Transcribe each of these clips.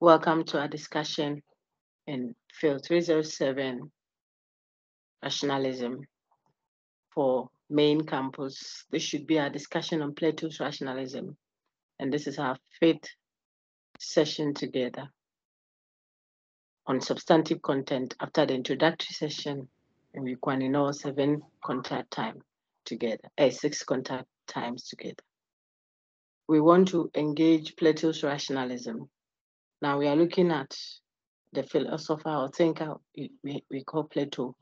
Welcome to our discussion in field 307, rationalism for main campus. This should be our discussion on Plato's rationalism. And this is our fifth session together on substantive content after the introductory session and week one in all seven contact time together, eh, six contact times together. We want to engage Plato's rationalism now we are looking at the philosopher or thinker we, we call Plato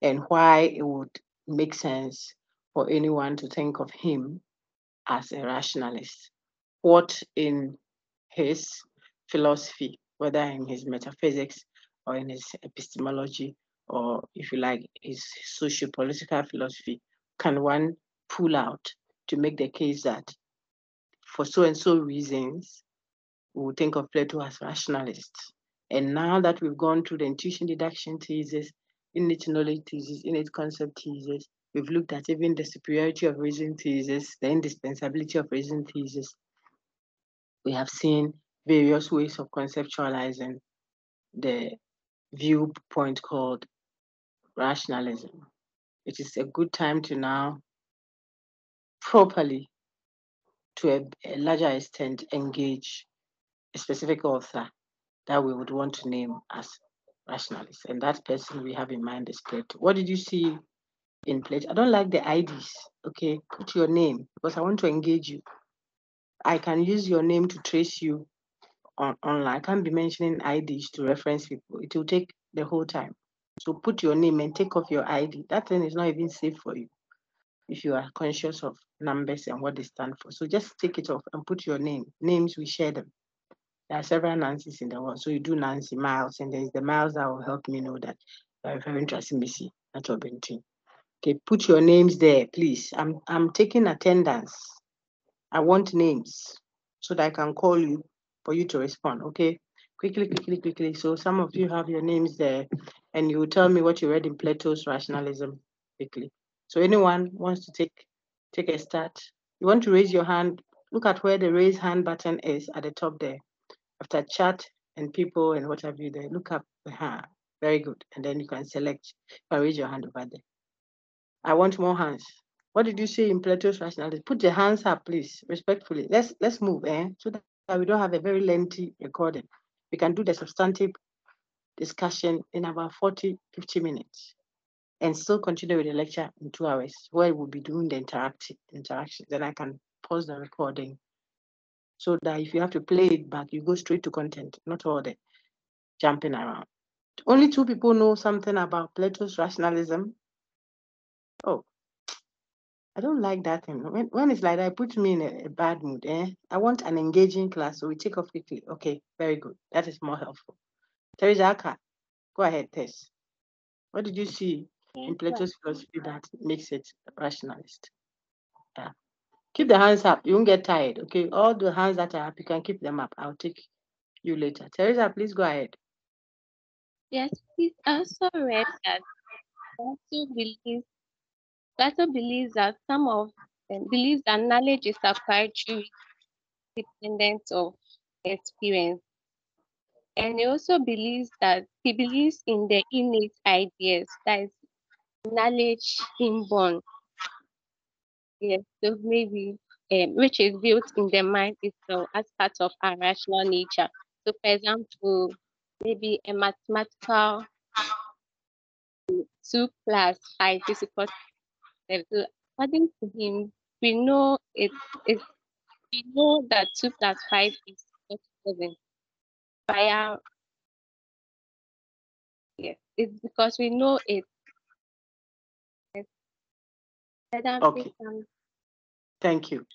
and why it would make sense for anyone to think of him as a rationalist. What in his philosophy, whether in his metaphysics or in his epistemology, or if you like, his socio-political philosophy, can one pull out to make the case that for so and so reasons, we would think of Plato as rationalist. And now that we've gone through the intuition deduction thesis, innate knowledge thesis, innate concept thesis, we've looked at even the superiority of reason thesis, the indispensability of reason thesis. We have seen various ways of conceptualizing the viewpoint called rationalism. It is a good time to now properly, to a, a larger extent, engage a specific author that we would want to name as rationalist. And that person we have in mind is Plato. What did you see in Plato? I don't like the IDs. Okay, put your name because I want to engage you. I can use your name to trace you on online. I can't be mentioning IDs to reference people. It will take the whole time. So put your name and take off your ID. That thing is not even safe for you if you are conscious of numbers and what they stand for. So just take it off and put your name. Names, we share them. There are several Nancy's in the world. So you do Nancy Myles, and there's the Myles that will help me know that you're very interested in Missy. That's what been Okay, put your names there, please. I'm I'm taking attendance. I want names so that I can call you for you to respond. Okay. Quickly, quickly, quickly. So some of you have your names there, and you tell me what you read in Plato's rationalism quickly. So anyone wants to take take a start? You want to raise your hand? Look at where the raise hand button is at the top there after chat and people and what have you there, look up hand. Very good. And then you can select, you can raise your hand over there. I want more hands. What did you say in Plato's rationality? Put your hands up, please, respectfully. Let's let's move, eh? So that we don't have a very lengthy recording. We can do the substantive discussion in about 40, 50 minutes and still continue with the lecture in two hours where we'll be doing the interactive interaction. Then I can pause the recording so that if you have to play it back, you go straight to content, not all the jumping around. Only two people know something about Plato's rationalism. Oh, I don't like that thing. When, when it's like that, it puts me in a, a bad mood. Eh? I want an engaging class, so we take off quickly. Okay, very good. That is more helpful. Teresa Aka, go ahead, Tess. What did you see in Plato's philosophy that makes it rationalist? Yeah. Keep the hands up. You won't get tired. Okay. All the hands that are up, you can keep them up. I'll take you later. Teresa, please go ahead. Yes, please also read that Plato believes believes that some of um, believes that knowledge is acquired through dependence of experience. And he also believes that he believes in the innate ideas, that is knowledge inborn. Yes, so maybe um, which is built in the mind itself as part of our rational nature. So, for example, maybe a mathematical two plus five is equal to according to him, we know it is we know that two plus five is equal to seven via yes, it's because we know it. Yes. Okay. Thank you.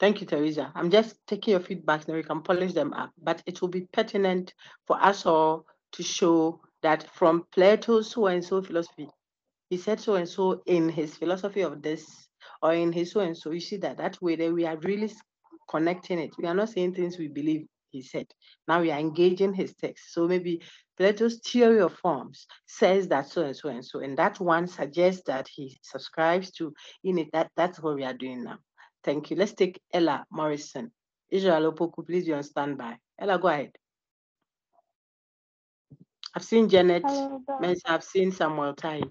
Thank you, Teresa. I'm just taking your feedback now we can polish them up, but it will be pertinent for us all to show that from Plato's so and so philosophy, he said so and so in his philosophy of this, or in his so and so. You see that that way that we are really connecting it. We are not saying things we believe he said. Now we are engaging his text. So maybe Plato's theory of forms says that so and so and so, and that one suggests that he subscribes to in it. That that's what we are doing now. Thank you. Let's take Ella Morrison. Israel Opoku, please be on standby. Ella, go ahead. I've seen Janet I've seen Samuel Tai.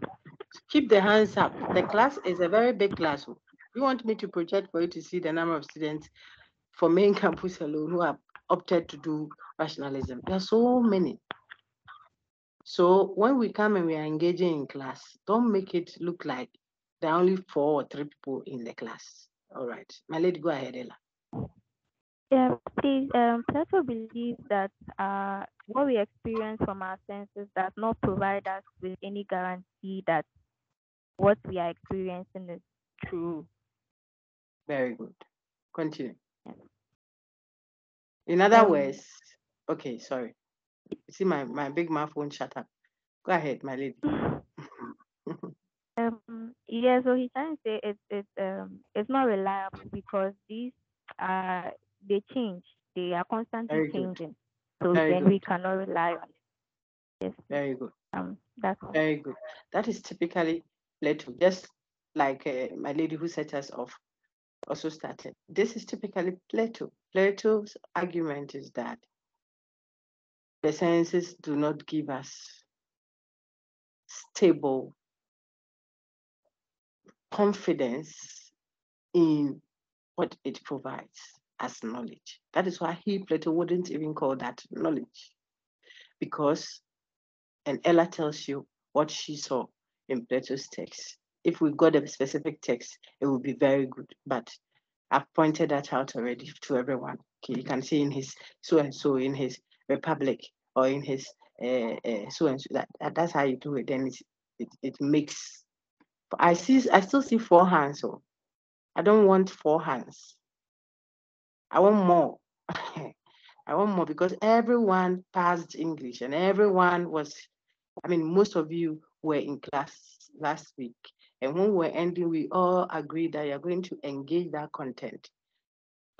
Keep the hands up. The class is a very big class. You want me to project for you to see the number of students for main campus alone who have opted to do rationalism. There are so many. So when we come and we are engaging in class, don't make it look like there are only four or three people in the class. All right. My lady, go ahead, Ella. Yeah, please, um, Plato believes that uh, what we experience from our senses does not provide us with any guarantee that what we are experiencing is true. Very good. Continue. In other um, words, okay, sorry. see, my, my big mouth won't shut up. Go ahead, my lady. um, yeah, so he's trying to say it's it's um it's not reliable because these uh they change. They are constantly changing. So Very then good. we cannot rely on it. Yes. Very good. Um that's very good. That is typically Plato, just like uh, my lady who set us off also started. This is typically Plato. Plato's argument is that the sciences do not give us stable confidence in what it provides as knowledge. That is why he, Plato, wouldn't even call that knowledge. Because, and Ella tells you what she saw in Plato's text if we got a specific text, it would be very good. But I've pointed that out already to everyone. Okay, you can see in his so and so in his Republic or in his so and so. That, that, that's how you do it. Then it, it it makes. I see. I still see four hands. So I don't want four hands. I want more. I want more because everyone passed English and everyone was. I mean, most of you were in class last week and when we're ending, we all agree that you're going to engage that content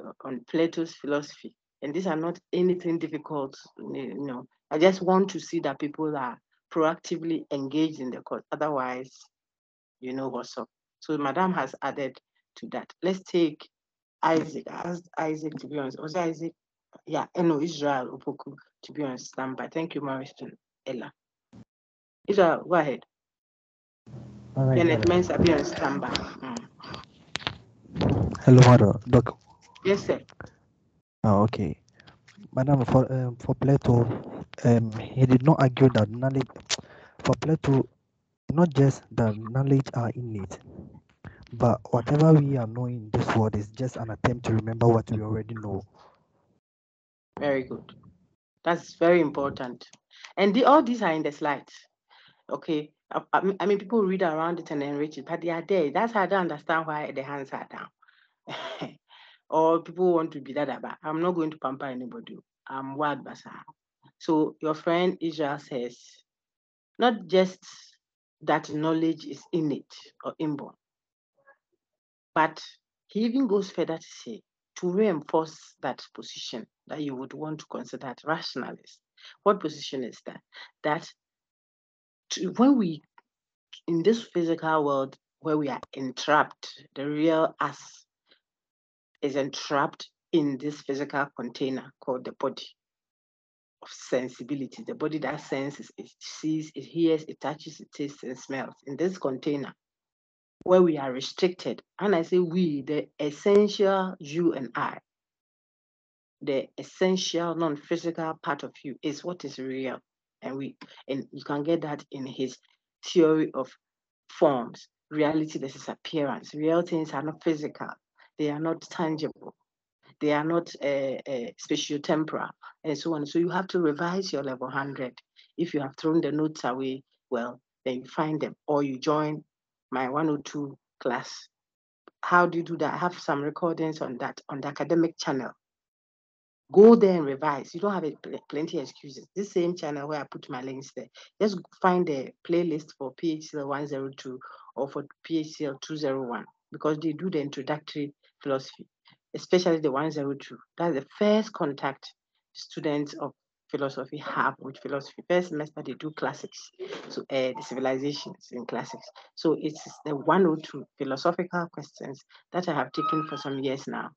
uh, on Plato's philosophy. And these are not anything difficult, you know. I just want to see that people are proactively engaged in the course. Otherwise, you know what's up. So Madame has added to that. Let's take Isaac. I asked Isaac to be honest. Was Isaac? Yeah, no, Israel Opoku to be on standby. Thank you, Mariston Ella. Israel, go ahead. All right. It means be on standby. Mm. Hello, Mother. Doc. Yes, sir. Oh, okay. Madam, for um, for Plato, um, he did not argue that knowledge for Plato, not just the knowledge are innate, but whatever we are knowing in this world is just an attempt to remember what we already know. Very good. That's very important. And the, all these are in the slides. Okay. I, I mean, people read around it and enrich it, but they are there. That's how I understand why the hands are down. or people want to be that, but I'm not going to pamper anybody. I'm wild basa. So your friend Israel says, not just that knowledge is innate or inborn, but he even goes further to say, to reinforce that position that you would want to consider that rationalist. What position is that? That to, when we in this physical world where we are entrapped, the real us is entrapped in this physical container called the body sensibility, the body that senses, it sees, it hears, it touches, it tastes, and smells. In this container, where we are restricted, and I say we, the essential you and I, the essential non-physical part of you is what is real. And we and you can get that in his theory of forms. Reality versus appearance. Real things are not physical. They are not tangible they are not uh, uh, spatio-temporal and so on. So you have to revise your level 100 if you have thrown the notes away well then you find them. Or you join my 102 class. How do you do that? I have some recordings on that on the academic channel. Go there and revise. You don't have a, plenty of excuses. This same channel where I put my links there. Just find the playlist for PHCL 102 or for PHCL 201 because they do the introductory philosophy, especially the 102. That's the first contact students of philosophy have with philosophy. First semester they do classics, so uh, the civilizations in classics. So it's the 102 philosophical questions that I have taken for some years now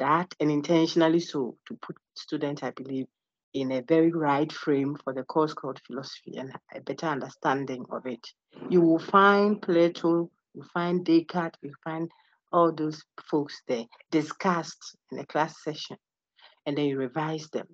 that and intentionally so to put students, I believe, in a very right frame for the course called philosophy and a better understanding of it. You will find Plato, you find Descartes, you find all those folks there discussed in a class session, and then you revise them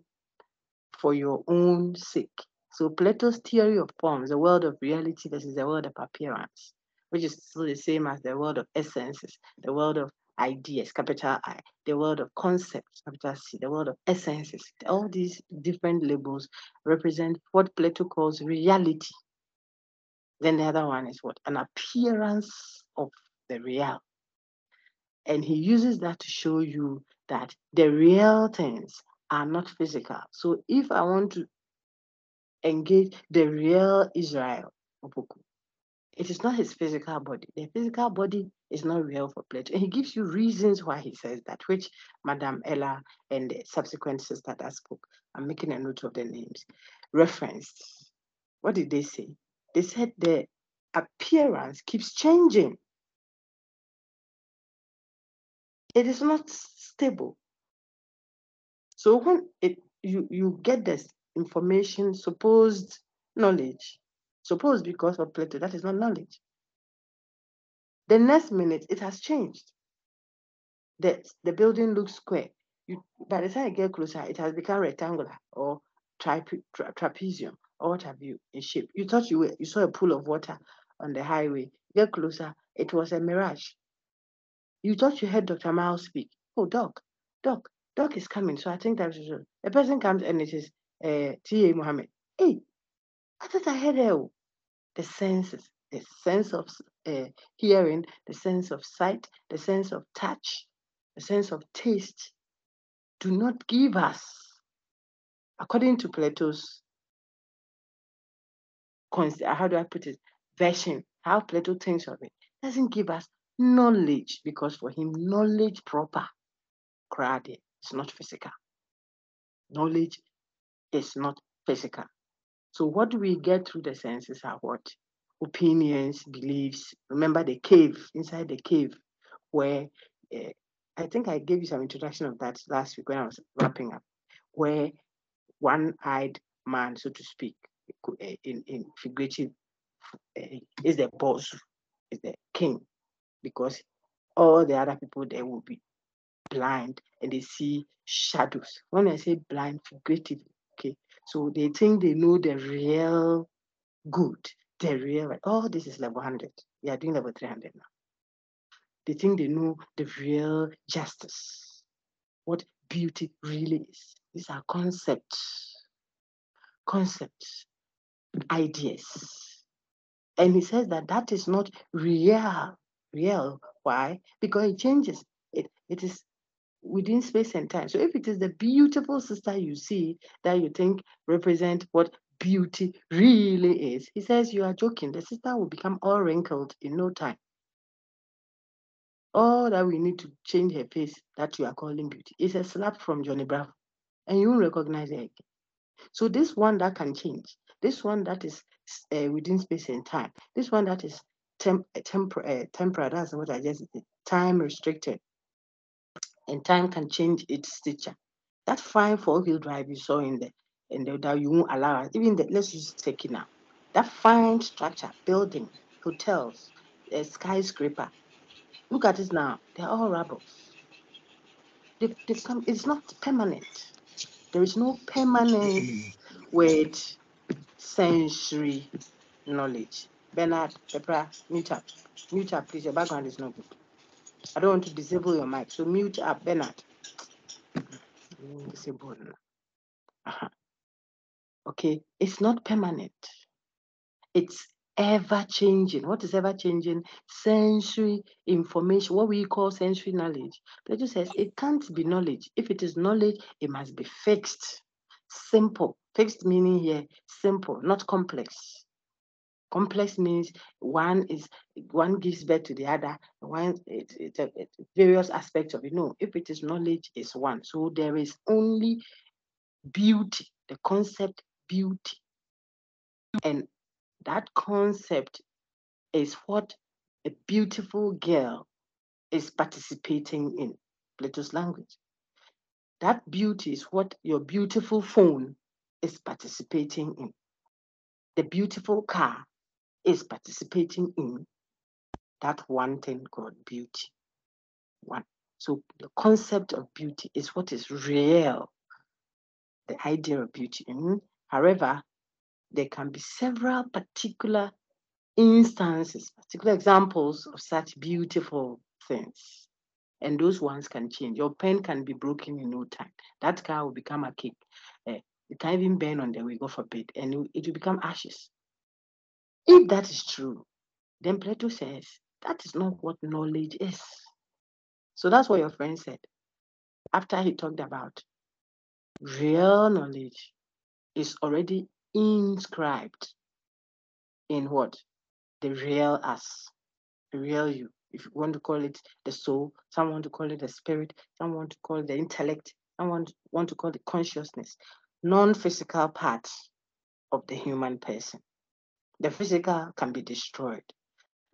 for your own sake. So Plato's theory of forms, the world of reality versus the world of appearance, which is still the same as the world of essences, the world of ideas, capital I, the world of concepts, capital C, the world of essences. All these different labels represent what Plato calls reality. Then the other one is what? An appearance of the real. And he uses that to show you that the real things are not physical. So if I want to engage the real Israel, it is not his physical body. The physical body is not real for Plato. And he gives you reasons why he says that, which Madame Ella and the subsequent sister that spoke, I'm making a note of the names, referenced. What did they say? They said the appearance keeps changing. It is not stable. So when it you you get this information, supposed knowledge, supposed because of Plato, that is not knowledge. The next minute, it has changed. The, the building looks square. You, by the time you get closer, it has become rectangular or tra, trapezium or what have you in shape. You thought you were, you saw a pool of water on the highway. Get closer, it was a mirage. You thought you heard Dr. Myles speak. Oh, Doc, Doc, Doc is coming. So I think that. A person comes and it is uh, T.A. Mohammed. Hey, I thought I heard her. The senses the sense of uh, hearing, the sense of sight, the sense of touch, the sense of taste, do not give us, according to Plato's, how do I put it, version, how Plato thinks of it, doesn't give us knowledge because for him, knowledge proper, krade, is not physical. Knowledge is not physical. So what do we get through the senses are what? opinions, beliefs. Remember the cave, inside the cave, where uh, I think I gave you some introduction of that last week when I was wrapping up, where one eyed man, so to speak, eh, in, in figurative, uh, is the boss, is the king, because all the other people there will be blind and they see shadows. When I say blind, figuratively, okay, so they think they know the real good they realize, oh, this is level 100. We are doing level 300 now. They think they know the real justice, what beauty really is. These are concepts, concepts, ideas. And he says that that is not real. Real. Why? Because it changes. It, it is within space and time. So if it is the beautiful sister you see that you think represent what beauty really is. He says, You are joking. The sister will become all wrinkled in no time. All that we need to change her face that you are calling beauty is a slap from Johnny Bravo, and you won't recognize her again. So, this one that can change, this one that is uh, within space and time, this one that is temp- eh, temp- uh, eh, temporary, that's what I just said, time restricted, and time can change its stature. That fine four wheel drive you saw in the and that you won't allow us. Even the, let's just take it now. That fine structure, building, hotels, a skyscraper. Look at it now. They're all rubble. They, they come, it's not permanent. There is no permanence mm. with sensory knowledge. Bernard, Pepra, mute up. Mute up, please. Your background is not good. I don't want to disable your mic, so mute up, Bernard. Disabled. Uh-huh. Okay, it's not permanent. It's ever changing. What is ever changing? Sensory information, what we call sensory knowledge. Plato says it can't be knowledge. If it is knowledge, it must be fixed, simple. Fixed meaning here, simple, not complex. Complex means one is one gives birth to the other. One it, it, it, various aspects of it. No, if it is knowledge, it's one. So there is only beauty. The concept beauty. And that concept is what a beautiful girl is participating in Plato's language. That beauty is what your beautiful phone is participating in. The beautiful car is participating in that one thing called beauty. One. So the concept of beauty is what is real, the idea of beauty. Mm-hmm. However, there can be several particular instances, particular examples of such beautiful things. And those ones can change. Your pen can be broken in no time. That car will become a cake. Uh, it can even burn on the way, God forbid, and it, it will become ashes. If that is true, then Plato says that is not what knowledge is. So that's what your friend said. After he talked about real knowledge is already inscribed in what? The real us, the real you. If you want to call it the soul, some want to call it the spirit, some want to call it the intellect, some want, want to call it consciousness, non-physical parts of the human person. The physical can be destroyed.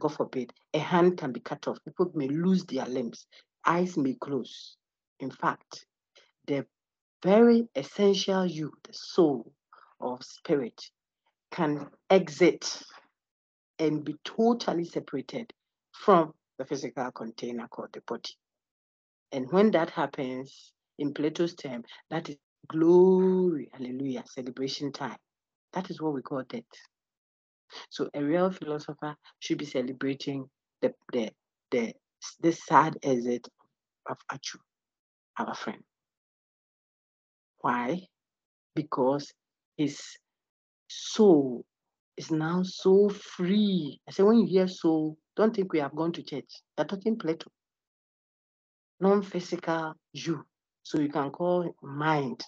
God forbid, a hand can be cut off. People may lose their limbs. Eyes may close. In fact, the very essential you, the soul of spirit, can exit and be totally separated from the physical container called the body. And when that happens, in Plato's term, that is glory, hallelujah, celebration time. That is what we call death. So a real philosopher should be celebrating the the the, the sad exit of Achu, our friend. Why? Because his soul is now so free. I say, when you hear soul, don't think we have gone to church. They're talking Plato. Non-physical you. So you can call mind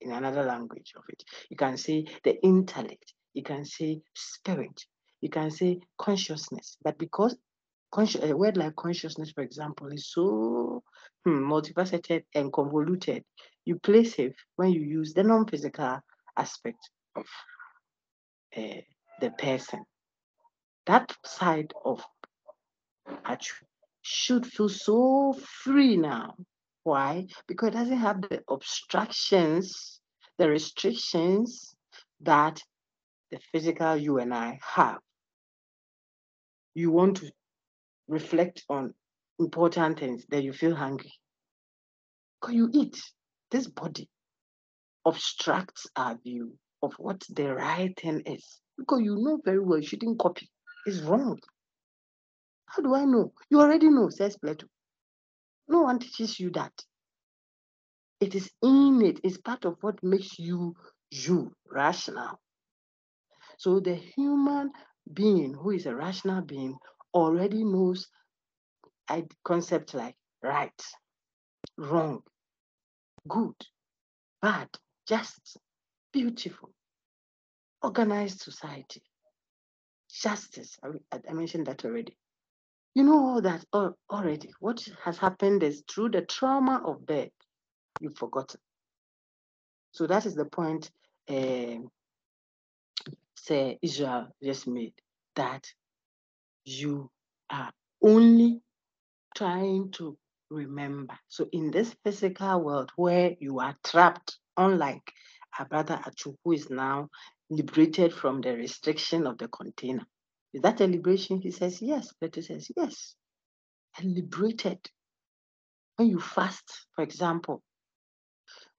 in another language of it. You can say the intellect. You can say spirit. You can say consciousness. But because consci- a word like consciousness, for example, is so hmm, multifaceted and convoluted, you place it when you use the non-physical aspect of uh, the person. That side of actually should feel so free now. Why? Because it doesn't have the obstructions, the restrictions that the physical you and I have. You want to reflect on important things, that you feel hungry. Because you eat. This body obstructs our view of what the right thing is. Because you know very well you shouldn't copy. It's wrong. How do I know? You already know, says Plato. No one teaches you that. It is in it, it's part of what makes you you, rational. So the human being who is a rational being already knows a concept like right, wrong, good, bad, just, beautiful, organized society, justice. I, I mentioned that already. You know all that already. What has happened is through the trauma of death, you've forgotten. So that is the point uh, say Israel just made that you are only trying to remember. So in this physical world where you are trapped, unlike our brother Achu, who is now liberated from the restriction of the container. Is that a liberation? He says, yes. Plato says, yes. And liberated. When you fast, for example,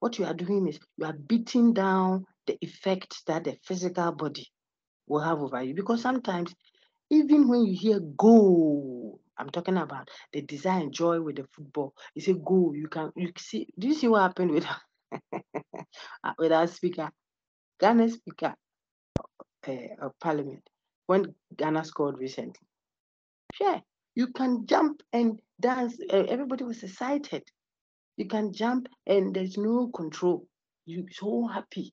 what you are doing is you are beating down the effect that the physical body will have over you. Because sometimes, even when you hear go, I'm talking about the desire and joy with the football. You say go, you can you see. Do you see what happened with with our speaker, Ghana speaker uh, of Parliament when Ghana scored recently? Yeah, you can jump and dance. Uh, everybody was excited. You can jump and there's no control. You're so happy.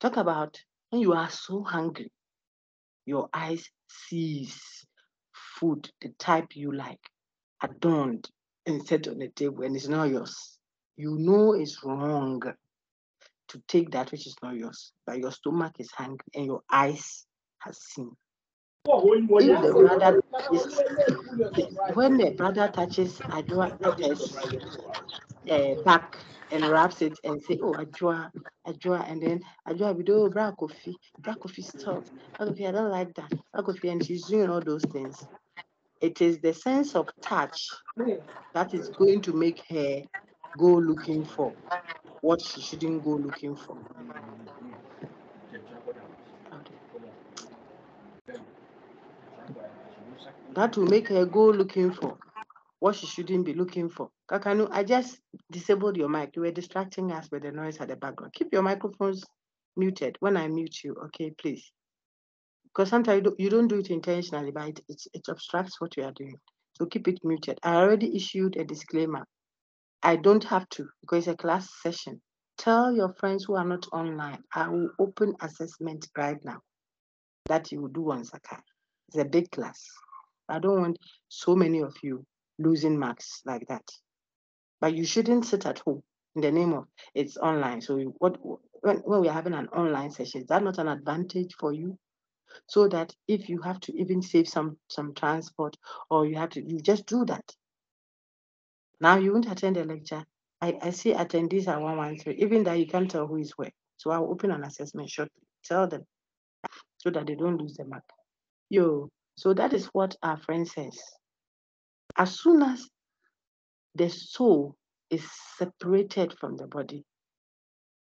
Talk about when you are so hungry, your eyes sees food, the type you like, adorned and set on the table, and it's not yours. You know it's wrong to take that which is not yours, but your stomach is hungry and your eyes has seen. If the brother is, when the brother touches uh, back, and wraps it and say, oh, I draw, Ajua, Ajua, and then Ajua will do oh, black coffee, black coffee stop, I don't like that, coffee, and she's doing all those things. It is the sense of touch that is going to make her go looking for what she shouldn't go looking for. That will make her go looking for what she shouldn't be looking for. Kakanu, I just disabled your mic. You were distracting us with the noise at the background. Keep your microphones muted when I mute you, okay, please. Because sometimes you don't, do it intentionally, but it, it, it obstructs what you are doing. So keep it muted. I already issued a disclaimer. I don't have to because it's a class session. Tell your friends who are not online. I will open assessment right now that you will do on Sakai. It's a big class. I don't want so many of you losing marks like that. But you shouldn't sit at home in the name of it's online. So what when, when we're having an online session, is that not an advantage for you? So that if you have to even save some some transport or you have to you just do that. Now you won't attend a lecture. I, I see attendees are 113, even that you can't tell who is where. So I'll open an assessment shortly. Tell them so that they don't lose the mark. Yo, so that is what our friend says as soon as the soul is separated from the body,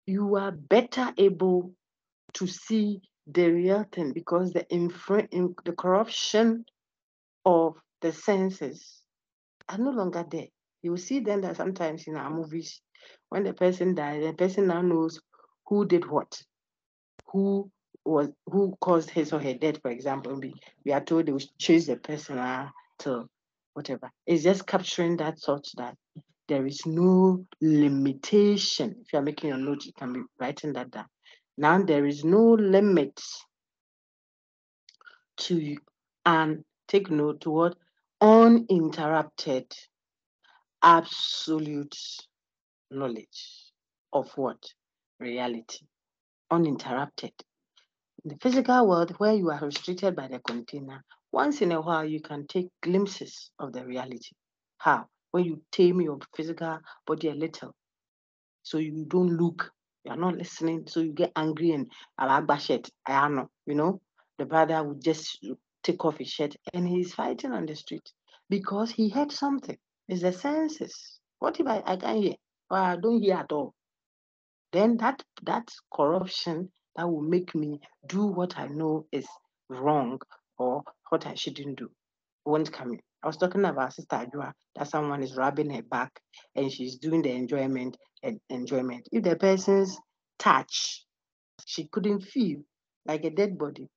you are better able to see the real thing because the infra- in, the corruption of the senses are no longer there. You will see then that sometimes in our movies, when the person dies, the person now knows who did what, who was who caused his or her death, for example. We, we are told they will chase the person uh, till whatever. It's just capturing that thought that there is no limitation. If you're making your note, you can be writing that down. Now there is no limit to and take note to what uninterrupted absolute knowledge of what reality uninterrupted in the physical world where you are restricted by the container once in a while, you can take glimpses of the reality. How? When you tame your physical body a little, so you don't look, you are not listening, so you get angry and shirt. I know, you know, the brother would just take off his shirt and he's fighting on the street because he heard something. It's the senses. What if I, I can't hear or I don't hear at all? Then that that corruption that will make me do what I know is wrong or what I shouldn't do won't come in. I was talking about Sister Ajua, that someone is rubbing her back and she's doing the enjoyment and enjoyment. If the person's touch, she couldn't feel like a dead body.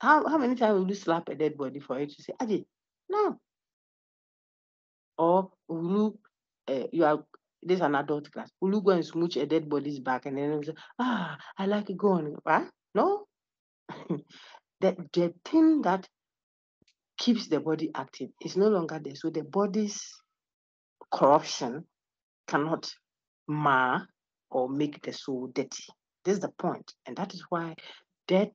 How, how many times will you slap a dead body for it to say, Aji, no. Or will you, uh, you are, this is an adult class, will you go and smooch a dead body's back and then say, ah, I like it going, what? No. the, the thing that keeps the body active is no longer there. So the body's corruption cannot mar or make the soul dirty. This is the point. And that is why death,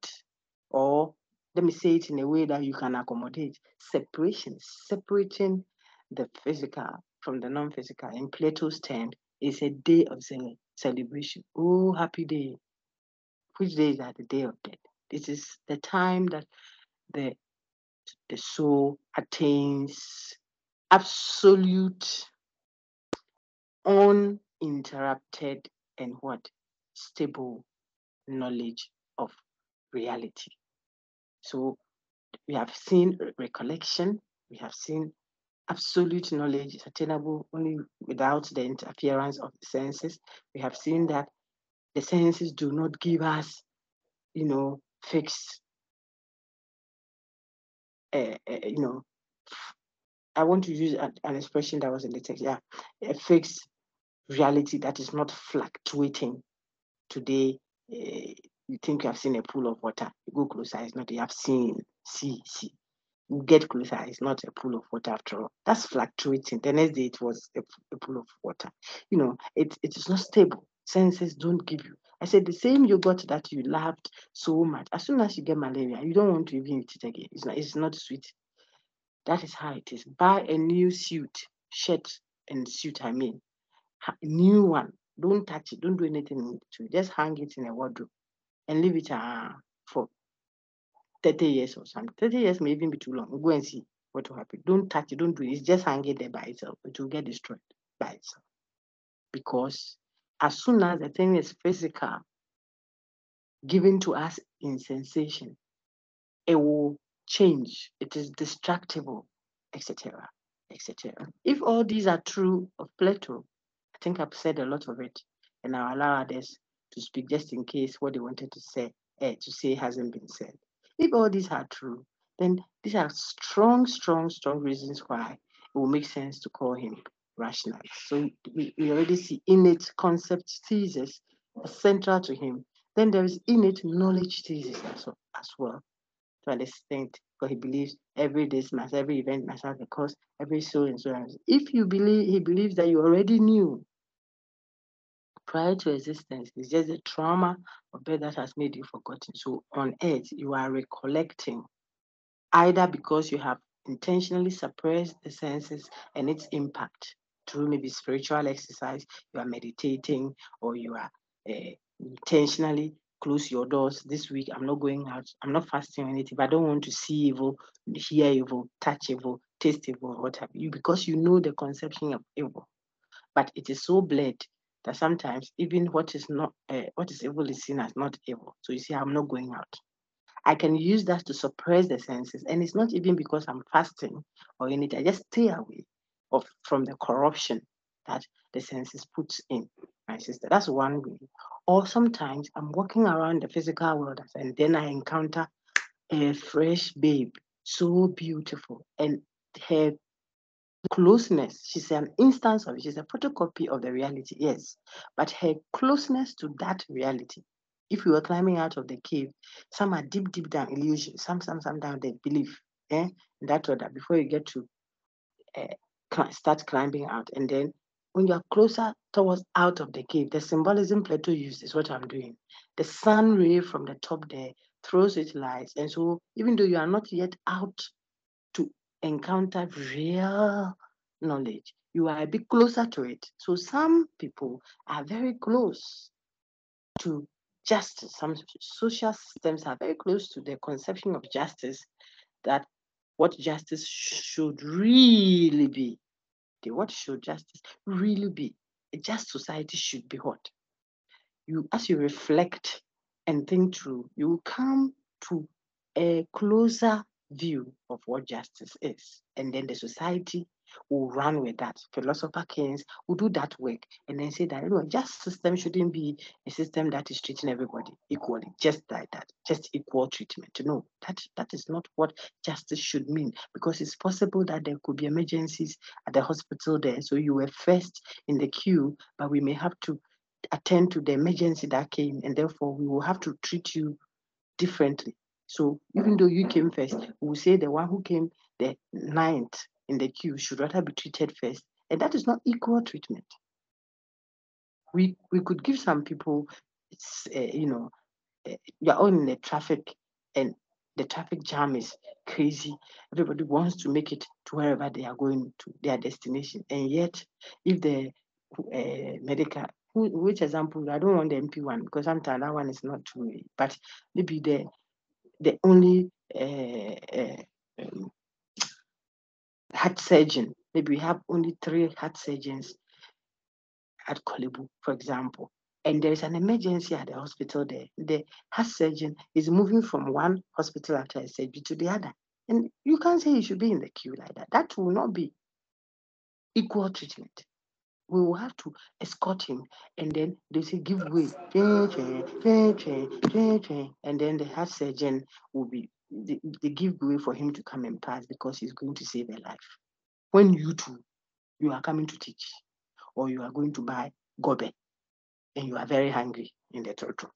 or let me say it in a way that you can accommodate, separation, separating the physical from the non physical in Plato's term is a day of celebration. Oh, happy day. Which day is that? The day of death. This is the time that the, the soul attains absolute, uninterrupted, and what? Stable knowledge of reality. So we have seen recollection, we have seen absolute knowledge attainable only without the interference of the senses. We have seen that the senses do not give us, you know, fixed, uh, you know, I want to use an, an, expression that was in the text, yeah, a fixed reality that is not fluctuating. Today, uh, you think you have seen a pool of water, you go closer, it's not, you have seen, see, see. You get closer, it's not a pool of water after all. That's fluctuating. The next day, it was a, a pool of water. You know, it, it is not stable. Senses don't give you I said, the same yogurt that you loved so much, as soon as you get malaria, you don't want to even eat it again. It's not, it's not sweet. That is how it is. Buy a new suit, shirt and suit, I mean, new one. Don't touch it. Don't do anything to it. Just hang it in a wardrobe and leave it uh, for 30 years or something. 30 years may even be too long. Go and see what will happen. Don't touch it. Don't do it. It's just hang it there by itself. It will get destroyed by itself. Because as soon as the thing is physical, given to us in sensation, it will change. It is destructible, etc etc. If all these are true of Plato, I think I've said a lot of it, and I'll allow others to speak just in case what they wanted to say eh, to say hasn't been said. If all these are true, then these are strong, strong, strong reasons why it will make sense to call him rational. So we, we already see innate concept thesis central to him. Then there is innate knowledge thesis as well, as well to an extent because he believes every day must every event must have a cause, every so and so. If you believe he believes that you already knew prior to existence, it's just a trauma or birth that has made you forgotten. So on earth, you are recollecting either because you have intentionally suppressed the senses and its impact through maybe spiritual exercise, you are meditating, or you are uh, intentionally close your doors this week. I'm not going out. I'm not fasting or anything, I don't want to see evil, hear evil, touch evil, taste evil, what have you, because you know the conception of evil. But it is so bled that sometimes even what is not uh, what is evil is seen as not evil. So you see, I'm not going out. I can use that to suppress the senses, and it's not even because I'm fasting or anything. I just stay away of from the corruption that the senses puts in my sister. That's one way. Or sometimes I'm walking around the physical world and then I encounter a fresh babe, so beautiful, and her closeness, she's an instance of it, she's a photocopy of the reality, yes, but her closeness to that reality. If we were climbing out of the cave, some are deep, deep down illusion, some, some, some down they believe, eh? That order before you get to uh, start climbing out, and then when you're closer towards out of the cave, the symbolism Plato used is what I'm doing. The sun ray from the top there throws its lights. And so even though you are not yet out to encounter real knowledge, you are a bit closer to it. So some people are very close to justice. Some social systems are very close to the conception of justice that what justice should really be what should justice really be? A just society should be what? You, as you reflect and think through, you come to a closer view of what justice is. And then the society will run with that. Philosopher kings will do that work and then say that you know, just system shouldn't be a system that is treating everybody equally, just like that, just equal treatment. No, that that is not what justice should mean because it's possible that there could be emergencies at the hospital there. So you were first in the queue, but we may have to attend to the emergency that came, and therefore we will have to treat you differently. So even though you came first, we will say the one who came the ninth in the queue should rather be treated first. And that is not equal treatment. We, we could give some people, uh, you know, uh, you're all in the traffic and the traffic jam is crazy. Everybody wants to make it to wherever they are going to their destination. And yet, if the uh, medical, which example, I don't want the MP one because sometimes that one is not true, but maybe the the only uh, uh, um, heart surgeon. Maybe we have only three heart surgeons at Korle for example, and there is an emergency at the hospital there. The heart surgeon is moving from one hospital after a surgery to the other. And you can't say he should be in the queue like that. That will not be equal treatment. We will have to escort him and then they say give way. And then the heart surgeon will be they, they give way for him to come and pass because he's going to save a life. When you too, you are coming to teach or you are going to buy gobe and you are very hungry in the trotro.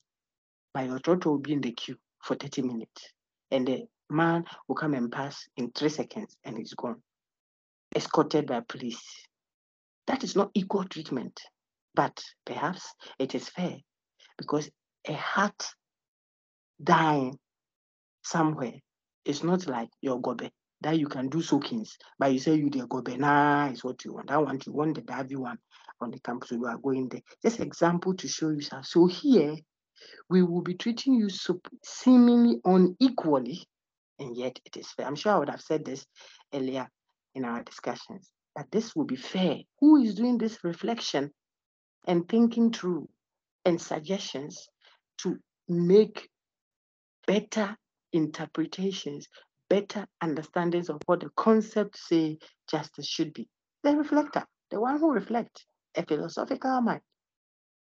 But your will be in the queue for 30 minutes and the man will come and pass in three seconds and he's gone, escorted by police. That is not equal treatment, but perhaps it is fair because a heart dying somewhere. It's not like your gobe that you can do soakings, but you say you the gobe nah is what you want. I want you want the Davi one. on the campus. you are going there. Just example to show you. Sir. So here, we will be treating you so seemingly unequally, and yet it is fair. I'm sure I would have said this earlier in our discussions, that this will be fair. Who is doing this reflection and thinking through and suggestions to make better interpretations, better understandings of what the concepts say justice should be. The reflector, the one who reflects, a philosophical mind,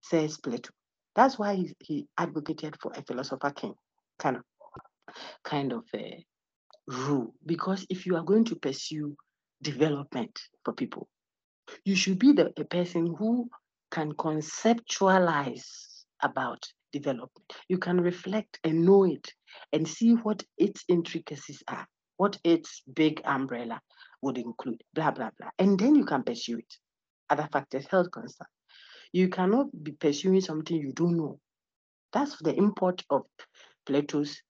says Plato. That's why he, he advocated for a philosopher king kind of kind of a rule. Because if you are going to pursue development for people, you should be the a person who can conceptualize about development. You can reflect and know it and see what its intricacies are, what its big umbrella would include, blah, blah, blah. And then you can pursue it. Other factors health concern. You cannot be pursuing something you don't know. That's the import of Plato's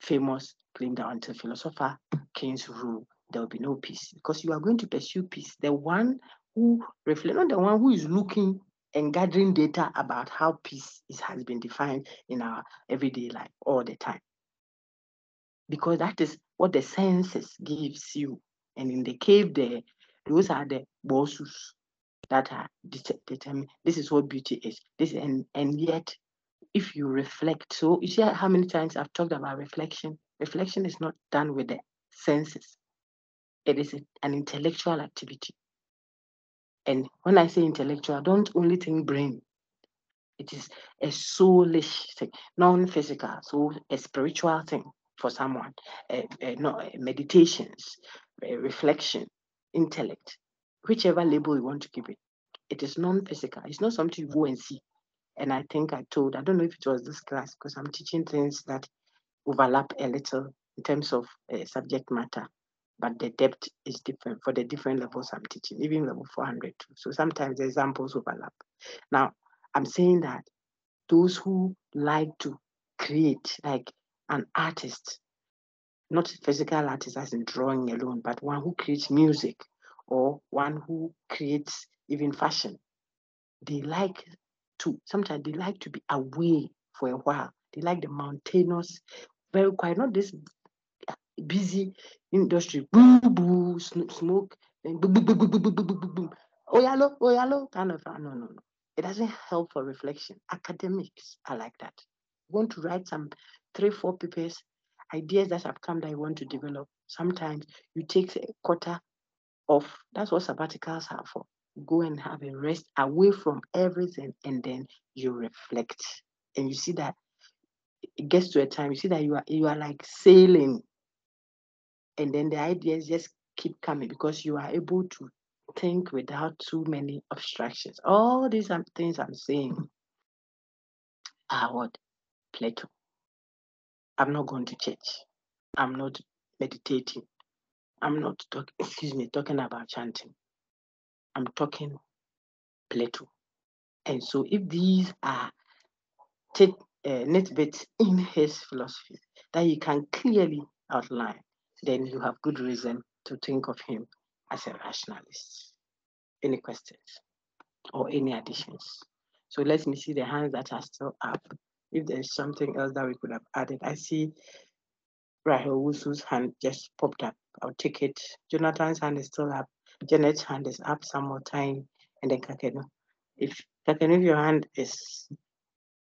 famous claim that until philosopher kings rule, there will be no peace. Because you are going to pursue peace. The one who reflect, not the one who is looking and gathering data about how peace is, has been defined in our everyday life all the time. Because that is what the senses gives you. And in the cave there, those are the bosses that are determined. This is what beauty is. This and and yet, if you reflect, so you see how many times I've talked about reflection. Reflection is not done with the senses. It is an intellectual activity. And when I say intellectual, don't only think brain. It is a soulish thing, non-physical, so a spiritual thing for someone. Uh, uh, no, meditations, reflection, intellect, whichever label you want to give it. It is non-physical. It's not something you go and see. And I think I told, I don't know if it was this class, because I'm teaching things that overlap a little in terms of uh, subject matter but the depth is different for the different levels I'm teaching, even level 400 too. So sometimes the examples overlap. Now, I'm saying that those who like to create, like an artist, not physical artist as in drawing alone, but one who creates music or one who creates even fashion, they like to, sometimes they like to be away for a while. They like the mountainous, very quiet, not this busy industry, boo boo, smoke, boom, boom, boom, boom, boom, boom. Oh, yellow, oh, yellow, kind of. Ah, no, no, no. It doesn't help for reflection. Academics are like that. You want to write some three, four papers, ideas that have come that you want to develop. Sometimes you take a quarter off. That's what sabbaticals are for. Go and have a rest away from everything, and then you reflect. And you see that it gets to a time. You see that you are you are like sailing and then the ideas just keep coming because you are able to think without too many obstructions. All these things I'm saying are what Plato. I'm not going to church. I'm not meditating. I'm not talking, excuse me, talking about chanting. I'm talking Plato. And so if these are t- uh, bits in his philosophy that you can clearly outline, then you have good reason to think of him as a rationalist. Any questions or any additions? So let me see the hands that are still up. If there's something else that we could have added, I see Rahel Owusu's hand just popped up. I'll take it. Jonathan's hand is still up. Janet's hand is up some more time. And then Kakeno. If Kakeno, if your hand is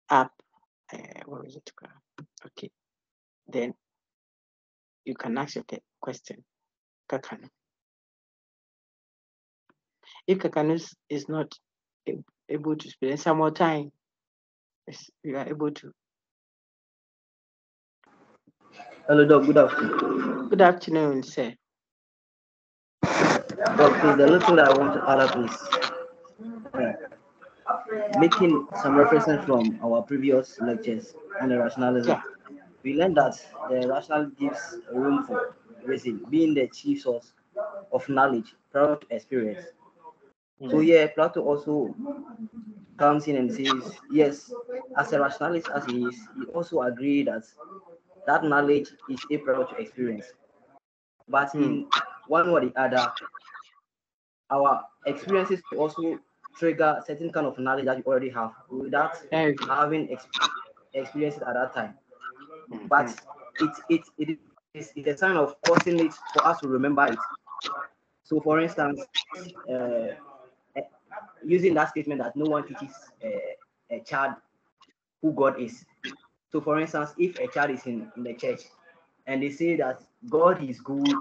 up, uh, where is it? Okay. Then you can ask your question. Kakano. If Kakano is not able to spend some more time, you are able to. Hello, Doc. Good afternoon. Good afternoon, sir. Doc, please, the little that I want to add up is uh, making some references from our previous lectures on the rationalism. Yeah we learned that the rational gives room for reason, being the chief source of knowledge prior to experience. Mm. So yeah, Plato also comes in and says, yes, as a rationalist as he is, he also agreed that that knowledge is a prior to experience. But mm. in one way or the other, our experiences also trigger certain kind of knowledge that you already have without having ex- experience at that time. Mm-hmm. But it, it, it is it's a sign of causing it for us to remember it. So, for instance, uh, using that statement that no one teaches a child who God is. So, for instance, if a child is in, in the church and they say that God is good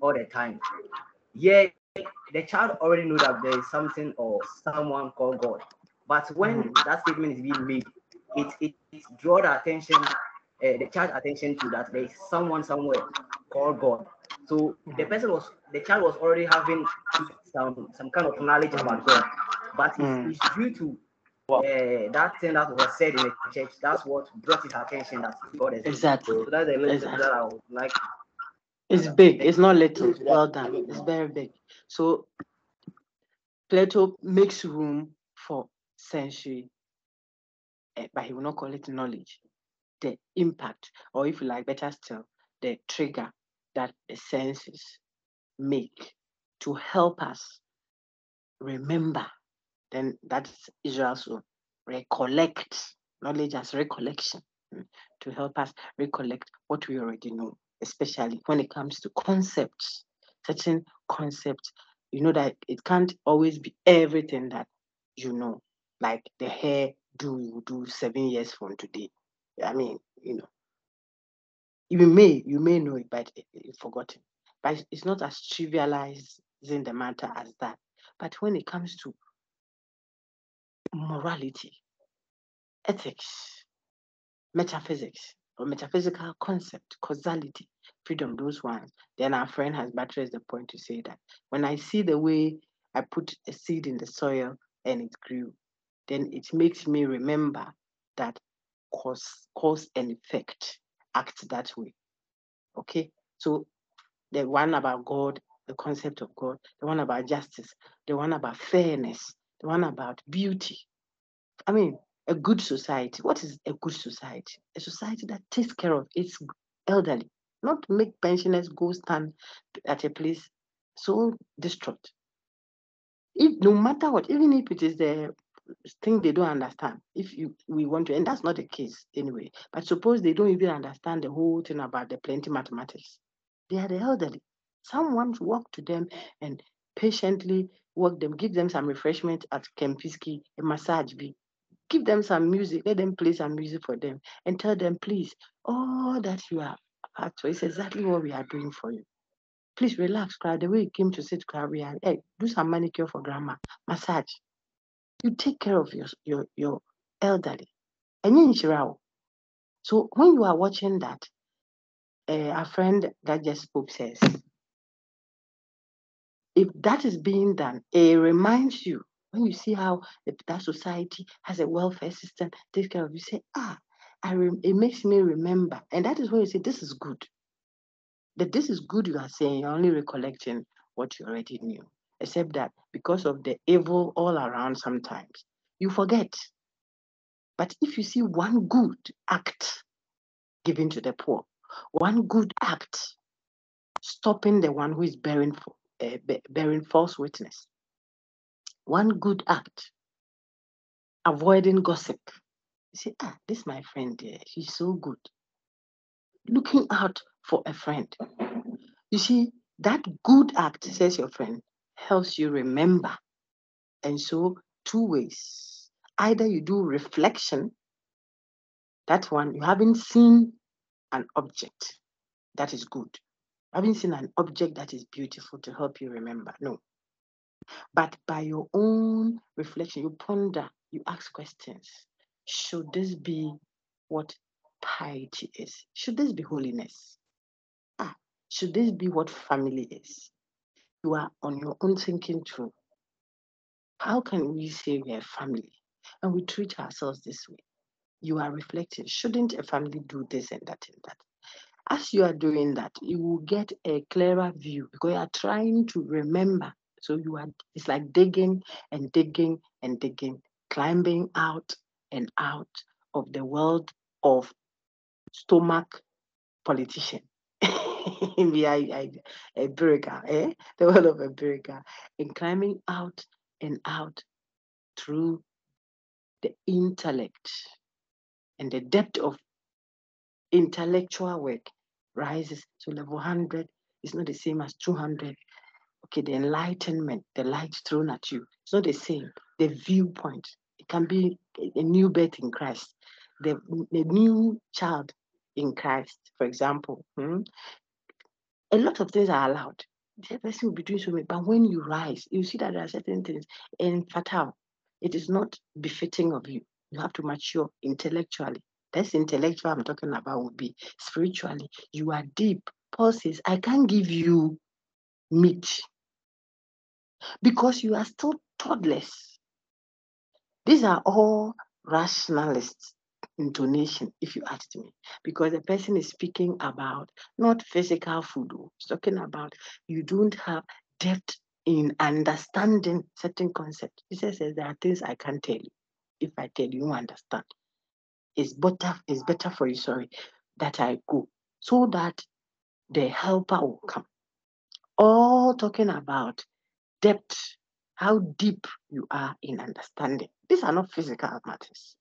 all the time, yeah, the child already know that there is something or someone called God. But when mm-hmm. that statement is being made, it it, it draw the attention, uh, the child attention to that there is someone somewhere called God. So mm-hmm. the person was the child was already having some some kind of knowledge about God, but it's, mm-hmm. it's due to uh, that thing that was said in the church. That's what brought his attention that God is exactly. So that's little exactly. that I would like. It's big. It's not little. Well done. It's very big. So Plato makes room for sensory, uh, but he will not call it knowledge. The impact, or if you like, better still, the trigger that the senses make to help us remember. Then that's Israel's own. Recollect knowledge as recollection mm, to help us recollect what we already know, especially when it comes to concepts, certain concepts. You know that it can't always be everything that you know, like the hair do you do seven years from today. I mean, you know, you may you may know it, but you've forgotten. But it's not as trivializing the matter as that. But when it comes to morality, ethics, metaphysics, or metaphysical concept, causality, freedom, those ones, then our friend has buttressed the point to say that when I see the way I put a seed in the soil and it grew, then it makes me remember that cause, cause and effect act that way. Okay, so the one about God, the concept of God, the one about justice, the one about fairness, the one about beauty. I mean, a good society. What is a good society? A society that takes care of its elderly, not make pensioners go stand at a place so distraught. If no matter what, even if it is the thing they don't understand, if you we want to, and that's not the case anyway. But suppose they don't even understand the whole thing about the plenty mathematics. They are the elderly. Someone walk to them and patiently work them, give them some refreshment at Kempinski, a massage be give them some music, let them play some music for them, and tell them, please, all that you are asked for is exactly what we are doing for you. Please relax, cry. The way you came to sit, cry, we are, hey, do some manicure for grandma, massage. You take care of your your your elderly. And in Shirao. So when you are watching that, uh, a friend that just spoke says, if that is being done, it reminds you when you see how that society has a welfare system, take care of you, say, ah, I it makes me remember. And that is where you say, this is good. That this is good, you are saying, you're only recollecting what you already knew. Except that because of the evil all around sometimes, you forget. But if you see one good act given to the poor, one good act stopping the one who is bearing, uh, bearing false witness, one good act, avoiding gossip. You say, ah, this my friend there, she's so good. Looking out for a friend. You see, that good act, says your friend, helps you remember. And so, two ways. Either you do reflection, that one, you haven't seen an object that is good. You haven't seen an object that is beautiful to help you remember. No. But by your own reflection, you ponder, you ask questions. Should this be what piety is? Should this be holiness? Ah, should this be what family is? You are on your own thinking through. How can we say we are family and we treat ourselves this way? You are reflecting. Shouldn't a family do this and that and that? As you are doing that, you will get a clearer view because you are trying to remember so you are, it's like digging and digging and digging, climbing out and out of the world of stomach politician. the a burger, eh? The world of a burger, and climbing out and out through the intellect and the depth of intellectual work rises to level 100 is not the same as 200 okay the enlightenment the light thrown at you it's not the same. The viewpoint it can be a new birth in christ. The, the new child in christ for example hmm, a lot of things are allowed the person will be doing so many but when you rise you see that there are certain things in fatal it is not befitting of you you have to mature intellectually that's intellectual I'm talking about would be spiritually. You are deep. Paul says, I can't give you meat because you are still toddlers. These are all rationalists intonation, if you ask me, because the person is speaking about not physical food, oh, he's talking about you don't have depth in understanding certain concepts. He says there are things I can't tell you. If I tell you, you understand. It's better it's better for you sorry that i go. So that the helper will come. All talking about depth how deep you are in understanding. These are not physical matters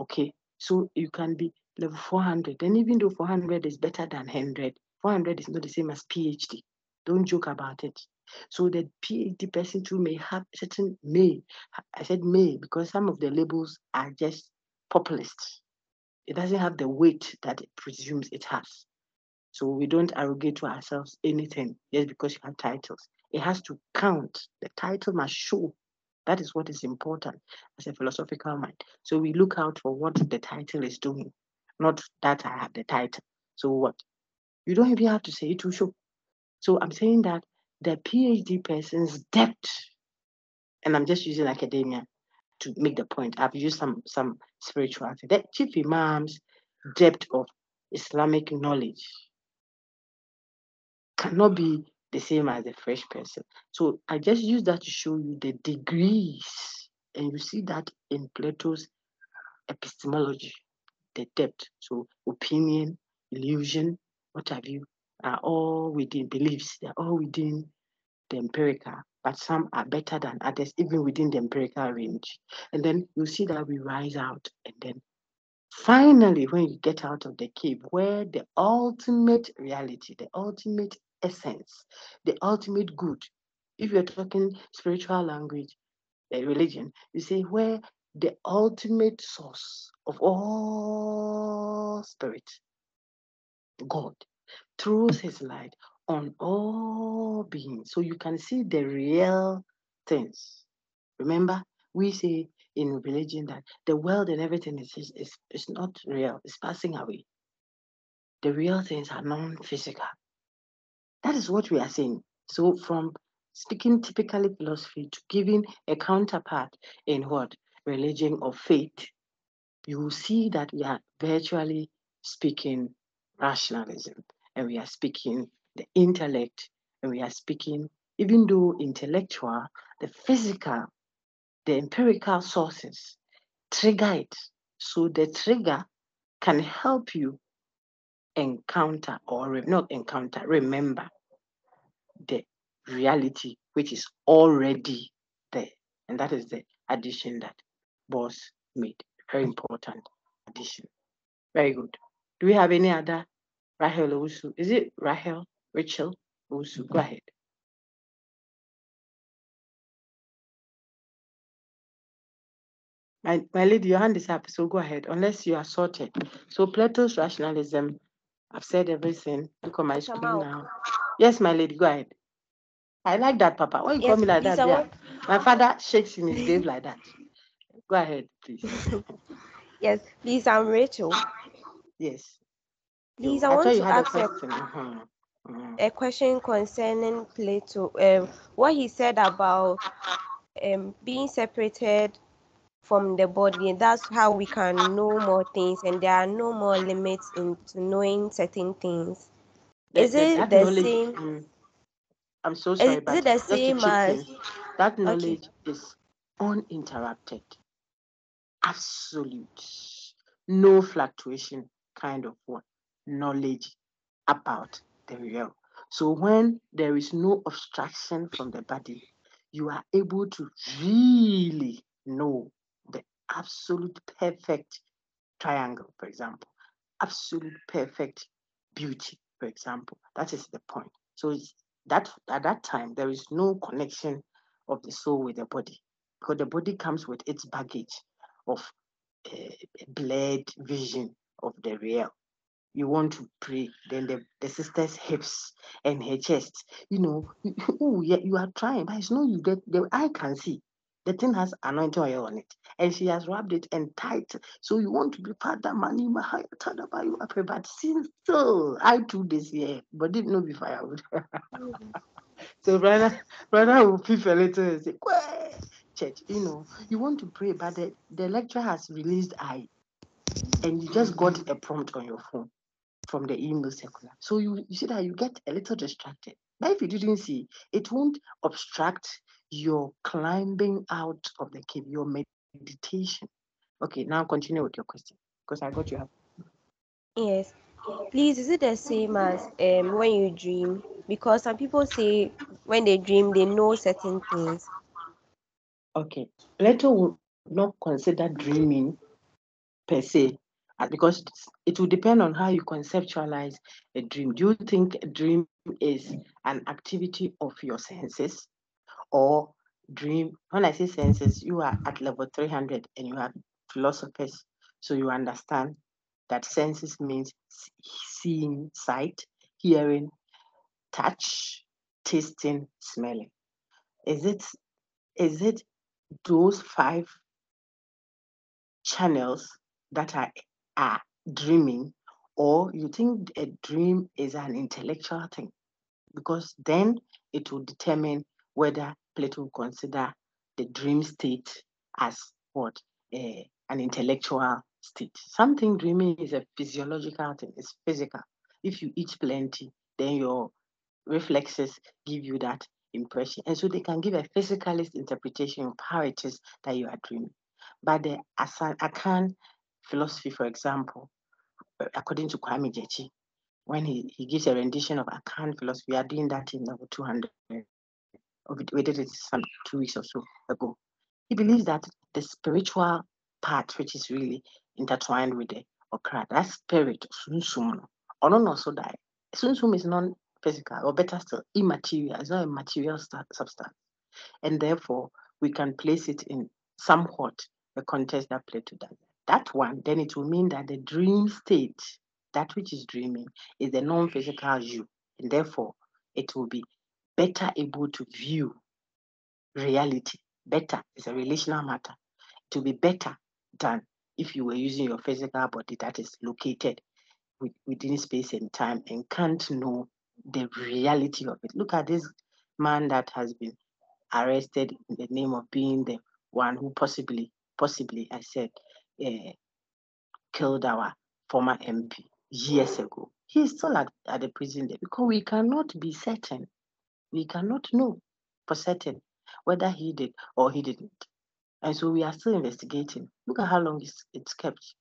okay so you can be level 400 and even though 400 is better than 100 400 is not the same as phd don't joke about it so the phd person too may have certain may i said may because some of the labels are just populist. It doesn't have the weight that it presumes it has. So we don't arrogate to ourselves anything just because you have titles. It has to count. The title must show. That is what is important as a philosophical mind. So we look out for what the title is doing, not that I have the title. So what? You don't even have to say it to show. So I'm saying that the PhD person's depth, and I'm just using academia, to make the point. I've used some some spirituality. The chief imam's depth of Islamic knowledge cannot be the same as a fresh person. So I just use that to show you the degrees, and you see that in Plato's epistemology, the depth. So opinion, illusion, what have you, are all within beliefs. They're all within the empirical but some are better than others, even within the empirical range. And then you see that we rise out. And then finally, when you get out of the cave, where the ultimate reality, the ultimate essence, the ultimate good, if you're talking spiritual language, a religion, you say where the ultimate source of all spirit, God, throws his light on all beings. So you can see the real things. Remember, we say in religion that the world and everything is, is, is not real, it's passing away. The real things are non physical. That is what we are saying. So, from speaking typically philosophy to giving a counterpart in what? Religion or faith, you will see that we are virtually speaking rationalism and we are speaking the intellect, and we are speaking, even though intellectual, the physical, the empirical sources trigger it. So the trigger can help you encounter or not encounter, remember the reality which is already there. And that is the addition that Boss made. Very important addition. Very good. Do we have any other Rahel Owusu? Is it Rahel? Rachel Owusu, go ahead. My, my lady, your hand is up, so go ahead, unless you are sorted. So Plato's rationalism, I've said everything. Look on my screen now. Yes, my lady, go ahead. I like that, Papa. Why you yes, call me like that? Yeah. My father shakes in his grave like that. Go ahead, please. yes, please, I'm Rachel. Yes. Please, I, I want to ask a question. Uh-huh a question concerning Plato, um, what he said about um, being separated from the body. That's how we can know more things, and there are no more limits into knowing certain things. The, is it the same? Um, I'm so sorry, is, but it the same as that knowledge okay. is uninterrupted, absolute, no fluctuation kind of what knowledge about the real. So when there is no obstruction from the body, you are able to really know absolute perfect triangle, for example, absolute perfect beauty, for example. That is the point. So that at that time there is no connection of the soul with the body because the body comes with its baggage of uh, blurred vision of the real you want to pray, then the, the sister's hips and her chest, you know, oh yeah, you are trying, but it's not you that the eye can see. The thing has anointing oil on it, and she has rubbed it and tight. So you want to be part of that money, but but still, I do this year, but didn't know before I would. so brother, brother will peep a little and say, church, you know, you want to pray, but the, the lecturer has released I, and you just got a prompt on your phone from the email circular. So you, you see that you get a little distracted. But if you didn't see, it won't obstruct your climbing out of the cave, your meditation. Okay, now continue with your question because I got you. Yes. Please, is it the same as um, when you dream? Because some people say when they dream, they know certain things. Okay. Plato would not consider dreaming per se uh, because it will depend on how you conceptualize a dream. Do you think a dream is an activity of your senses or dream? When I say senses, you are at level 300 and you have philosophers, so you understand that senses means seeing, sight, hearing, touch, tasting, smelling. Is it is it those five channels that are are dreaming, or you think a dream is an intellectual thing, because then it will determine whether Plato consider the dream state as what uh, an intellectual state. Something dreaming is a physiological thing, it's physical. If you eat plenty, then your reflexes give you that impression. And so they can give a physicalist interpretation of how it is that you are dreaming. But the Akan philosophy, for example, uh, according to Kwame Gyekye, when he, he gives a rendition of Akan philosophy, we are doing that in level 200. Oh, we did it some two weeks or so ago. He believes that the spiritual part, which is really intertwined with the okra, that spirit, sunsum, or not also die. Sunsum is non-physical, or better still, immaterial. It's not a material substance, and therefore we can place it in somewhat the context that Plato does that one, then it will mean that the dream state, that which is dreaming, is the non physical you. And therefore, it will be better able to view reality. Better is a relational matter. To be better than if you were using your physical body that is located within space and time and can't know the reality of it. Look at this man that has been arrested in the name of being the one who possibly, possibly, I said, uh, killed our former MP years ago. He is still at, at the prison there because we cannot be certain. We cannot know for certain whether he did or he didn't. And so we are still investigating. Look at how long it's, it's kept.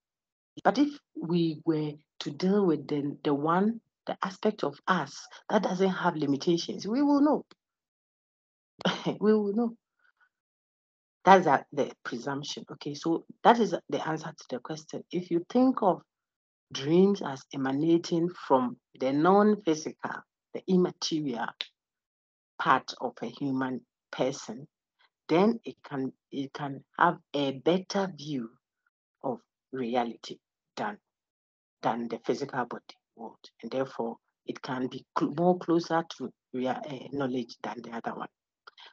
But if we were to deal with the, the one, the aspect of us that doesn't have limitations, we will know. we will know. That's a, the presumption. Okay, so that is the answer to the question. If you think of dreams as emanating from the non-physical, the immaterial part of a human person, then it can it can have a better view of reality than than the physical body world, and therefore it can be cl- more closer to real uh, knowledge than the other one.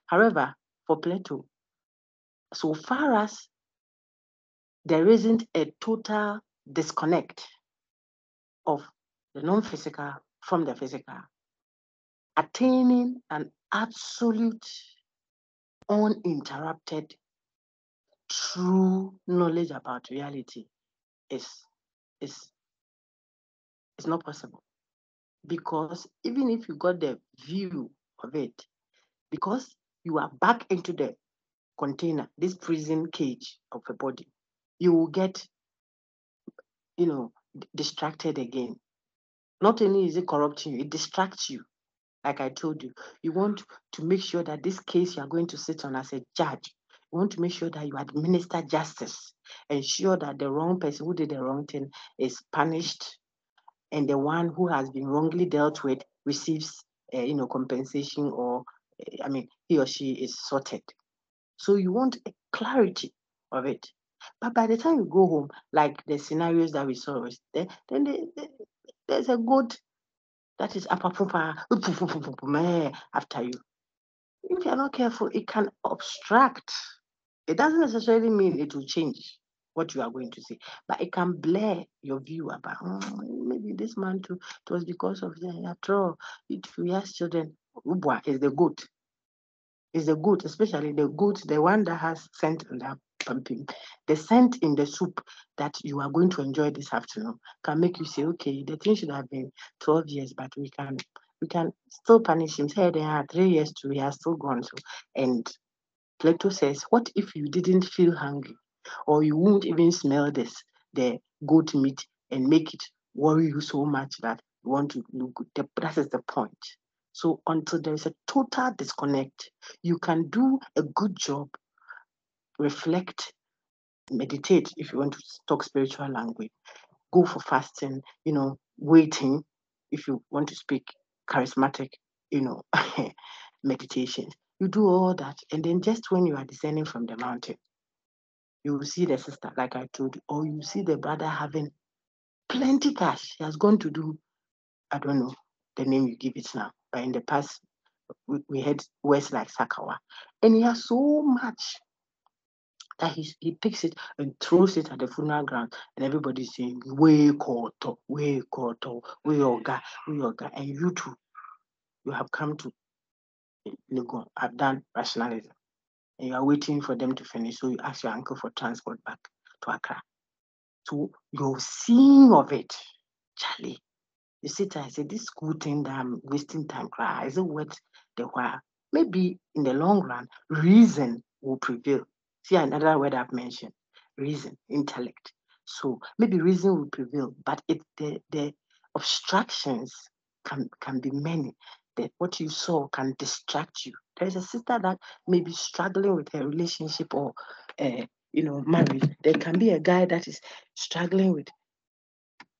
However, for Plato, so far as there isn't a total disconnect of the non-physical from the physical, attaining an absolute, uninterrupted, true knowledge about reality is is is not possible. Because even if you got the view of it, because you are back into the container, this prison cage of a body, you will get, you know, distracted again. Not only is it corrupting you, it distracts you. Like I told you, you want to make sure that this case you are going to sit on as a judge, you want to make sure that you administer justice, ensure that the wrong person who did the wrong thing is punished, and the one who has been wrongly dealt with receives, uh, you know, compensation or, uh, I mean, he or she is sorted. So you want a clarity of it. But by the time you go home, like the scenarios that we saw, then, then the, the, there's a good that is after you. If you're not careful, it can obstruct. It doesn't necessarily mean it will change what you are going to say, but it can blur your view about oh, maybe this man too. It was because of the after all, it we have children. Ubwa is the good. Is the good, especially the good, the one that has scent and that The scent in the soup that you are going to enjoy this afternoon can make you say, okay, the thing should have been 12 years, but we can we can still punish him. Say they are three years to he has still gone so. And Plato says, what if you didn't feel hungry or you won't even smell this, the goat meat and make it worry you so much that you want to look good. That is the point. So until there is a total disconnect, you can do a good job reflect, meditate if you want to talk spiritual language, go for fasting, you know, waiting if you want to speak charismatic, you know, meditation. You do all that, and then just when you are descending from the mountain, you will see the sister, like I told you, or you see the brother having plenty cash. He has gone to do, I don't know the name you give it now, but in the past we, we had words like Sakawa, and he has so much that he, he picks it and throws it at the funeral ground, and everybody's saying, Way koto, way koto, way oga, way oga. And you too, you have come to Legon, have done rationalism. And you are waiting for them to finish. So you ask your uncle for transport back to Accra. So you're seeing of it, Charlie. You sit and say, This good thing that I'm wasting time, cry, is it worth the while? Maybe in the long run, reason will prevail See another word I've mentioned, reason, intellect. So maybe reason will prevail, but it the, the obstructions can can be many. That what you saw can distract you. There's a sister that may be struggling with her relationship or uh, you know marriage. There can be a guy that is struggling with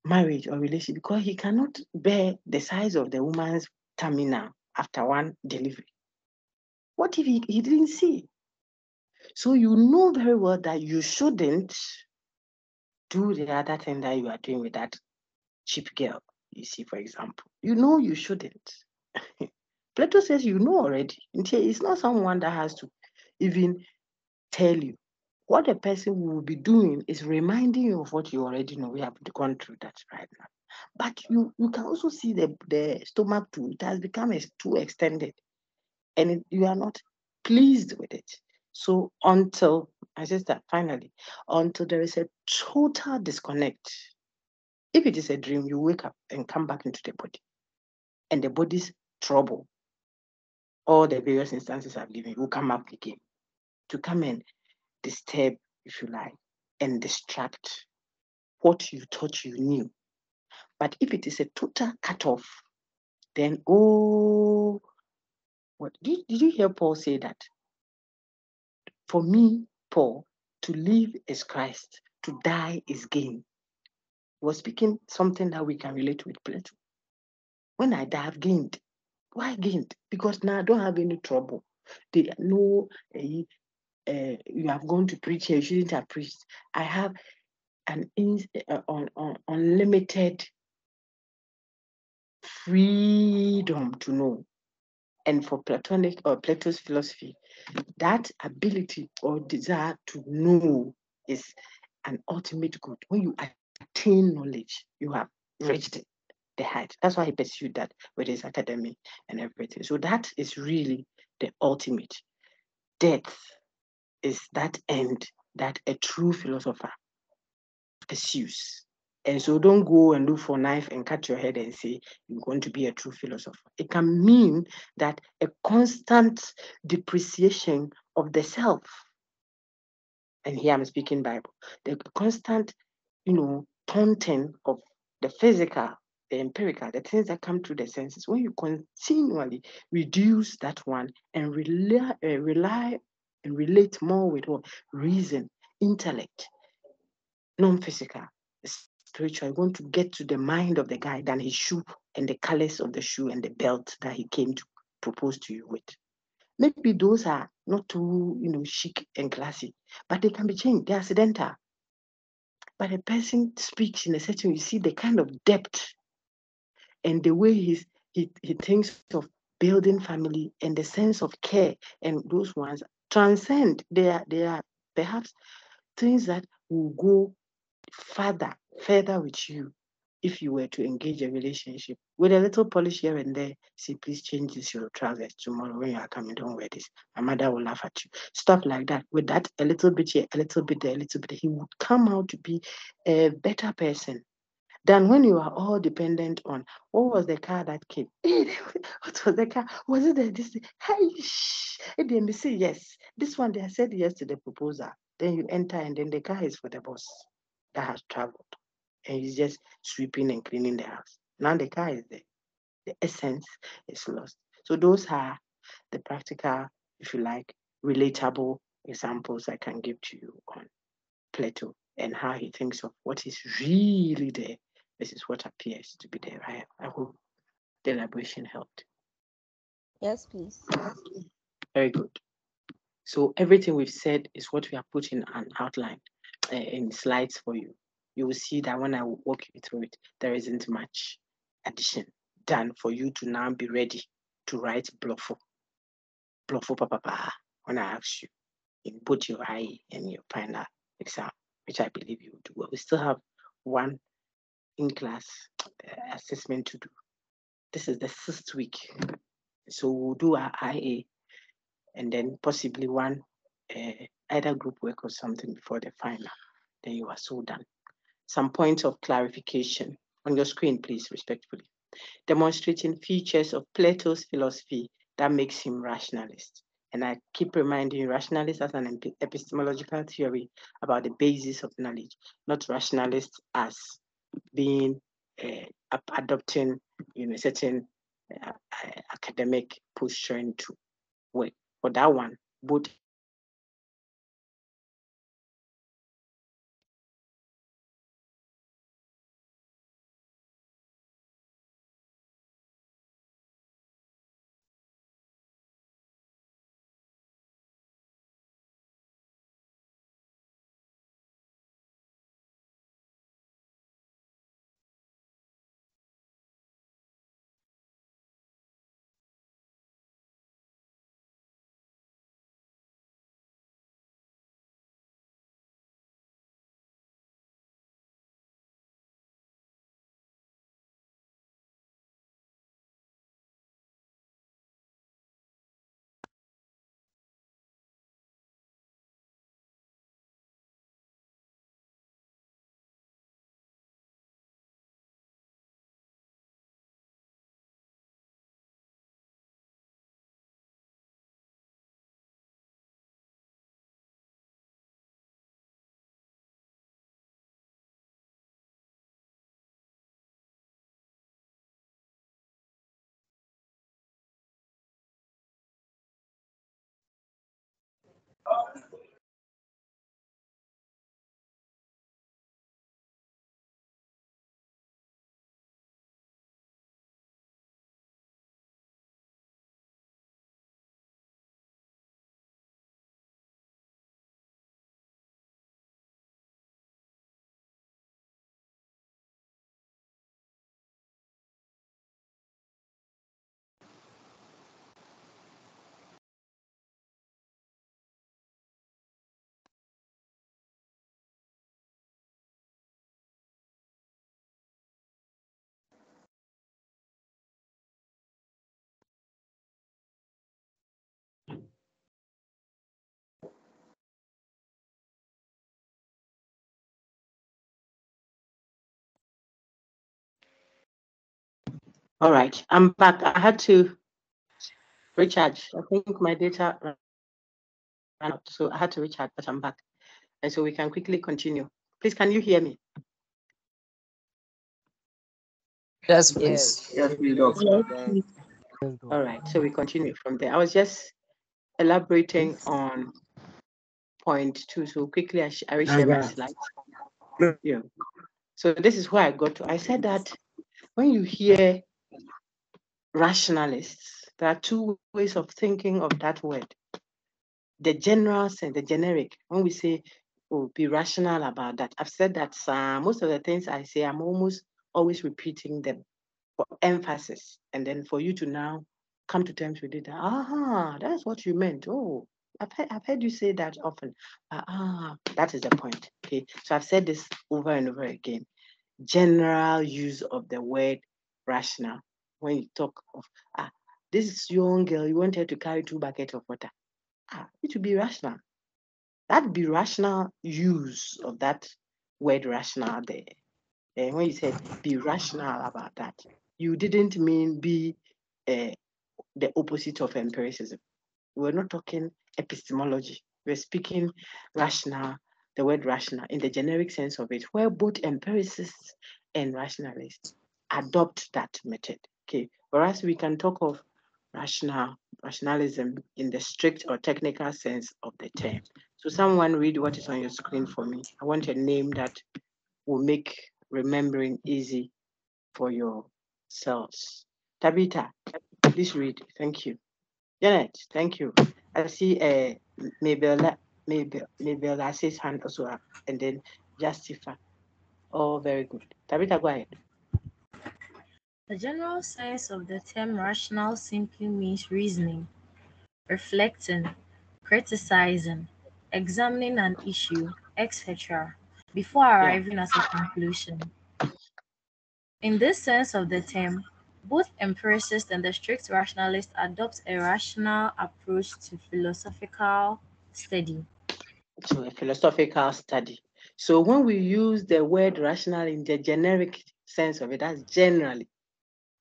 marriage or relationship because he cannot bear the size of the woman's now after one delivery. What if he, he didn't see? So you know very well that you shouldn't do the other thing that you are doing with that cheap girl, you see, for example. You know you shouldn't. Plato says you know already. It's not someone that has to even tell you. What a person will be doing is reminding you of what you already know. We have gone through that right now. But you, you can also see the, the stomach too. It has become too extended. And it, you are not pleased with it. So until, I just that finally, until there is a total disconnect, if it is a dream, you wake up and come back into the body, and the body's trouble, all the various instances I've given, will come up again to come and disturb, if you like, and distract what you thought you knew. But if it is a total cut-off, then oh, what did, did you hear Paul say that? For me, Paul, to live is Christ, to die is gain. Was speaking something that we can relate with Plato. When I die, I've gained. Why gained? Because now I don't have any trouble. They know uh, uh, you have gone to preach here, you shouldn't have preached. I have an in, uh, un, un, unlimited freedom to know. And for Platonic or Plato's philosophy, that ability or desire to know is an ultimate good. When you attain knowledge, you have reached the height. That's why he pursued that with his academy and everything. So that is really the ultimate. Death is that end that a true philosopher pursues. And so don't go and look for a knife and cut your head and say you're going to be a true philosopher. It can mean that a constant depreciation of the self. And here I'm speaking Bible. The constant, you know, taunting of the physical the empirical, the things that come through the senses, when you continually reduce that one and rely, uh, rely and relate more with what reason, intellect, non-physical, spiritual, you want to get to the mind of the guy than his shoe and the colors of the shoe and the belt that he came to propose to you with. Maybe those are not too, you know, chic and classy, but they can be changed. They're accidental. But a person speaks in a certain, you see the kind of depth and the way he's, he, he thinks of building family and the sense of care and those ones transcend. They are, they are perhaps things that will go further, further with you if you were to engage a relationship with a little polish here and there, say, please change this your trousers tomorrow when you are coming, don't wear this. My mother will laugh at you. Stuff like that. With that, a little bit here, a little bit there, a little bit, he would come out to be a better person than when you are all dependent on what was the car that came? Eh, what was the car? Was it the, this? Hey, shh. Then they yes. This one they said yes to the proposal. Then you enter and then the car is for the boss that has traveled and he's just sweeping and cleaning the house. Now the car is there. The essence is lost. So those are the practical, if you like, relatable examples I can give to you on Plato and how he thinks of what is really there this is what appears to be there. I, I hope the elaboration helped. Yes, please. Very good. So everything we've said is what we have put in an outline uh, in slides for you. You will see that when I walk you through it, there isn't much addition done for you to now be ready to write bluffo. Bluffo papa when I ask you in both your eye and your final exam, which I believe you will do. We still have one in class uh, assessment to do. This is the sixth week. So we'll do our IA and then possibly one uh, either group work or something before the final. Then you are so done. Some points of clarification on your screen, please, respectfully. Demonstrating features of Plato's philosophy that makes him rationalist. And I keep reminding you, rationalist as an epistemological theory about the basis of knowledge, not rationalist as being uh, adopting you know certain uh, academic position to work for that one both Oh. All right, I'm back. I had to recharge. I think my data ran out, so I had to recharge, but I'm back. And so we can quickly continue. Please, can you hear me? Yes, please. Yes, please, doctor. Yes, All right, so we continue from there. I was just elaborating on point two. So quickly, I, sh- I will share my slides. Yeah. So this is where I got to. I said that when you hear rationalists, there are two ways of thinking of that word. The general sense, the generic. When we say, "Oh, be rational about that," I've said that uh, most of the things I say, I'm almost always repeating them for emphasis, and then for you to now come to terms with it. Ah, that's what you meant. Oh, I've heard, I've heard you say that often. Ah, ah, that is the point. Okay, so I've said this over and over again. General use of the word rational when you talk of ah, this young girl, you want her to carry two buckets of water. Ah, it would be rational. That'd be rational use of that word rational there. And when you said be rational about that, you didn't mean be uh, the opposite of empiricism. We're not talking epistemology. We're speaking rational, the word rational in the generic sense of it, where both empiricists and rationalists adopt that method. Okay. Whereas we can talk of rational rationalism in the strict or technical sense of the term. So someone read what is on your screen for me. I want a name that will make remembering easy for yourselves. Tabitha, please read. Thank you. Janet, thank you. I see uh, Mabel, Mabel, Mabel Assay's hand also up, and then Justify. Oh, very good. Tabitha, go ahead. The general sense of the term rational simply means reasoning, reflecting, criticizing, examining an issue, etc., before arriving at a conclusion. In this sense of the term, both empiricists and the strict rationalist adopt a rational approach to philosophical study. To a philosophical study. So when we use the word rational in the generic sense of it, that's generally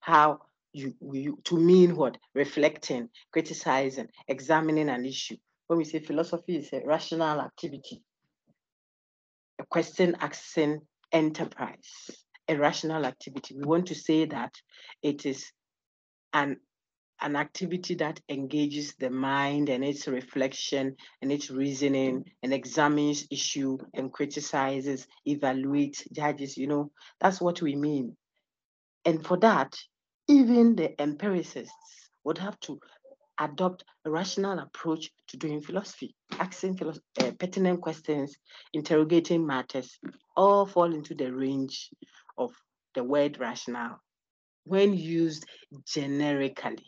how you, you to mean what? Reflecting, criticizing, examining an issue. When we say philosophy is a rational activity, a question asking enterprise, a rational activity. We want to say that it is an an activity that engages the mind and its reflection and its reasoning and examines issue and criticizes, evaluates, judges, you know, that's what we mean. And for that, even the empiricists would have to adopt a rational approach to doing philosophy, asking philosophy, uh, pertinent questions, interrogating matters, all fall into the range of the word rational when used generically,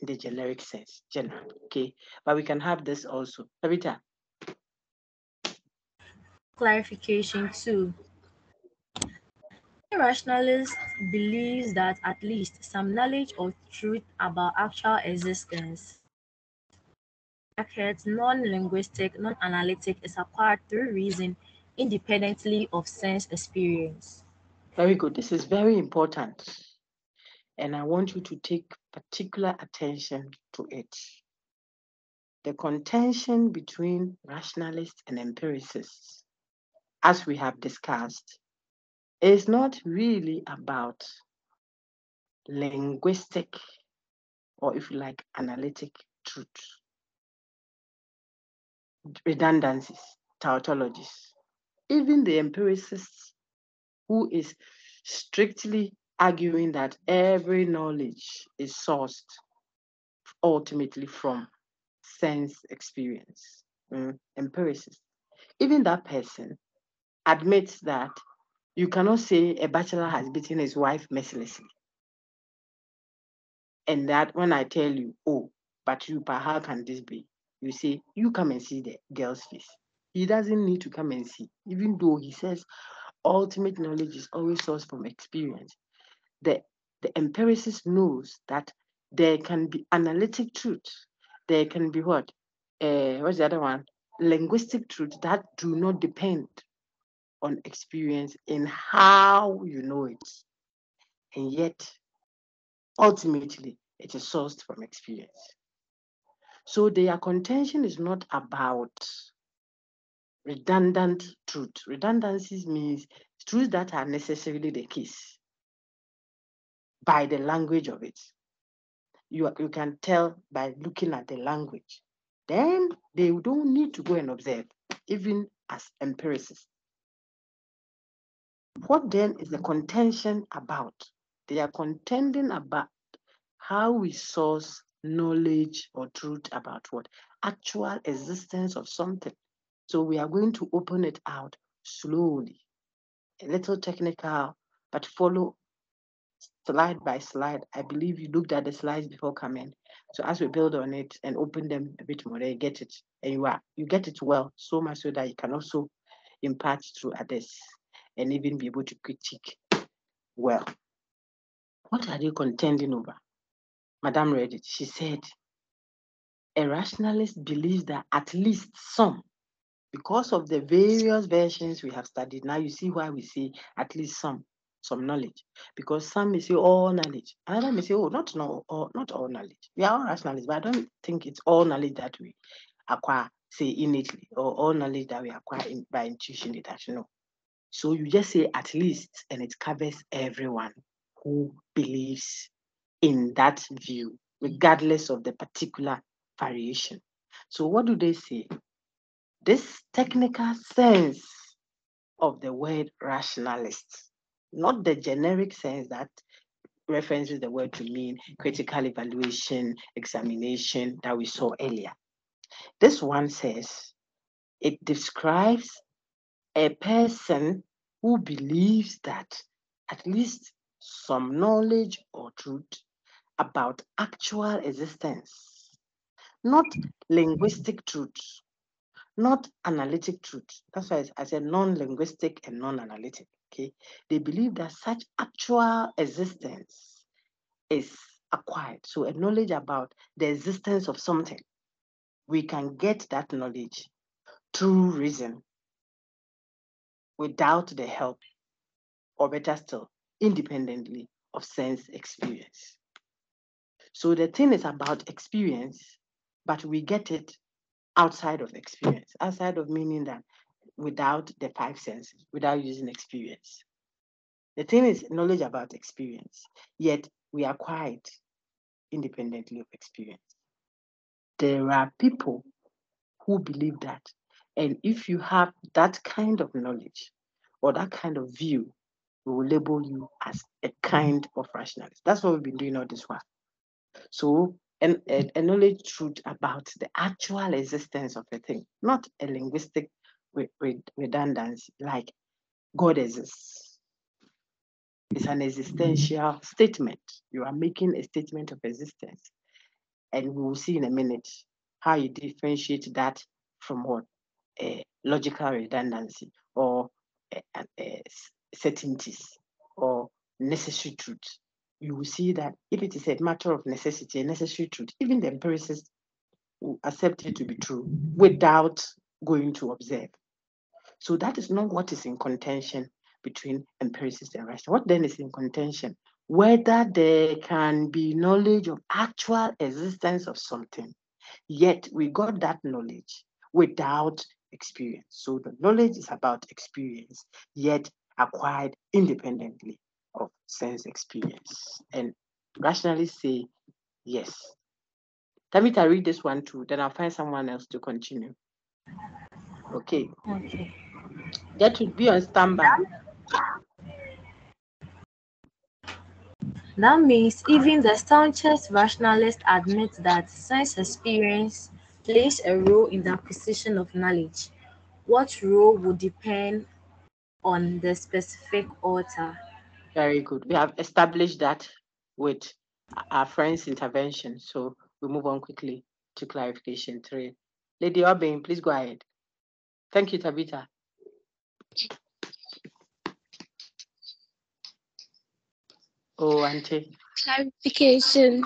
in the generic sense, general, okay? But we can have this also. Clarification two. Rationalist believes that at least some knowledge or truth about actual existence, non-linguistic, non-analytic, is acquired through reason independently of sense experience. Very good. This is very important. And I want you to take particular attention to it. The contention between rationalists and empiricists, as we have discussed, is not really about linguistic or, if you like, analytic truth, redundancies, tautologies. Even the empiricist who is strictly arguing that every knowledge is sourced ultimately from sense experience, mm, empiricist. Even that person admits that you cannot say a bachelor has beaten his wife mercilessly. And that when I tell you, oh, but you, how can this be? You say, you come and see the girl's face. He doesn't need to come and see, even though he says ultimate knowledge is always sourced from experience. The, the empiricist knows that there can be analytic truth. There can be what? Uh, what's the other one? Linguistic truth that do not depend on experience in how you know it. And yet, ultimately, it is sourced from experience. So their contention is not about redundant truth. Redundancies means truths that are necessarily the case. by the language of it. You, you can tell by looking at the language. Then they don't need to go and observe, even as empiricists. What then is the contention about? They are contending about how we source knowledge or truth about what? Actual existence of something. So we are going to open it out slowly, a little technical, but follow slide by slide. I believe you looked at the slides before coming. So as we build on it and open them a bit more, you get it. And you are you get it well, so much so that you can also impart through others and even be able to critique well. What are they contending over? Madame read it. She said, a rationalist believes that at least some, because of the various versions we have studied, now you see why we say at least some, some knowledge. Because some may say all knowledge. Another may say, oh, not, no, or, not all knowledge. We are all rationalists, but I don't think it's all knowledge that we acquire, say, innately, or all knowledge that we acquire in, by intuition detachment. No. So you just say at least, and it covers everyone who believes in that view, regardless of the particular variation. So what do they say? This technical sense of the word rationalist, not the generic sense that references the word to mean critical evaluation, examination that we saw earlier. This one says it describes a person who believes that at least some knowledge or truth about actual existence, not linguistic truth, not analytic truth. That's why I said non-linguistic and non-analytic. Okay, they believe that such actual existence is acquired. So a knowledge about the existence of something, we can get that knowledge through reason without the help, or better still, independently of sense experience. So the thing is about experience, but we get it outside of experience, outside of meaning that without the five senses, without using experience. The thing is knowledge about experience, yet we acquire it independently of experience. There are people who believe that and if you have that kind of knowledge or that kind of view, we will label you as a kind of rationalist. That's what we've been doing all this while. So, and a, knowledge truth about the actual existence of a thing, not a linguistic redundancy like God exists. It's an existential statement. You are making a statement of existence. And we will see in a minute how you differentiate that from what? Uh, logical redundancy or uh, uh, certainties or necessary truth, you will see that if it is a matter of necessity, a necessary truth, even the empiricists will accept it to be true without going to observe. So that is not what is in contention between empiricists and rational. What then is in contention? Whether there can be knowledge of actual existence of something, yet we got that knowledge without experience. So the knowledge is about experience, yet acquired independently of sense experience. And rationalists say yes. Tamita, read this one too, then I'll find someone else to continue. Okay. Okay. That would be on standby. That means even the staunchest rationalists admit that sense experience plays a role in the acquisition of knowledge. What role would depend on the specific author? Very good. We have established that with our friend's intervention. So we move on quickly to clarification three. Lady Obin, please go ahead. Thank you, Tabitha. Oh, Auntie. Clarification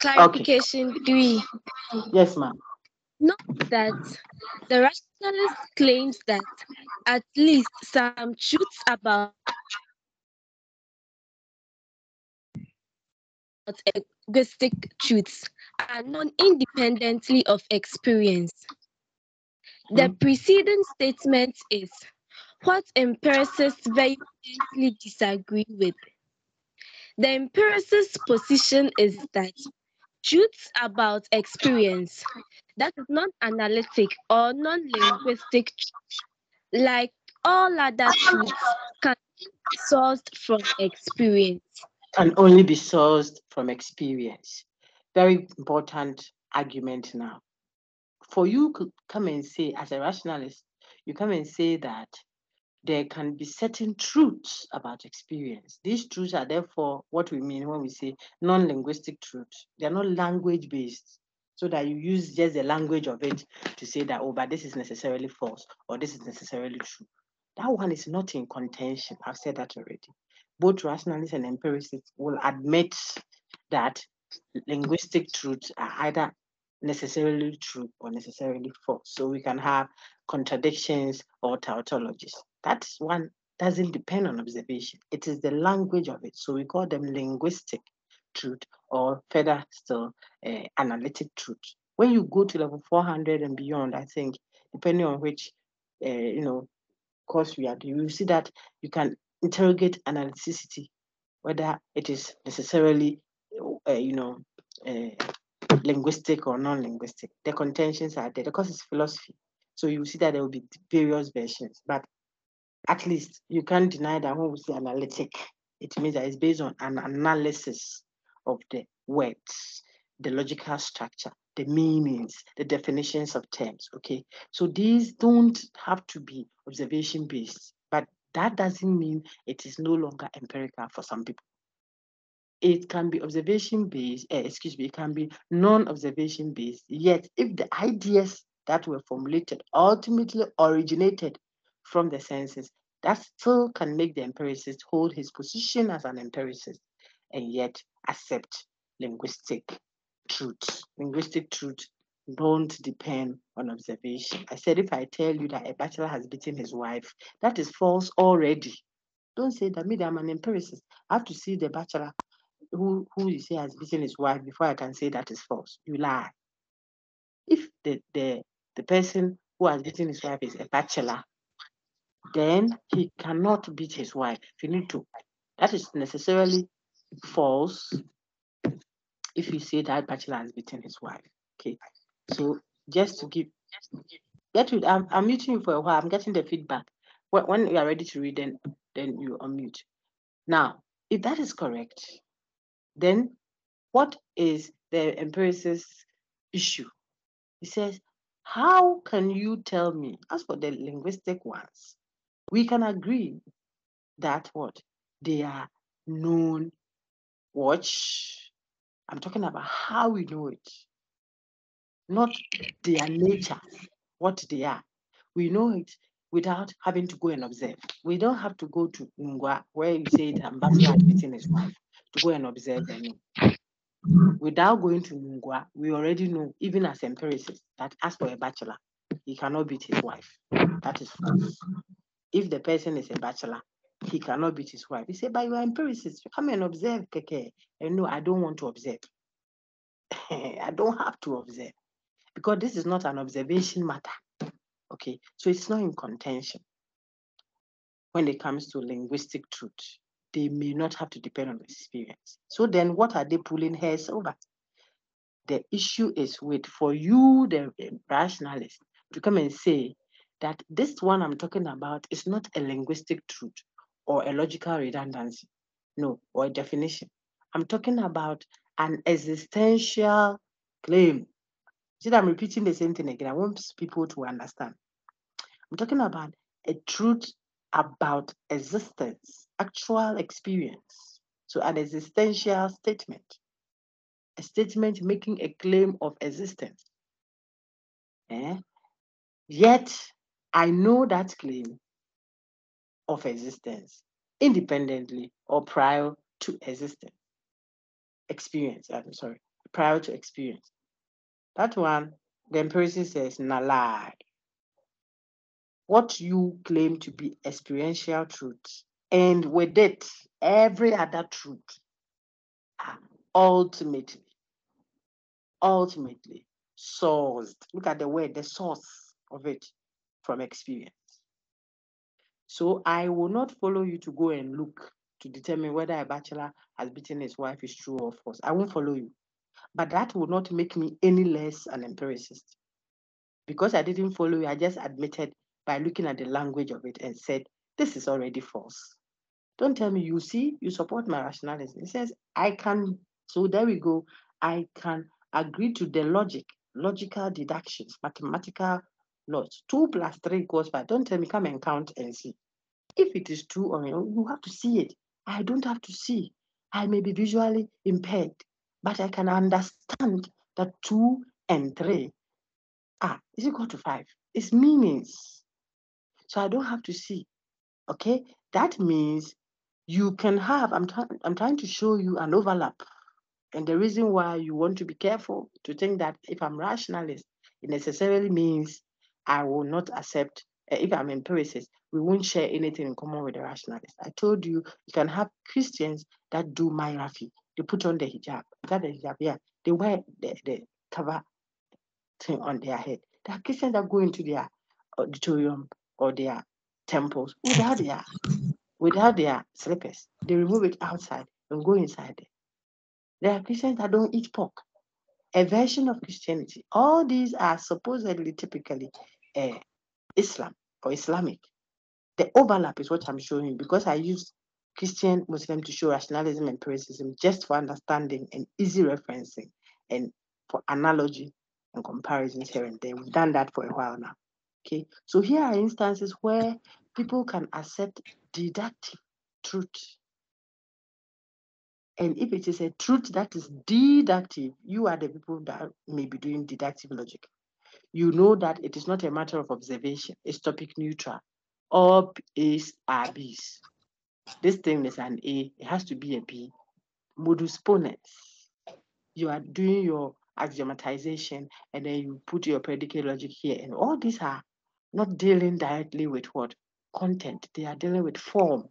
Clarification okay. three. Yes, ma'am. Note that the rationalist claims that at least some truths about linguistic truths are known independently of experience. The mm. preceding statement is what empiricists vehemently disagree with. The empiricist's position is that truths about experience that is not analytic or non-linguistic like all other truths can be sourced from experience. And only be sourced from experience. Very important argument now. For you come and say, as a rationalist, you come and say that there can be certain truths about experience. These truths are therefore what we mean when we say non-linguistic truths. They're not language-based, so that you use just the language of it to say that, oh, but this is necessarily false or this is necessarily true. That one is not in contention. I've said that already. Both rationalists and empiricists will admit that linguistic truths are either necessarily true or necessarily false. So we can have contradictions or tautologies. That one doesn't depend on observation. It is the language of it. So we call them linguistic truth or further still uh, analytic truth. When you go to level 400 and beyond, I think, depending on which, uh, you know, course we are doing, you see that you can interrogate analyticity, whether it is necessarily, uh, you know, linguistic or non-linguistic. The contentions are there because it's philosophy. So you see that there will be various versions, but at least you can't deny that when we say analytic, it means that it's based on an analysis of the words, the logical structure, the meanings, the definitions of terms. Okay, so these don't have to be observation based, but that doesn't mean it is no longer empirical for some people. It can be observation based, uh, excuse me, it can be non observation based. Yet, if the ideas that were formulated ultimately originated from the senses, that still can make the empiricist hold his position as an empiricist and yet accept linguistic truth. Linguistic truth don't depend on observation. I said if I tell you that a bachelor has beaten his wife, that is false already. Don't say that maybe I'm an empiricist. I have to see the bachelor who, who you say has beaten his wife before I can say that is false. You lie. If the, the, the person who has beaten his wife is a bachelor, then he cannot beat his wife. You need to. That is necessarily false if you say that bachelor has beaten his wife. Okay. So just to give get with I'm, I'm muting you for a while. I'm getting the feedback. When, when you are ready to read, then then you unmute. Now, if that is correct, then what is the empiricist's issue? He says, How can you tell me, as for the linguistic ones, we can agree that what? They are known. Watch. I'm talking about how we know it. Not their nature what they are. We know it without having to go and observe. We don't have to go to Ngwa where you say ambassador is beating his wife to go and observe them without going to Mungwa, we already know even as empiricists that as for a bachelor he cannot beat his wife that is false if the person is a bachelor, he cannot beat his wife. He said, but you are empiricist. Come and observe, Keke. And no, I don't want to observe. I don't have to observe because this is not an observation matter. Okay, so it's not in contention. When it comes to linguistic truth, they may not have to depend on experience. So then, what are they pulling hairs over? The issue is with for you, the rationalist, to come and say that this one I'm talking about is not a linguistic truth or a logical redundancy, no, or a definition. I'm talking about an existential claim. See, I'm repeating the same thing again. I want people to understand. I'm talking about a truth about existence, actual experience. So, an existential statement, a statement making a claim of existence. Eh? Yet, I know that claim of existence independently or prior to existence. Experience, I'm sorry, prior to experience. That one, the empiricist says, na. What you claim to be experiential truth, and with it, every other truth are ultimately, ultimately sourced. Look at the word, the source of it from experience. So I will not follow you to go and look to determine whether a bachelor has beaten his wife is true or false. I won't follow you. But that will not make me any less an empiricist. Because I didn't follow you, I just admitted by looking at the language of it and said, this is already false. Don't tell me, you see, you support my rationalism. It says, I can, so there we go. I can agree to the logic, logical deductions, mathematical laws. Two plus three equals five. Don't tell me, come and count and see. If it is true or you, you have to see it. I don't have to see. I may be visually impaired, but I can understand that two and three ah, is equal to five. It's meanings. So I don't have to see. Okay, that means you can have, I'm, trying. I'm trying to show you an overlap. And the reason why you want to be careful to think that if I'm rationalist, it necessarily means I will not accept, uh, if I'm empiricist, we won't share anything in common with the rationalist. I told you, you can have Christians that do myophy. They put on the hijab. That the hijab, yeah. They wear the, the cover thing on their head. There are Christians that go into their auditorium or their temples without their without their slippers. They remove it outside and go inside there. There are Christians that don't eat pork. A version of Christianity. All these are supposedly typically uh, Islam or Islamic. The overlap is what I'm showing because I use Christian Muslim to show rationalism and empiricism just for understanding and easy referencing and for analogy and comparisons here and there. We've done that for a while now. Okay, so here are instances where people can accept deductive truth. And if it is a truth that is deductive, you are the people that may be doing deductive logic. You know that it is not a matter of observation, it's topic neutral. All is are B's. This thing is an A, it has to be a B. Modus ponens. You are doing your axiomatization and then you put your predicate logic here. And all these are not dealing directly with what? Content. They are dealing with form.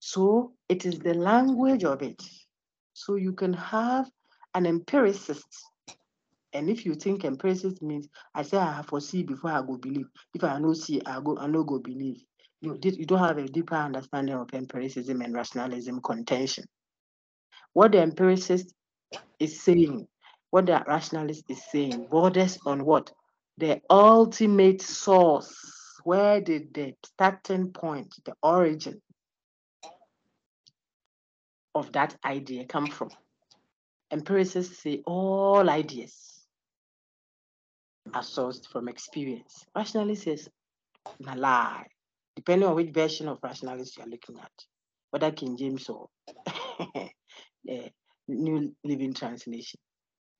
So it is the language of it. So you can have an empiricist. And if you think empiricist means I say I foresee before I go believe. If I no see, I go I no go believe. You, you don't have a deeper understanding of empiricism and rationalism contention. What the empiricist is saying, what the rationalist is saying, borders on what? The ultimate source. Where did the starting point, the origin of that idea come from? Empiricists say all ideas are sourced from experience. Rationalist says, a lie, depending on which version of rationalist you're looking at, whether King James or New Living Translation.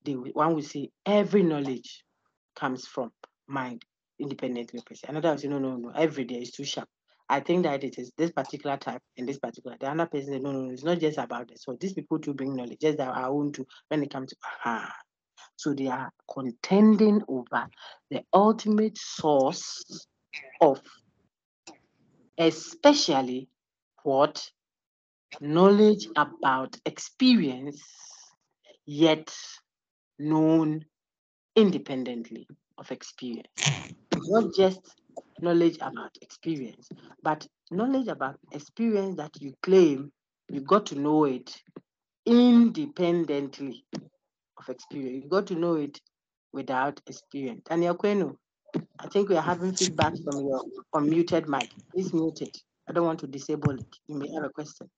They, one will say every knowledge comes from mind independently. Another will say, no, no, no, every day is too sharp. I think that it is this particular type and this particular. The other person no, no, no, it's not just about this. So these people to bring knowledge, just that our own to when it comes to aha. So they are contending over the ultimate source of especially what knowledge about experience, yet known independently of experience. Not just knowledge about experience, but knowledge about experience that you claim you got to know it independently of experience. You got to know it without experience. And Kwenu, I think we are having feedback from your unmuted mic. Please mute it. I don't want to disable it. You may have a question.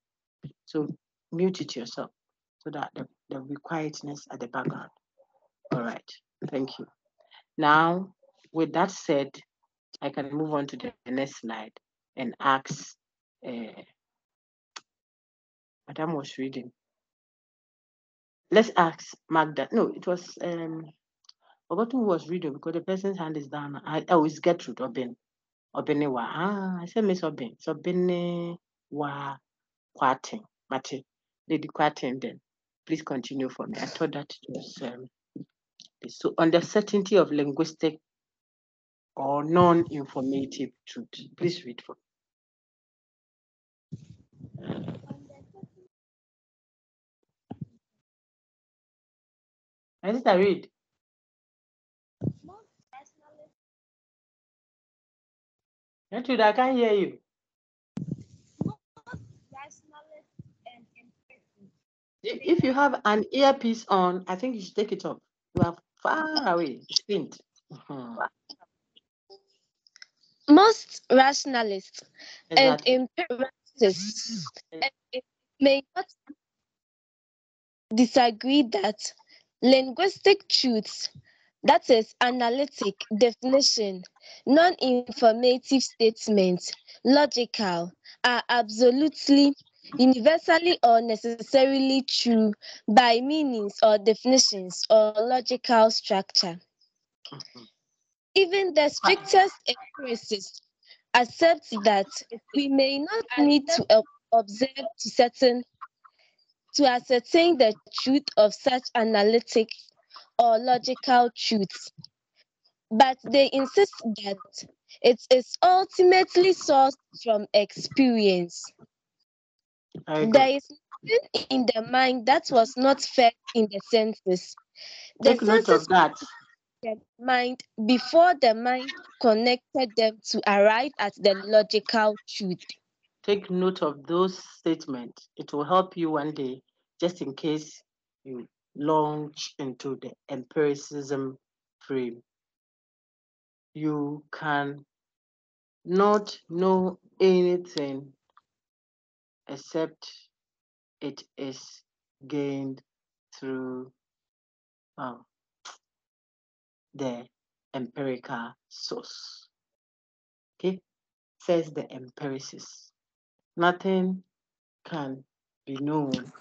So mute it yourself so that there will be quietness at the background. All right, thank you. Now, with that said, I can move on to the next slide and ask, uh, Madam was reading. Let's ask Magda. No, it was, um, forgotten who was reading because the person's hand is down. I, oh, it's Gertrude Obin. Obini wa. Ah, I said Miss Obin. So Obini wa Kwatin. Mate. Lady Kwatin then. Please continue for me. I thought that it was um, so on the certainty of linguistic or non-informative truth. Please read for me. I just read. Gertrude, I can't hear you. if you have an earpiece on, I think you should take it off. You are far away, distinct. Mm-hmm. Most rationalists exactly. and empiricists may not disagree that linguistic truths, that is, analytic definition, non informative statements, logical, are absolutely, universally, or necessarily true by meanings or definitions or logical structure. Even the strictest empiricists accept that we may not need to observe to certain to ascertain the truth of such analytic or logical truths, but they insist that it is ultimately sourced from experience. There is nothing in the mind that was not felt in the senses. The Take note of that. The mind before the mind connected them to arrive at the logical truth take note of those statements. It will help you one day, just in case you launch into the empiricism frame. You can not know anything except it is gained through um, the empirical source. Okay, says the empiricist. Nothing can be known.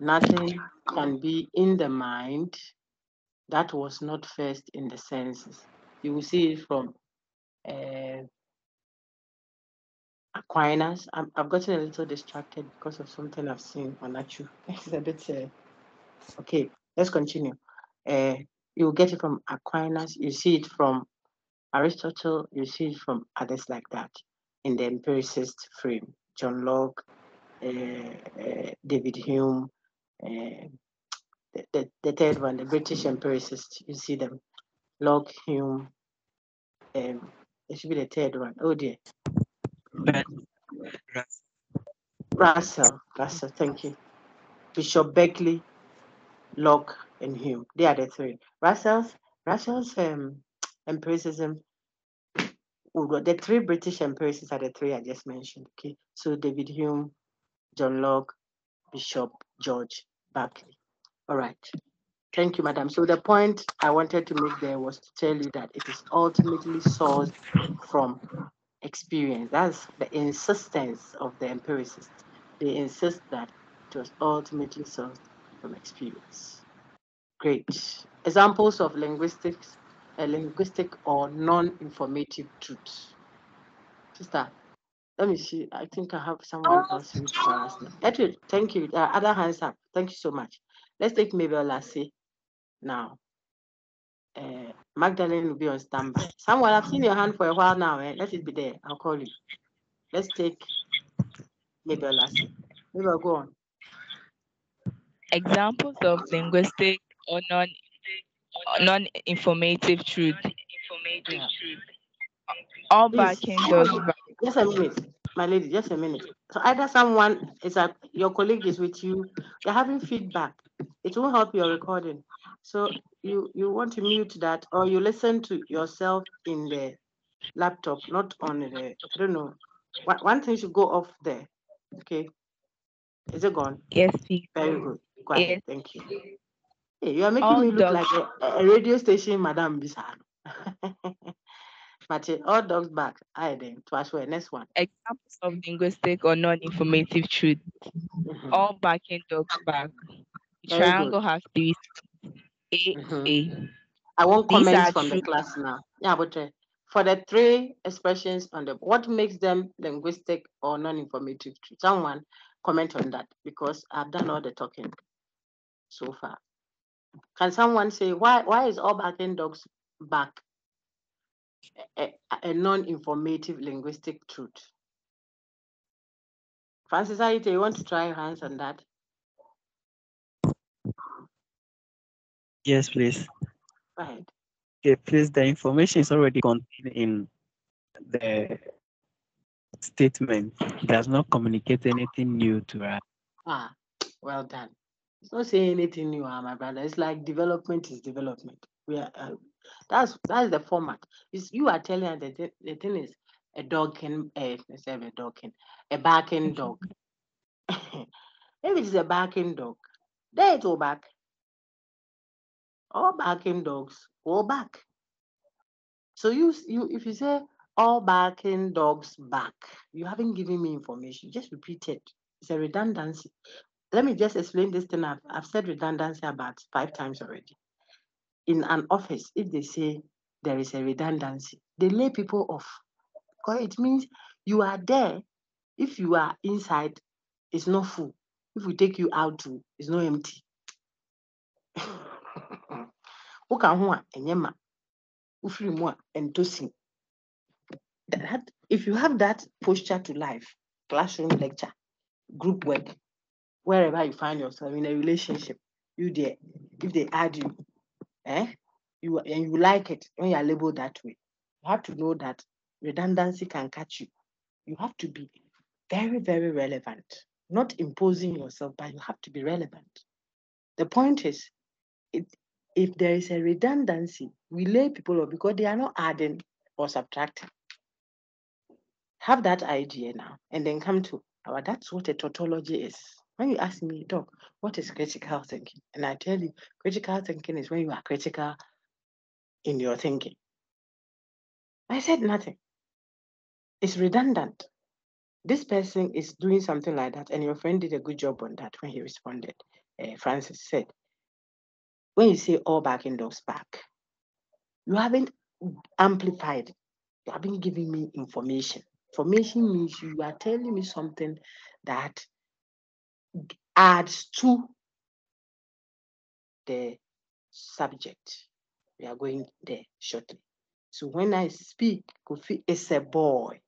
Nothing can be in the mind that was not first in the senses. You will see it from uh, Aquinas. i have gotten a little distracted because of something I've seen on Achu. It's a bit, uh, okay, let's continue. Uh, you get it from Aquinas, you see it from Aristotle, you see it from others like that in the empiricist frame. John Locke, uh, uh, David Hume, uh, the, the, the, third one, the British empiricist, you see them. Locke, Hume, um, it should be the third one. Oh dear. Russell, Russell, thank you. Bishop Berkeley, Locke, and Hume. They are the three. Russell's Russell's um, empiricism got the three British empiricists are the three I just mentioned. Okay, so David Hume, John Locke, Bishop George Berkeley. All right. Thank you, madam. So the point I wanted to make there was to tell you that it is ultimately sourced from experience. That's the insistence of the empiricists. They insist that it was ultimately sourced from experience. Great. Examples of linguistics a linguistic or non-informative truth. Sister, let me see. I think I have someone else who now. Edward, thank you. Uh, other hands up. Thank you so much. Let's take Mabel Lassie now. Uh, Magdalene will be on standby. Someone, I've seen your hand for a while now. Eh? Let it be there. I'll call you. Let's take Mabel Lassie. Mabel, go on. Examples of linguistic or non non-informative truth. Yeah. All backing does. Just a minute, my lady. Just a minute. So either someone is a your colleague is with you, you're having feedback. It won't help your recording. So you you want to mute that, or you listen to yourself in the laptop, not on the. I don't know. One, one thing should go off there. Okay. Is it gone? Yes, please. Very good. Quiet. Yes. Thank you. Hey, you are making all me look dogs. like a, a, radio station, Madame Bisano. but all dogs back. I then to as well. Next one. Examples of linguistic or non-informative truth. Mm-hmm. All backing dogs back. The triangle has three. A mm-hmm. A. I want These comments from true. the class now. Yeah, but uh, for the three expressions on the what makes them linguistic or non-informative truth? Someone comment on that because I've done all the talking so far. Can someone say why why is all backing dogs back a, a non-informative linguistic truth? Francis Aite, you want to try your hands on that? Yes, please. Go ahead. Okay, please, the information is already contained in the statement. It does not communicate anything new to us. Ah, Well done. It's not saying anything new, uh, my brother. It's like development is development. We are uh, that's that's the format. It's, you are telling that the, the thing is a dog can uh, a dog can a barking dog. if it is a barking dog, there it will back. All barking dogs will back. So you you if you say all barking dogs back, you haven't given me information. Just repeat it. It's a redundancy. Let me just explain this thing. I've, I've said redundancy about five times already. In an office, if they say there is a redundancy, they lay people off. Because it means you are there. If you are inside, it's not full. If we take you out to, it's not empty. Woka ho a ɛnyɛ ma. Wofiri mu a ɛntɔ that if you have that posture to life classroom lecture group work wherever you find yourself in a relationship you there if they add you eh you and you like it when you are labeled that way you have to know that redundancy can catch you. You have to be very very relevant. Not imposing yourself but you have to be relevant. The point is it, if there is a redundancy we lay people off because they are not adding or subtracting have that idea now and then come to our that's what a tautology is. When you ask me, Doc, what is critical thinking? And I tell you, critical thinking is when you are critical in your thinking. I said nothing. It's redundant. This person is doing something like that, and your friend did a good job on that when he responded. Uh, Francis said, when you say oh, all backing dogs back, you haven't amplified, you haven't given me information. Information means you are telling me something that adds to the subject. We are going there shortly. So when I speak, Kofi is a boy.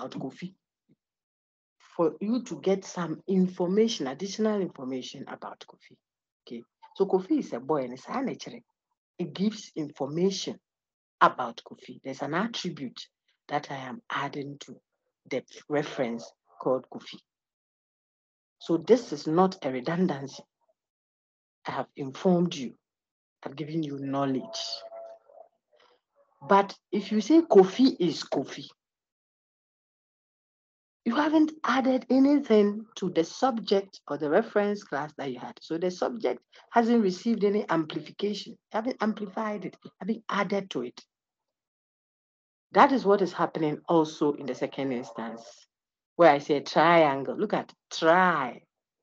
Out Kofi. For you to get some information, additional information about Kofi. Okay. So Kofi is a boy and it's actually it gives information about Kofi. There's an attribute that I am adding to the reference called Kofi. So this is not a redundancy. I have informed you, I've given you knowledge. But if you say Kofi is Kofi, you haven't added anything to the subject or the reference class that you had. So the subject hasn't received any amplification. You haven't amplified it, you haven't added to it. That is what is happening also in the second instance, where I say triangle. Look at tri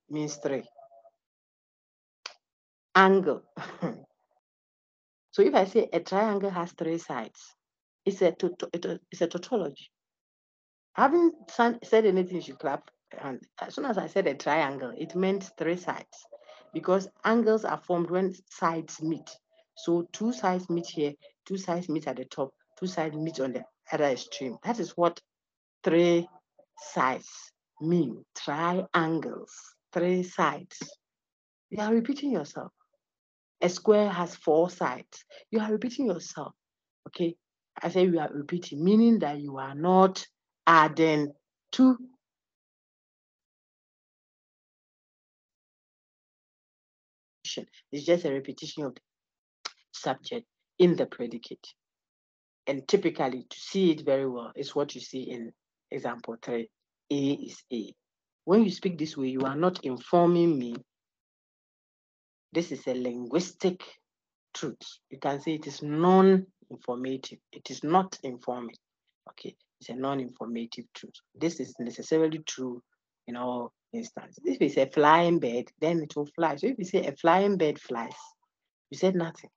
means three. Angle. so if I say a triangle has three sides, it's a, it's a tautology. I haven't said anything, you should clap. And as soon as I said a triangle, it meant three sides because angles are formed when sides meet. So two sides meet here, two sides meet at the top, two sides meet on the other extreme. That is what three sides mean. Triangles, three sides. You are repeating yourself. A square has four sides. You are repeating yourself. Okay. I say you are repeating, meaning that you are not adding to it's just a repetition of the subject in the predicate. And typically, to see it very well, is what you see in example three. A is A. When you speak this way, you are not informing me. This is a linguistic truth. You can say it is non-informative. It is not informing. Okay, it's a non-informative truth. This is necessarily true in all instances. If it's a flying bird, then it will fly. So if you say a flying bird flies, you said nothing.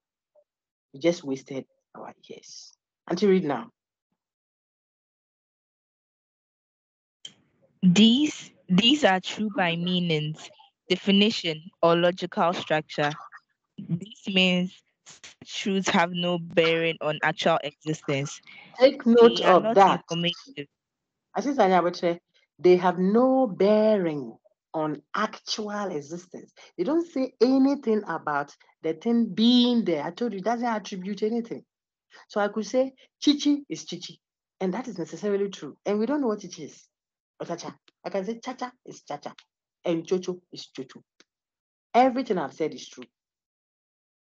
You just wasted our years. Until read now. These these are true by meanings, definition, or logical structure. This means truths have no bearing on actual existence. Take note of that. They have no bearing on actual existence. They don't say anything about the thing being there. I told you, it doesn't attribute anything. So I could say Chichi is Chichi. And that is necessarily true. And we don't know what it is. Cha-cha. I can say cha-cha is cha-cha. And chocho is chocho. Everything I've said is true.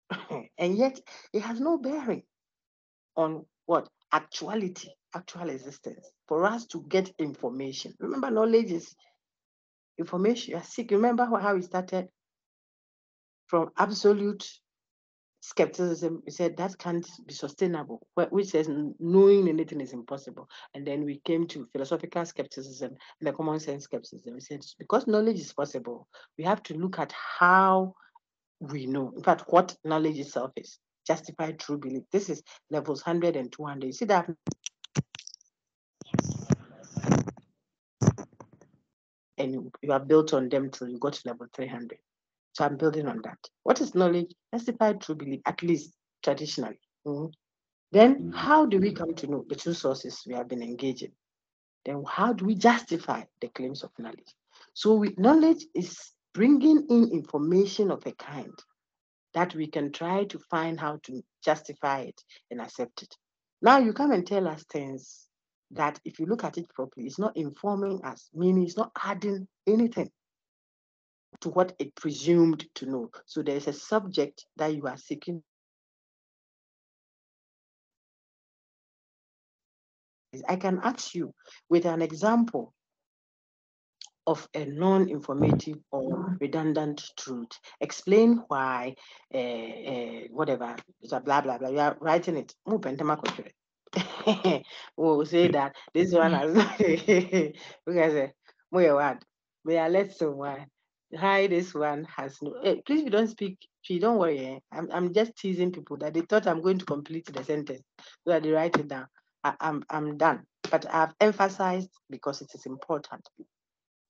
and yet it has no bearing on what? Actuality, actual existence. For us to get information. Remember, knowledge is information. You are sick. Remember how we started from absolute skepticism, we said that can't be sustainable, which says knowing anything is impossible. And then we came to philosophical skepticism and the common sense skepticism. We said because knowledge is possible, we have to look at how we know. In fact, what knowledge itself is justified true belief. This is levels 100 and 200. You see that? And you are built on them till you go to level 300. So I'm building on that. What is knowledge? Justified true belief, at least traditionally. Mm-hmm. Then mm-hmm. how do we come to know the two sources we have been engaging? Then how do we justify the claims of knowledge? So we, knowledge is bringing in information of a kind that we can try to find how to justify it and accept it. Now you come and tell us things that if you look at it properly, it's not informing us, meaning it's not adding anything to what it presumed to know. So there's a subject that you are seeking. I can ask you with an example of a non-informative or redundant truth. Explain why, uh, uh, whatever, blah, blah, blah, you are writing it. we'll say that this one has, because, we are let someone hi, this one has no. Hey, please, you don't speak. She don't worry. Eh? I'm, I'm just teasing people that they thought I'm going to complete the sentence so that they write it down. I, I'm, I'm done. But I've emphasized because it is important.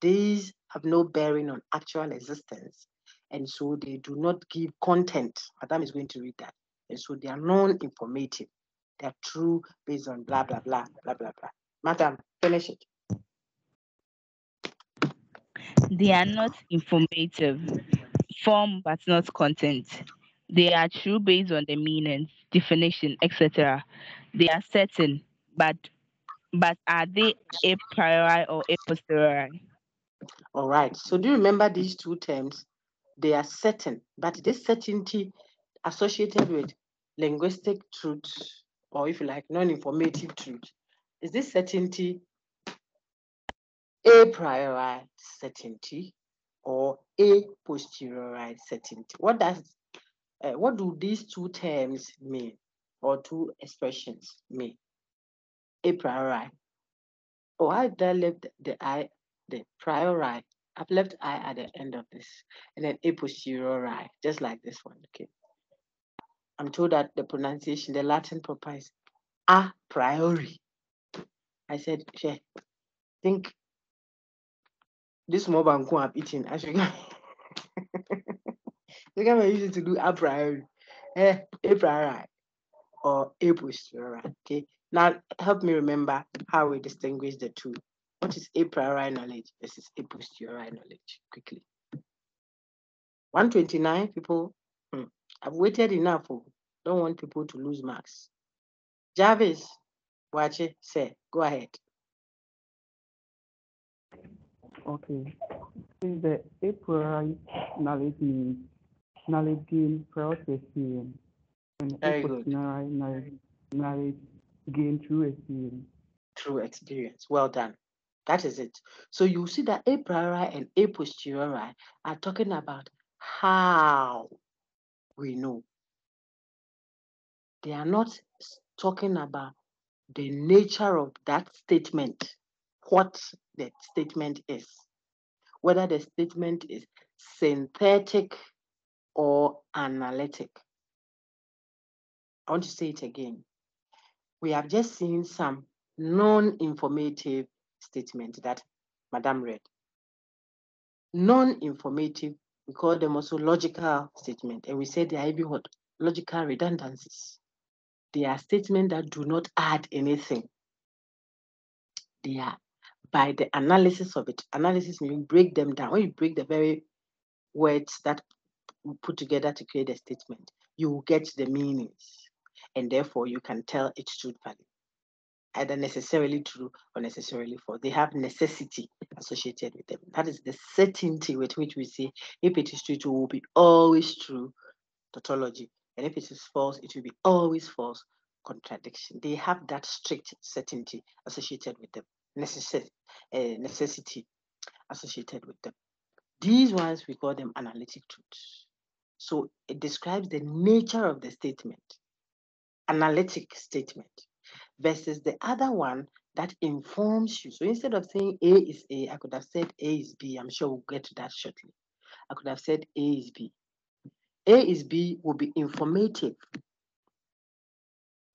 These have no bearing on actual existence. And so they do not give content. Madam is going to read that. And so they are non-informative. They are true based on blah, blah, blah, blah, blah, blah. Madam, finish it. They are not informative, form but not content. They are true based on the meanings, definition, etc. They are certain, but but are they a priori or a posteriori? All right. So do you remember these two terms? They are certain, but this certainty associated with linguistic truth, or if you like, non-informative truth, is this certainty a priori certainty or a posteriori certainty. What does uh, what do these two terms mean or two expressions mean? A priori. Oh, I left the I, the priori. I've left I at the end of this, and then a posteriori, just like this one. Okay. I'm told that the pronunciation, the Latin proper is a priori. I said, yeah, think this small banku I'm eating, I should you can use it to do a priori, eh, a priori, or a posteriori. Okay. Now help me remember how we distinguish the two. What is a priori knowledge versus a posteriori knowledge? Quickly. 129 people. Hmm, I've waited enough. Oh, don't want people to lose marks. Jarvis, watch it. Say, go ahead. Okay. In the a priori knowledge means knowledge prior experience. And Very a posteriori knowledge, knowledge gained through experience. Through experience. Well done. That is it. So you see that a priori and a posteriori are talking about how we know. They are not talking about the nature of that statement what the statement is, whether the statement is synthetic or analytic. I want to say it again. We have just seen some non-informative statement that Madam read. Non-informative, we call them also logical statement, and we say they are even what? Logical redundancies. They are statements that do not add anything. They are by the analysis of it. Analysis means you break them down. When you break the very words that put together to create a statement, you will get the meanings, and therefore you can tell its truth value. Either necessarily true or necessarily false. They have necessity associated with them. That is the certainty with which we say if it is true, it will be always true, tautology. And if it is false, it will be always false, contradiction. They have that strict certainty associated with them, necessity, uh, necessity associated with them. These ones, we call them analytic truths. So it describes the nature of the statement, analytic statement versus the other one that informs you. So instead of saying A is A, I could have said A is B. I'm sure we'll get to that shortly. I could have said A is B. A is B will be informative.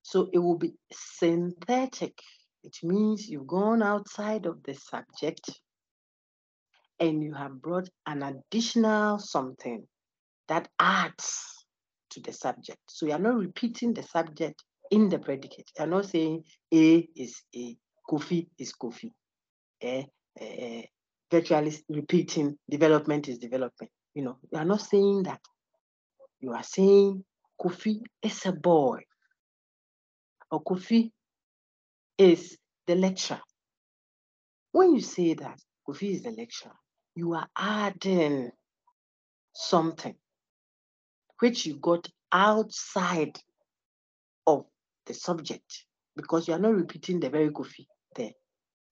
So it will be synthetic. It means you've gone outside of the subject and you have brought an additional something that adds to the subject. So you are not repeating the subject in the predicate. You're not saying A is A, Kofi is Kofi. Eh, eh, virtually repeating development is development. You know, you are not saying that. You are saying Kofi is a boy. Or Kofi is the lecturer. When you say that Kofi is the lecturer, you are adding something which you got outside the subject because you are not repeating the very Kofi there.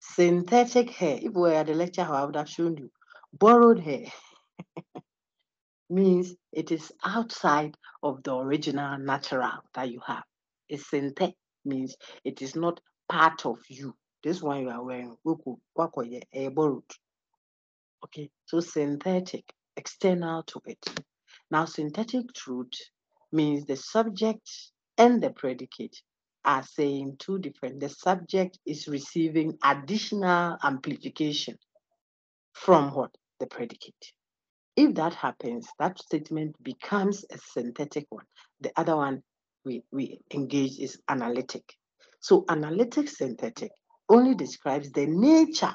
Synthetic hair, if we were at the lecture, I would have shown you. Borrowed hair means it is outside of the original natural that you have. A synthetic means it is not part of you. This one you are wearing, eh, borrowed. Okay, so synthetic, external to it. Now, synthetic truth means the subject and the predicate are saying two different. The subject is receiving additional amplification from what? The predicate. If that happens, that statement becomes a synthetic one. The other one we, we engage is analytic. So analytic synthetic only describes the nature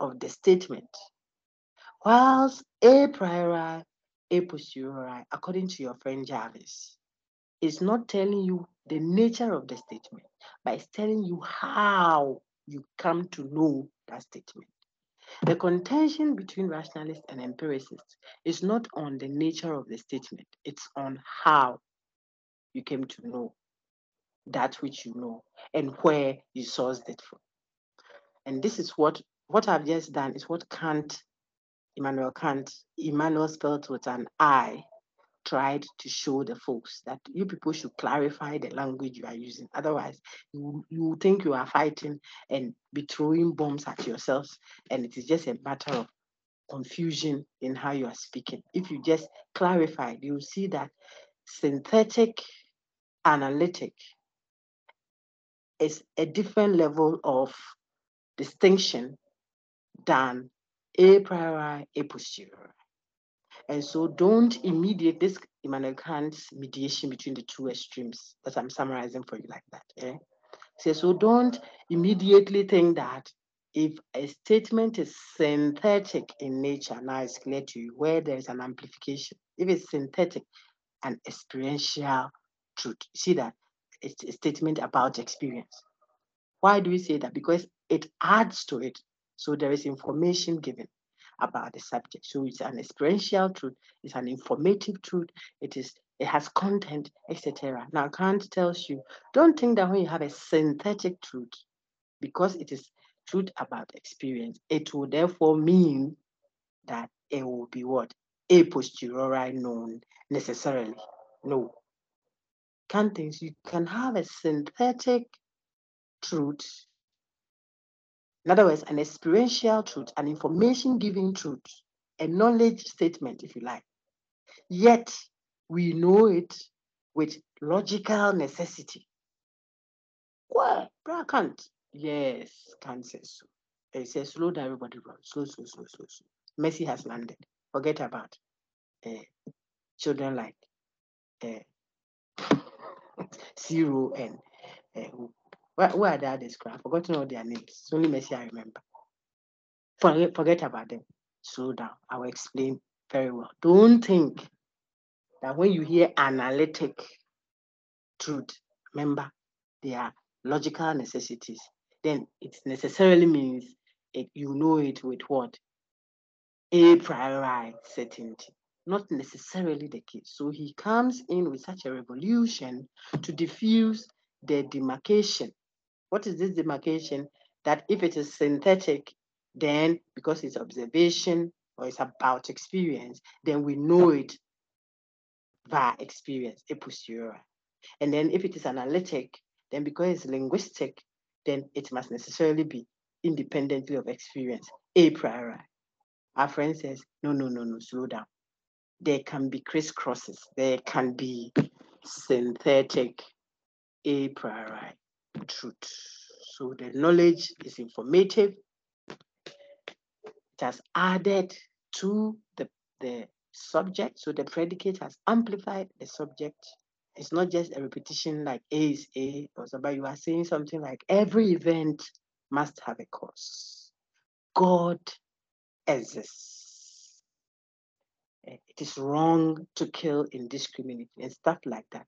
of the statement, whilst a priori, a posteriori, according to your friend Jarvis, is not telling you the nature of the statement, but it's telling you how you come to know that statement. The contention between rationalists and empiricists is not on the nature of the statement, it's on how you came to know that which you know and where you sourced it from. And this is what what I've just done is what Kant, Immanuel Kant, Immanuel spelled with an I, tried to show the folks that you people should clarify the language you are using. Otherwise, you, you think you are fighting and be throwing bombs at yourselves, and it is just a matter of confusion in how you are speaking. If you just clarify, you'll see that synthetic analytic is a different level of distinction than a priori, a posteriori. And so don't immediate this Immanuel Kant's mediation between the two extremes that I'm summarizing for you like that. Yeah? So, so don't immediately think that if a statement is synthetic in nature, now it's clear to you where there is an amplification. If it's synthetic, an experiential truth. See that it's a statement about experience. Why do we say that? Because it adds to it. So there is information given about the subject. So it's an experiential truth, it's an informative truth, it is it has content, etc. Now Kant tells you, don't think that when you have a synthetic truth, because it is truth about experience, it will therefore mean that it will be what? A posteriori known necessarily. No. Kant thinks you can have a synthetic truth in other words, an experiential truth, an information giving truth, a knowledge statement, if you like. Yet we know it with logical necessity. What? Bra Kant. Yes, Kant says so. He says, slow down, everybody run. Slow, slow, slow, slow, slow. Messi has landed. Forget about uh, children like uh, Zero and uh, where, are the others? I've forgotten all their names. It's only Messi I remember. Forget, forget about them. Slow down. I will explain very well. Don't think that when you hear analytic truth, remember they are logical necessities, then it necessarily means it, you know it with what? A priori certainty. Not necessarily the case. So he comes in with such a revolution to diffuse the demarcation. What is this demarcation? That if it is synthetic, then because it's observation or it's about experience, then we know it via experience, a posteriori. And then if it is analytic, then because it's linguistic, then it must necessarily be independently of experience, a priori. Our friend says, no, no, no, no, slow down. There can be crisscrosses. There can be synthetic a priori truth. So the knowledge is informative. It has added to the, the subject. So the predicate has amplified the subject. It's not just a repetition like A is A or something. You are saying something like every event must have a cause. God exists. It is wrong to kill indiscriminately and stuff like that.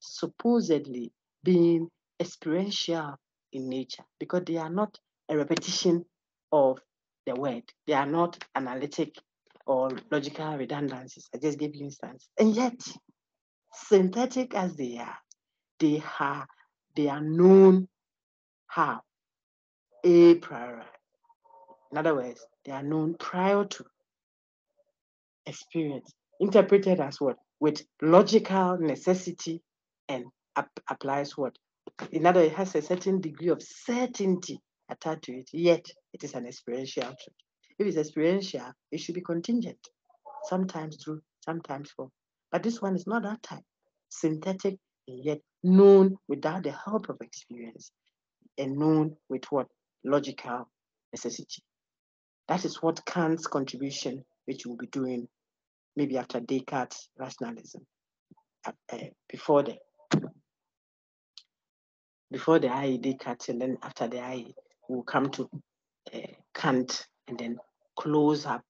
Supposedly being experiential in nature because they are not a repetition of the word. They are not analytic or logical redundancies. I just gave you instance. And yet, synthetic as they are, they are they are known how a priori. In other words, they are known prior to experience, interpreted as what? With logical necessity and ap- applies what? In other words, it has a certain degree of certainty attached to it, yet it is an experiential truth. If it's experiential, it should be contingent, sometimes true, sometimes false. But this one is not that type. Synthetic and yet known without the help of experience and known with what? Logical necessity. That is what Kant's contribution, which we'll be doing maybe after Descartes' rationalism, uh, uh, before the before the IE cuts, and then after the IE, we'll come to uh, Kant and then close up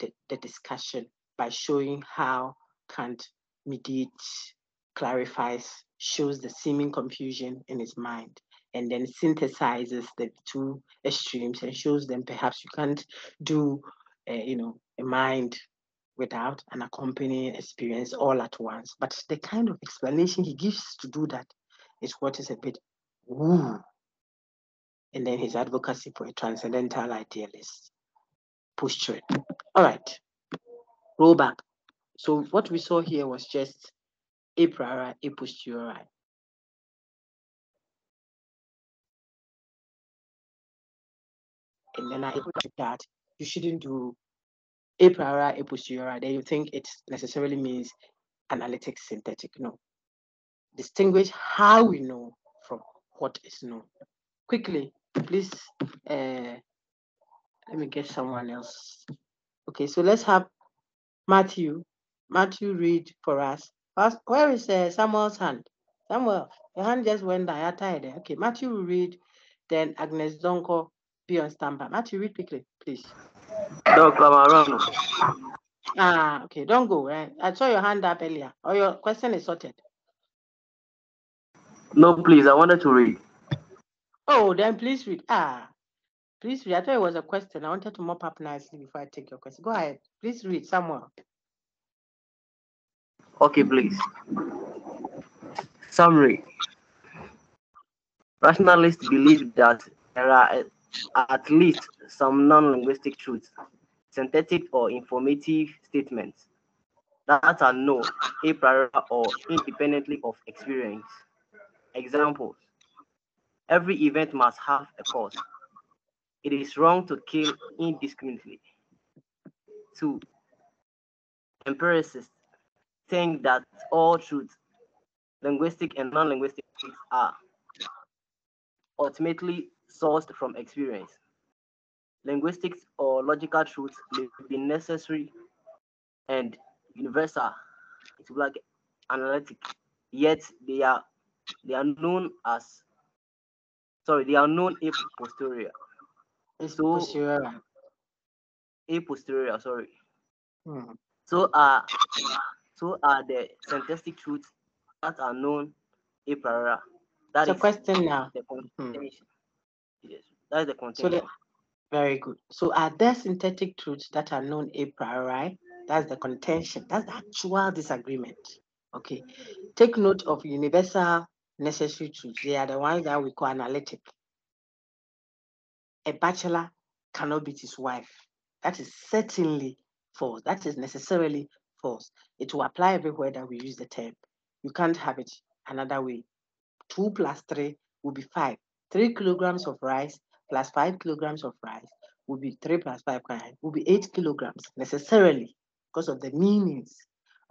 the, the discussion by showing how Kant mediates, clarifies, shows the seeming confusion in his mind, and then synthesizes the two extremes and shows them perhaps you can't do, uh, you know, a mind without an accompanying experience all at once. But the kind of explanation he gives to do that is what is a bit woo. And then his advocacy for a transcendental idealist posture. All right, roll back. So what we saw here was just a priori, a posteriori. and then I put that you shouldn't do a priori, a posteriori, then you think it necessarily means analytic synthetic. No. Distinguish how we know from what is known. Quickly, please uh, let me get someone else. Okay, so let's have Matthew. Matthew read for us. Where is uh, Samuel's hand? Samuel, your hand just went down. You're tired. Okay, Matthew will read. Then Agnes Donko be on standby. Matthew, read quickly, please. Don't come around. Ah, okay. Don't go. Right? I saw your hand up earlier. Or your question is sorted. No, please. I wanted to read. Oh, then please read. Ah, please read. I thought it was a question. I wanted to mop up nicely before I take your question. Go ahead. Please read somewhere. Okay, please. Summary. Rationalists believe that there are at least some non-linguistic truths, synthetic or informative statements that are known a priori or independently of experience. Examples. Every event must have a cause. It is wrong to kill indiscriminately. Two, empiricists think that all truths, linguistic and non-linguistic are ultimately sourced from experience. Linguistics or logical truths may be necessary and universal. It's like analytic, yet they are they are known as sorry, they are known a posterior. So posterior. A posterior, sorry. Hmm. So are so are the synthetic truths that are known a priori. That a question now. The hmm. Yes, that's the contention. So the, very good. So are there synthetic truths that are known a priori? That's the contention. That's the actual disagreement. Okay. Take note of universal necessary truths. They are the ones that we call analytic. A bachelor cannot beat his wife. That is certainly false. That is necessarily false. It will apply everywhere that we use the term. You can't have it another way. Two plus three will be five. Three kilograms of rice plus five kilograms of rice will be three plus five will be eight kilograms necessarily because of the meanings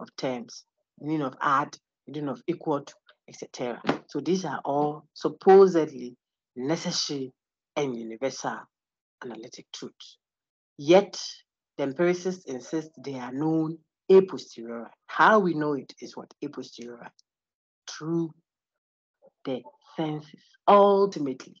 of terms, meaning of add, meaning of equal to, etc. So these are all supposedly necessary and universal analytic truths. Yet the empiricists insist they are known a posteriori. How we know it is what a posteriori through the senses ultimately.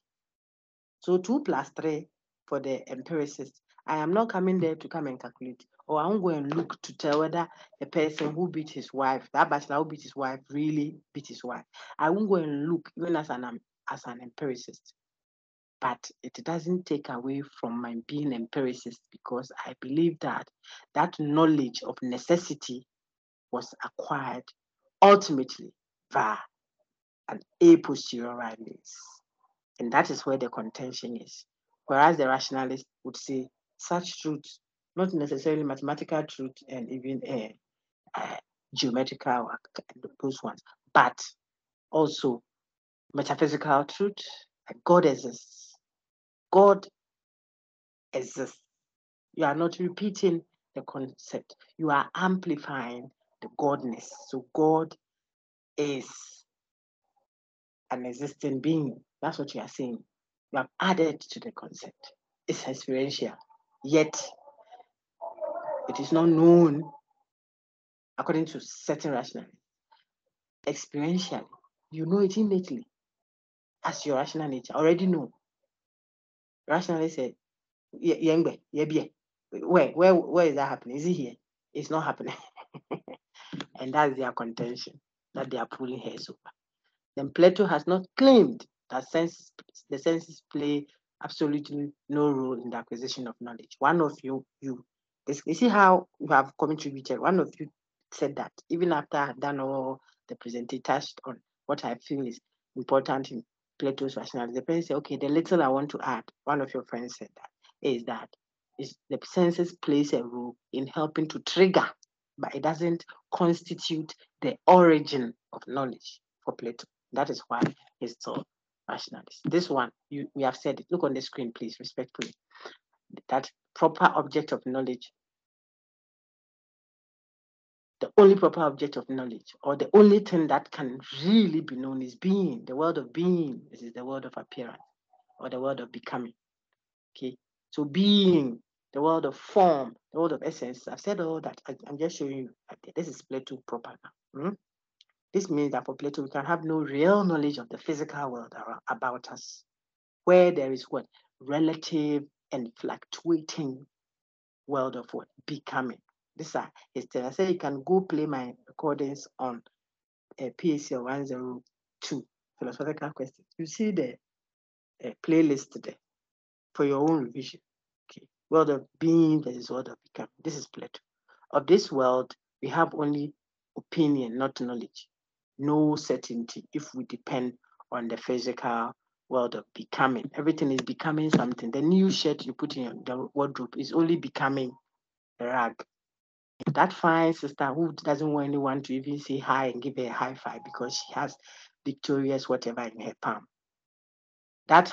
So two plus three for the empiricist. I am not coming there to come and calculate, or I'm going to look to tell whether the person who beat his wife, that bachelor who beat his wife, really beat his wife. I won't go and look even as an um, as an empiricist, but it doesn't take away from my being empiricist because I believe that that knowledge of necessity was acquired ultimately via an a posteriori means, and that is where the contention is. Whereas the rationalist would say such truths, not necessarily mathematical truth and even uh, uh, geometrical, those ones, but also metaphysical truth, God exists. God exists. You are not repeating the concept, you are amplifying the godness. So God is an existing being. That's what you are saying you have added to the concept. It's experiential, yet it is not known according to certain rationale. Experientially, you know it innately as your rational nature. Already know. Rationally said, where, where, where is that happening? Is it here? It's not happening. and that's their contention that they are pulling hairs over. Then Plato has not claimed that sense, the senses play absolutely no role in the acquisition of knowledge. One of you, you, you see how you have contributed. One of you said that even after I had done all the presentation touched on what I feel is important in Plato's rationality. The person said, okay, the little I want to add, one of your friends said that, is that is the senses plays a role in helping to trigger, but it doesn't constitute the origin of knowledge for Plato. That is why he's so rationalist. This one, you, we have said it. Look on the screen, please, respectfully. That proper object of knowledge, the only proper object of knowledge, or the only thing that can really be known is being. The world of being this is the world of appearance, or the world of becoming. Okay, so being, the world of form, the world of essence. I've said all that. I, am just showing you. This is Plato proper now. Hmm? This means that for Plato, we can have no real knowledge of the physical world about us, where there is what? Relative and fluctuating world of what? Becoming. These are his I say you can go play my recordings on a uh, PACL 102 philosophical questions. You see the uh, playlist there for your own revision. Okay. World of being versus world of becoming. This is Plato. Of this world, we have only opinion, not knowledge no certainty if we depend on the physical world of becoming. Everything is becoming something. The new shirt you put in the wardrobe is only becoming a rag. That fine sister who doesn't want anyone to even say hi and give her a high five because she has victorious whatever in her palm. That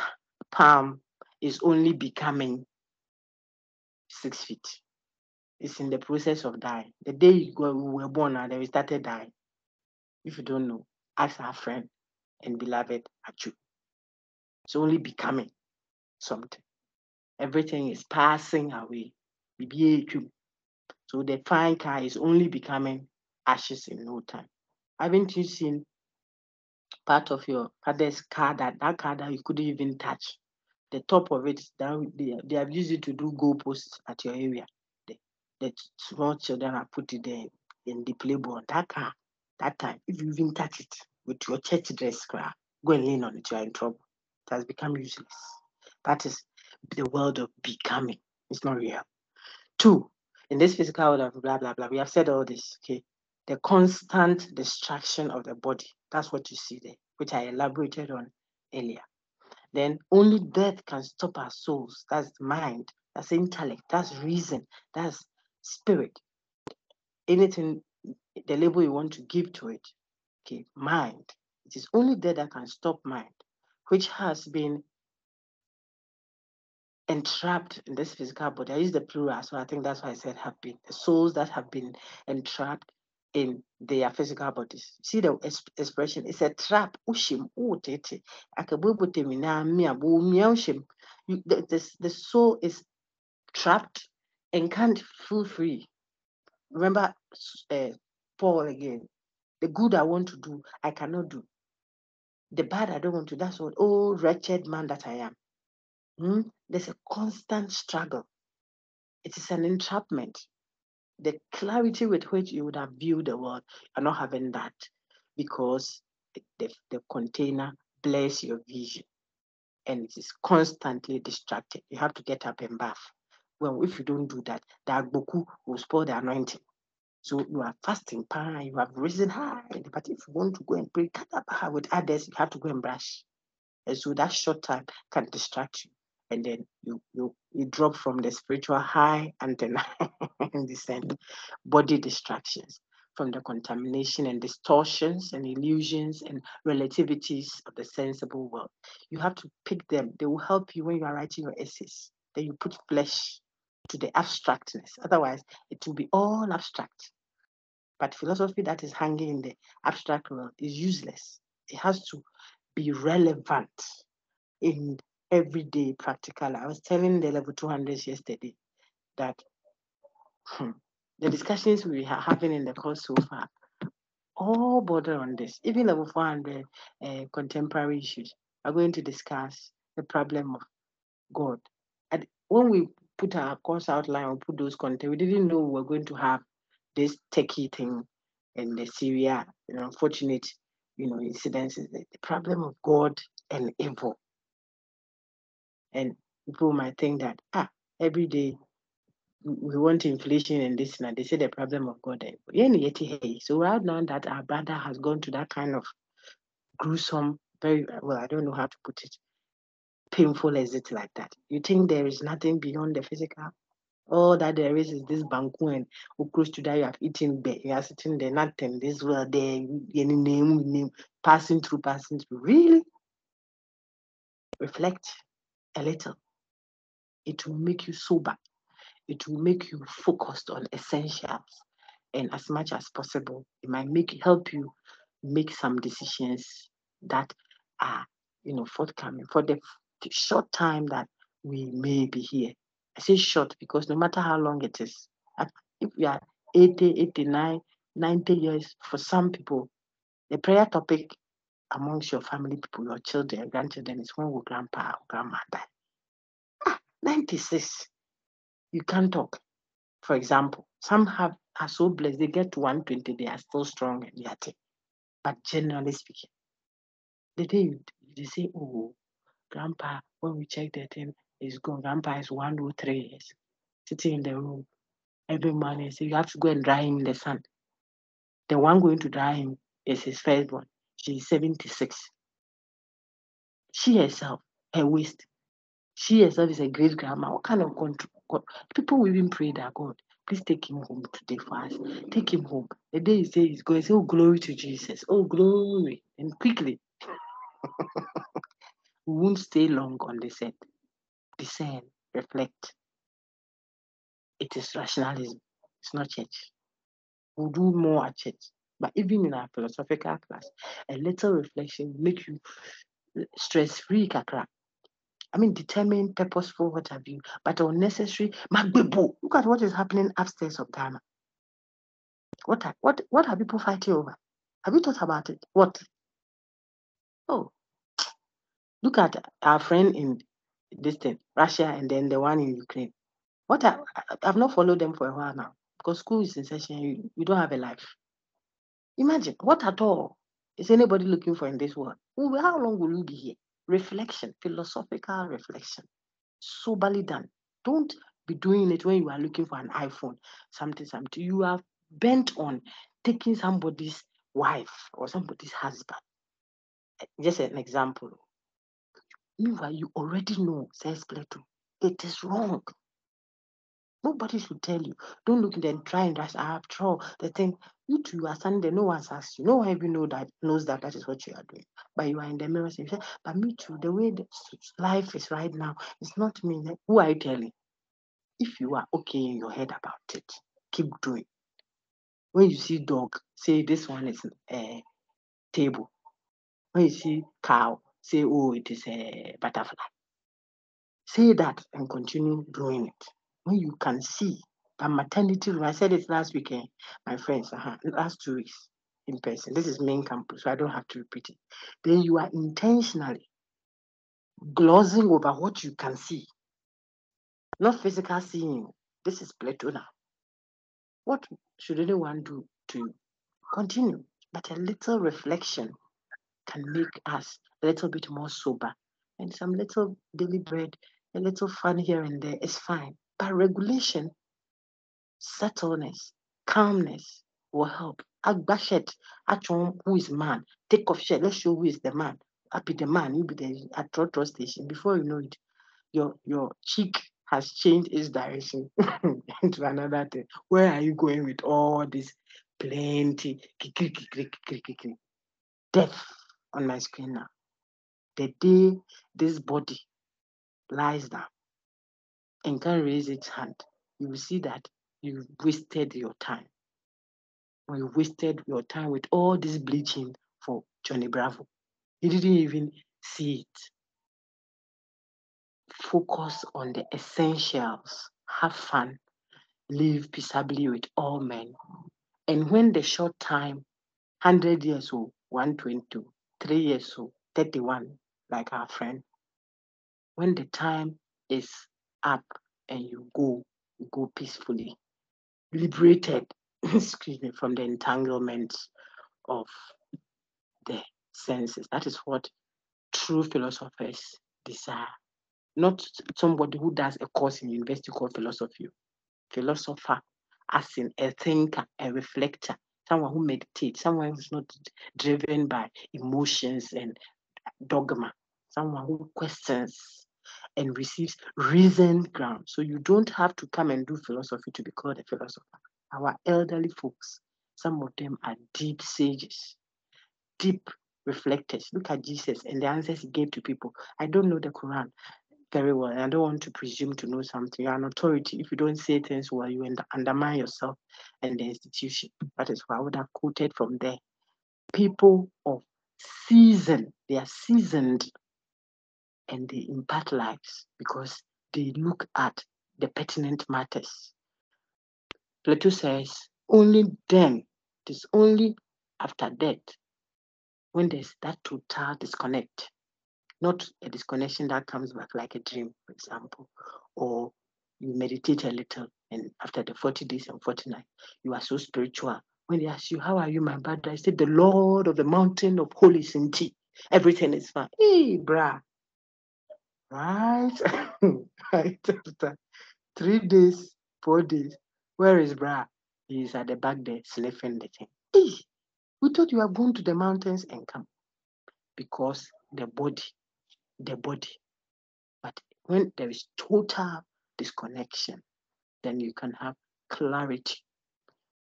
palm is only becoming six feet. It's in the process of dying. The day you we were born, ah, and then we started dying. If you don't know, ask our friend and beloved Achu. It's only becoming something. Everything is passing away. So the fine car is only becoming ashes in no time. Haven't you seen part of your father's car that that car that you couldn't even touch? The top of it, that they, they have used it to do goalposts at your area. The, the small children have put it there in the playboard. That car that time, if you even touch it with your church dress, car, go and lean on it, you are in trouble. It has become useless. That is the world of becoming. It's not real. Two, in this physical world of blah blah blah, we have said all this. Okay, the constant distraction of the body. That's what you see there, which I elaborated on earlier. Then only death can stop our souls. That's mind. That's intellect. That's reason. That's spirit. Anything, the label you want to give to it. Okay, mind. It is only death that can stop mind, which has been entrapped in this physical body. I use the plural, so I think that's why I said have been. The souls that have been entrapped in their physical bodies. See the expression, it's a trap. Ushim, utete. The, the soul is trapped and can't feel free. Remember uh, Paul again. The good I want to do, I cannot do. The bad I don't want to. That's what, oh, wretched man that I am. Hmm? There's a constant struggle. It is an entrapment. The clarity with which you would have viewed the world, you're not having that because the, the container blurs your vision and it is constantly distracted. You have to get up and bath. Well, if you don't do that, that agboku will spoil the anointing. So you are fasting, you have risen high, but if you want to go and pray with others, you have to go and brush. And so that short time can distract you. And then you you you drop from the spiritual high and then descend body distractions from the contamination and distortions and illusions and relativities of the sensible world. You have to pick them. They will help you when you are writing your essays. Then you put flesh to the abstractness otherwise it will be all abstract but philosophy that is hanging in the abstract world is useless it has to be relevant in everyday practical. I was telling the level 200s yesterday that hmm, the discussions we are having in the course so far all border on this. Even level 400 uh, contemporary issues are going to discuss the problem of God. And when we put our course outline, we put those content, we didn't know we were going to have this techie thing in the Syria, you know, unfortunate, you know, incidences, the, problem of God and evil. And people might think that, ah, every day we want inflation and this and They say the problem of God. So right now that our brother has gone to that kind of gruesome, very well, I don't know how to put it, painful as it like that. You think there is nothing beyond the physical? All that there is is this banku and close to that you have eaten. You are sitting there, nothing. This world there, any name, name, passing through, passing through. Really? Reflect a little. It will make you sober. It will make you focused on essentials. And as much as possible, it might make help you make some decisions that are, you know, forthcoming for the short time that we may be here. I say short because no matter how long it is, if we are 80, 89, 90 years, for some people, the prayer topic amongst your family people, your children, grandchildren, is when will grandpa or grandma die. Ah, 96. You can't talk. For example, some have are so blessed, they get to 120, they are still strong and yet. But generally speaking, the day you, they say, oh, grandpa, when we check the thing, is gone. Grandpa is 103 years, sitting in the room. Every morning, so you have to go and dry him in the sun. The one going to dry him is his firstborn. She's 76. She herself, her waist, she herself is a great grandma. What kind of control? People will even pray that God, please take him home today for us. Take him home. The day he says he's going, say, Oh, glory to Jesus. Oh, glory. And quickly. we won't stay long on the set. Discern, reflect. It is rationalism. It's not church. We'll do more at church. But even in our philosophical class, a little reflection make you stress free kakra. I mean, determined, purposeful, what have you, but unnecessary. Magbebo. Look at what is happening upstairs of Ghana. What, what, what are people fighting over? Have you thought about it? What? Oh, look at our friend in this thing, Russia, and then the one in Ukraine. What are, I've not followed them for a while now because school is in session. You, you don't have a life. Imagine what at all? Is anybody looking for in this world? How long will you be here? Reflection, philosophical reflection, soberly done. Don't be doing it when you are looking for an iPhone, something, something. You are bent on taking somebody's wife or somebody's husband. Just an example. Meanwhile, you already know, says Plato, it is wrong. Nobody should tell you. Don't look and try and rush after all. The thing you two are standing there, no one's asked you. No one even know that knows that that is what you are doing. But you are in the mirror saying, but me too, the way the life is right now, it's not me. Who are you telling? If you are okay in your head about it, keep doing. When you see dog, say this one is a table. When you see cow, say, oh, it is a butterfly. Say that and continue doing it when you can see that maternity room, I said it last weekend, my friends, uh-huh, last two weeks in person. This is main campus, so I don't have to repeat it. Then you are intentionally glossing over what you can see, not physical seeing. This is Plato now. What should anyone do to continue? But a little reflection can make us a little bit more sober. And some little daily bread, a little fun here and there is fine. But regulation, settleness, calmness will help. Agbashet, Achon, who is man, take off shirt, let's show who is the man. I be the man, you be the at station. Before you know it, your your cheek has changed its direction into another thing. Where are you going with all this plenty death on my screen now? The day this body lies down, and can raise its hand, you will see that you wasted your time. You wasted your time with all this bleaching for Johnny Bravo. You didn't even see it. Focus on the essentials. Have fun. Live peaceably with all men. And when the short time, 100 years old, 120, 3 years old, 31, like our friend, when the time is up and you go, you go peacefully, liberated, excuse me, from the entanglements of the senses. That is what true philosophers desire. Not somebody who does a course in university called philosophy. Philosopher, as in a thinker, a reflector, someone who meditates, someone who's not driven by emotions and dogma, someone who questions and receives reasoned ground. So you don't have to come and do philosophy to be called a philosopher. Our elderly folks, some of them are deep sages, deep reflectors. Look at Jesus and the answers he gave to people. I don't know the Quran very well, and I don't want to presume to know something. You're an authority. If you don't say things well, you undermine yourself and the institution. That is why I would have quoted from there. People of season, they are seasoned and they impart lives because they look at the pertinent matters. Plato says, only then, it is only after death when there's that total disconnect, not a disconnection that comes back like a dream, for example, or you meditate a little and after the 40 days and 49, you are so spiritual. When they ask you, How are you, my brother? I said, The Lord of the mountain of holy Sinti. Everything is fine. Hey, brah, right? right after three days, four days. Where is Bra? He's at the back there sniffing the thing. Hey, we thought you were going to the mountains and come because the body, the body. But when there is total disconnection, then you can have clarity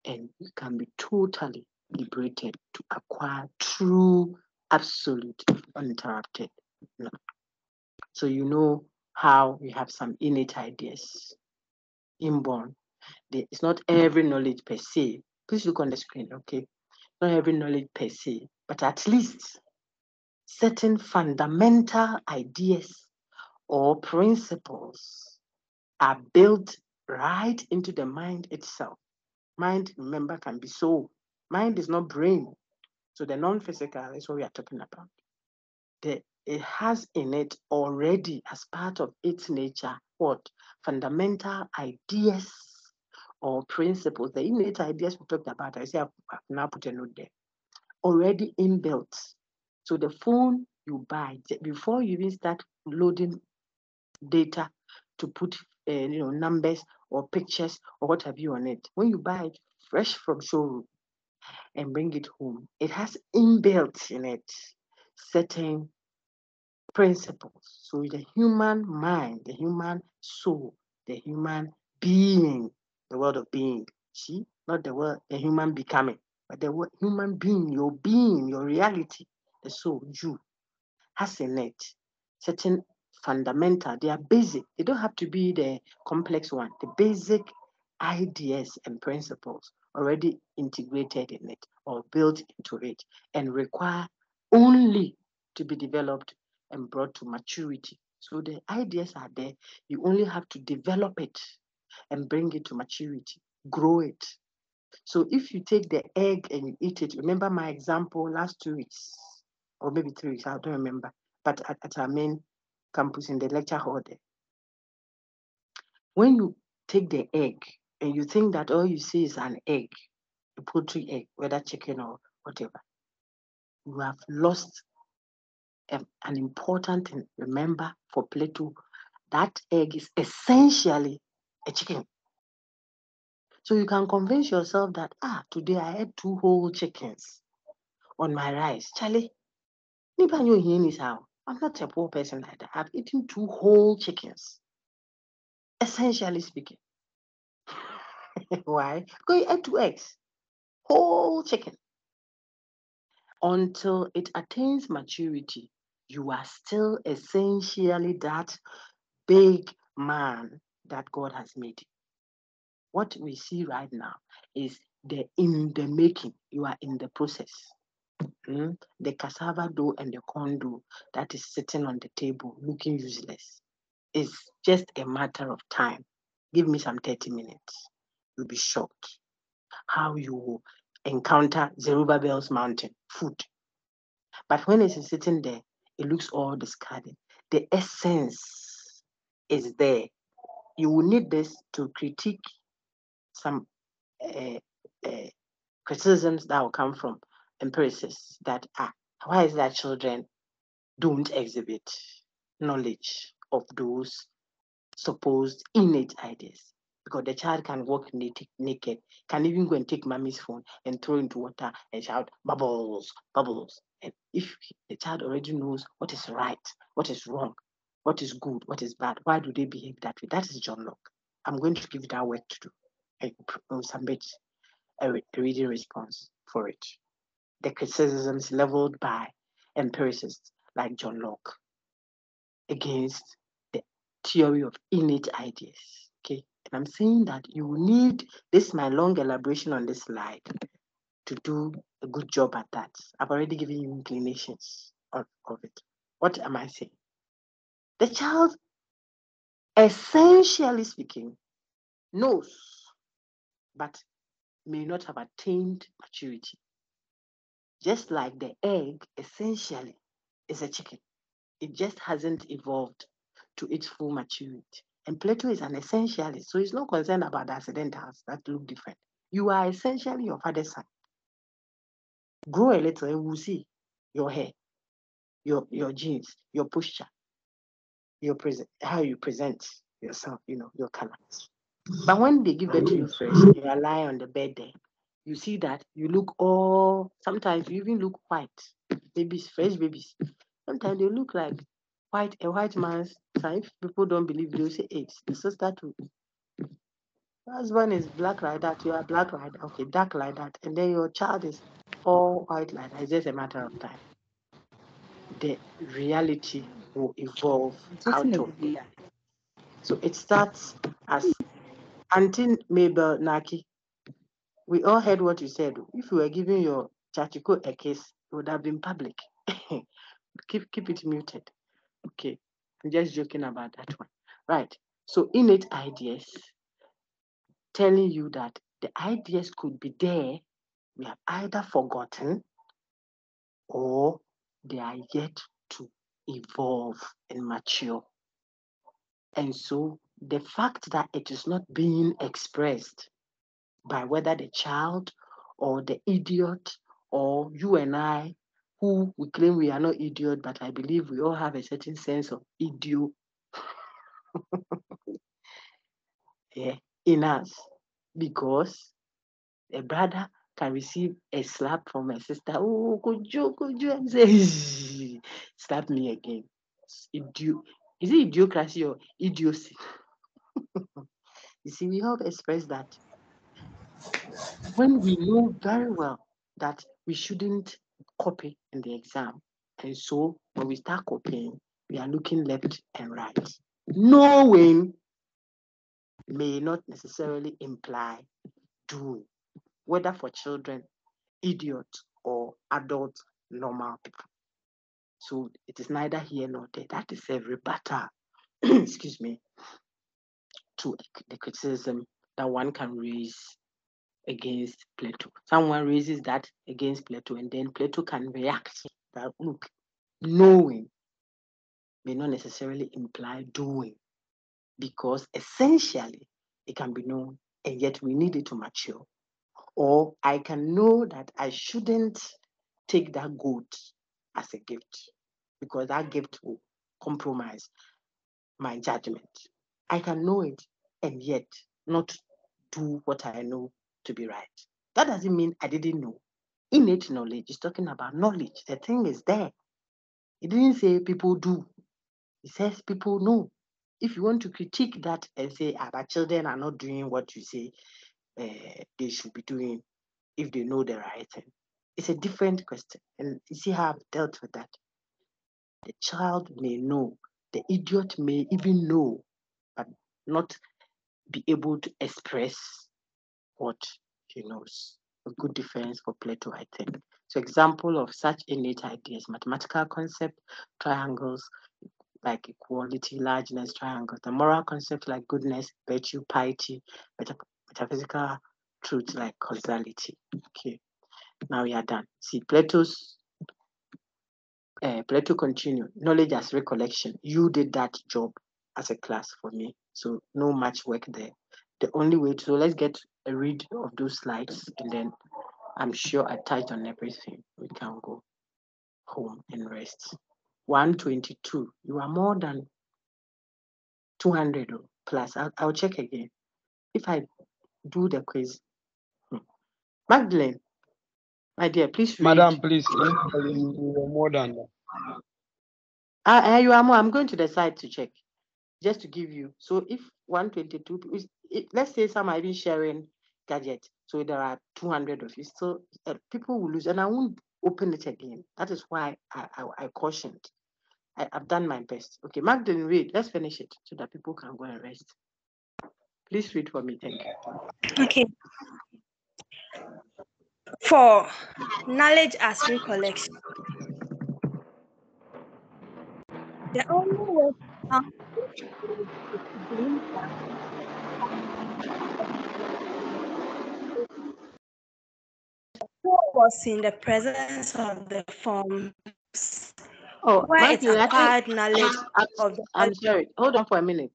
and you can be totally liberated to acquire true, absolute, uninterrupted knowledge. So you know how we have some innate ideas, inborn. It's not every knowledge per se. Please look on the screen, okay? Not every knowledge per se, but at least certain fundamental ideas or principles are built right into the mind itself. Mind, remember, can be soul. Mind is not brain. So the non-physical is what we are talking about. The it has in it already as part of its nature what fundamental ideas or principles the innate ideas we talked about i say i've now put a note there already inbuilt. So the phone you buy before you even start loading data to put uh, you know numbers or pictures or what have you on it. When you buy it fresh from showroom and bring it home, it has inbuilt in it certain principles. So the human mind, the human soul, the human being, the world of being, see, not the word the human becoming, but the human being, your being, your reality, the soul, you, has in it certain fundamental, they are basic. They don't have to be the complex one. The basic ideas and principles already integrated in it or built into it and require only to be developed and brought to maturity. So the ideas are there. You only have to develop it and bring it to maturity, grow it. So if you take the egg and you eat it, remember my example last two weeks, or maybe three weeks, I don't remember, but at, at our main campus in the lecture hall there. When you take the egg and you think that all you see is an egg, a poultry egg, whether chicken or whatever, you have lost an important thing. Remember, for Plato, that egg is essentially a chicken. So you can convince yourself that, ah, today I had two whole chickens on my rice. Charlie, nipa nyo is how. I'm not a poor person like that. I've eaten two whole chickens, essentially speaking. Why? Because you ate two eggs, whole chicken. Until it attains maturity, you are still essentially that big man that God has made. you. What we see right now is the in the making. You are in the process. Mm? The cassava dough and the corn dough that is sitting on the table looking useless. It's just a matter of time. Give me some 30 minutes. You'll be shocked how you encounter Zerubbabel's mountain, food. But when it's sitting there, it looks all discarded. The essence is there. You will need this to critique some uh, uh, criticisms that will come from empiricists that ah, why is that children don't exhibit knowledge of those supposed innate ideas? Because the child can walk naked, can even go and take mommy's phone and throw into water and shout bubbles, bubbles. And if the child already knows what is right, what is wrong, what is good, what is bad, why do they behave that way? That is John Locke. I'm going to give that work to do and submit a, a reading response for it the criticisms leveled by empiricists like John Locke against the theory of innate ideas. Okay, and I'm saying that you need this my long elaboration on this slide to do a good job at that. I've already given you inclinations of, of it. What am I saying? The child, essentially speaking, knows, but may not have attained maturity. Just like the egg essentially is a chicken, it just hasn't evolved to its full maturity. And Plato is an essentialist, so he's not concerned about the accidentals that look different. You are essentially your father's son. Grow a little, and we'll see your hair, your your genes, your posture, your present, how you present yourself, you know, your colors. But when they give birth to you first, you are lying on the bed there you see that you look all sometimes you even look white babies fresh babies. Sometimes they look like white a white man's son if people don't believe they'll say it's the sister too. Husband is black like that you are black like that okay dark like that and then your child is all white like that. It's just a matter of time. The reality will evolve out of there. so it starts as Auntie Mabel Naki we all heard what you said. If you were giving your chachiko a kiss, it would have been public. keep keep it muted. Okay. I'm just joking about that one. Right. So innate ideas telling you that the ideas could be there. We have either forgotten or they are yet to evolve and mature. And so the fact that it is not being expressed by whether the child or the idiot or you and I, who we claim we are not idiot, but I believe we all have a certain sense of idiot yeah, in us, because a brother can receive a slap from a sister. Oh, could you, could you, and say, slap me again. Idiot. Is it idiocracy or idiocy? you see, we have expressed that when we know very well that we shouldn't copy in the exam. And so when we start copying, we are looking left and right. Knowing may not necessarily imply doing, whether for children, idiot, or adult, normal people. So it is neither here nor there. That is every rebuttal, excuse me, to the criticism that one can raise against Plato. Someone raises that against Plato, and then Plato can react that look, knowing may not necessarily imply doing, because essentially it can be known, and yet we need it to mature. Or I can know that I shouldn't take that goat as a gift, because that gift will compromise my judgment. I can know it and yet not do what I know to be right. That doesn't mean I didn't know. Innate knowledge is talking about knowledge. The thing is there. It didn't say people do. It says people know. If you want to critique that and say our ah, children are not doing what you say uh, they should be doing if they know the right thing, it's a different question. And you see how I've dealt with that. The child may know, the idiot may even know, but not be able to express what he knows. A good defense for Plato, I think. So example of such innate ideas, mathematical concept, triangles like equality, largeness, triangles, the moral concept like goodness, virtue, piety, metaphysical truth like causality. Okay, now we are done. See, Plato's uh, Plato continued, knowledge as recollection. You did that job as a class for me. So no much work there. The only way to, so let's get a read of those slides and then I'm sure I touched on everything. We can go home and rest. 122, you are more than 200 plus. I'll, I'll check again. If I do the quiz. Hmm. Magdalene, my dear, please read. Madam, please, you are more than that. Uh, you are more. I'm going to the site to check just to give you. So if 122, it, let's say some have been sharing gadgets, so there are 200 of you, so uh, people will lose, and I won't open it again. That is why I, I, I cautioned. I, have done my best. Okay, Magdalene, read. Let's finish it so that people can go and rest. Please read for me. Thank you. Okay. For knowledge as recollection. The only way was in the presence of the forms. Oh, where it acquired knowledge I'm, of the I'm sorry. Hold on for a minute.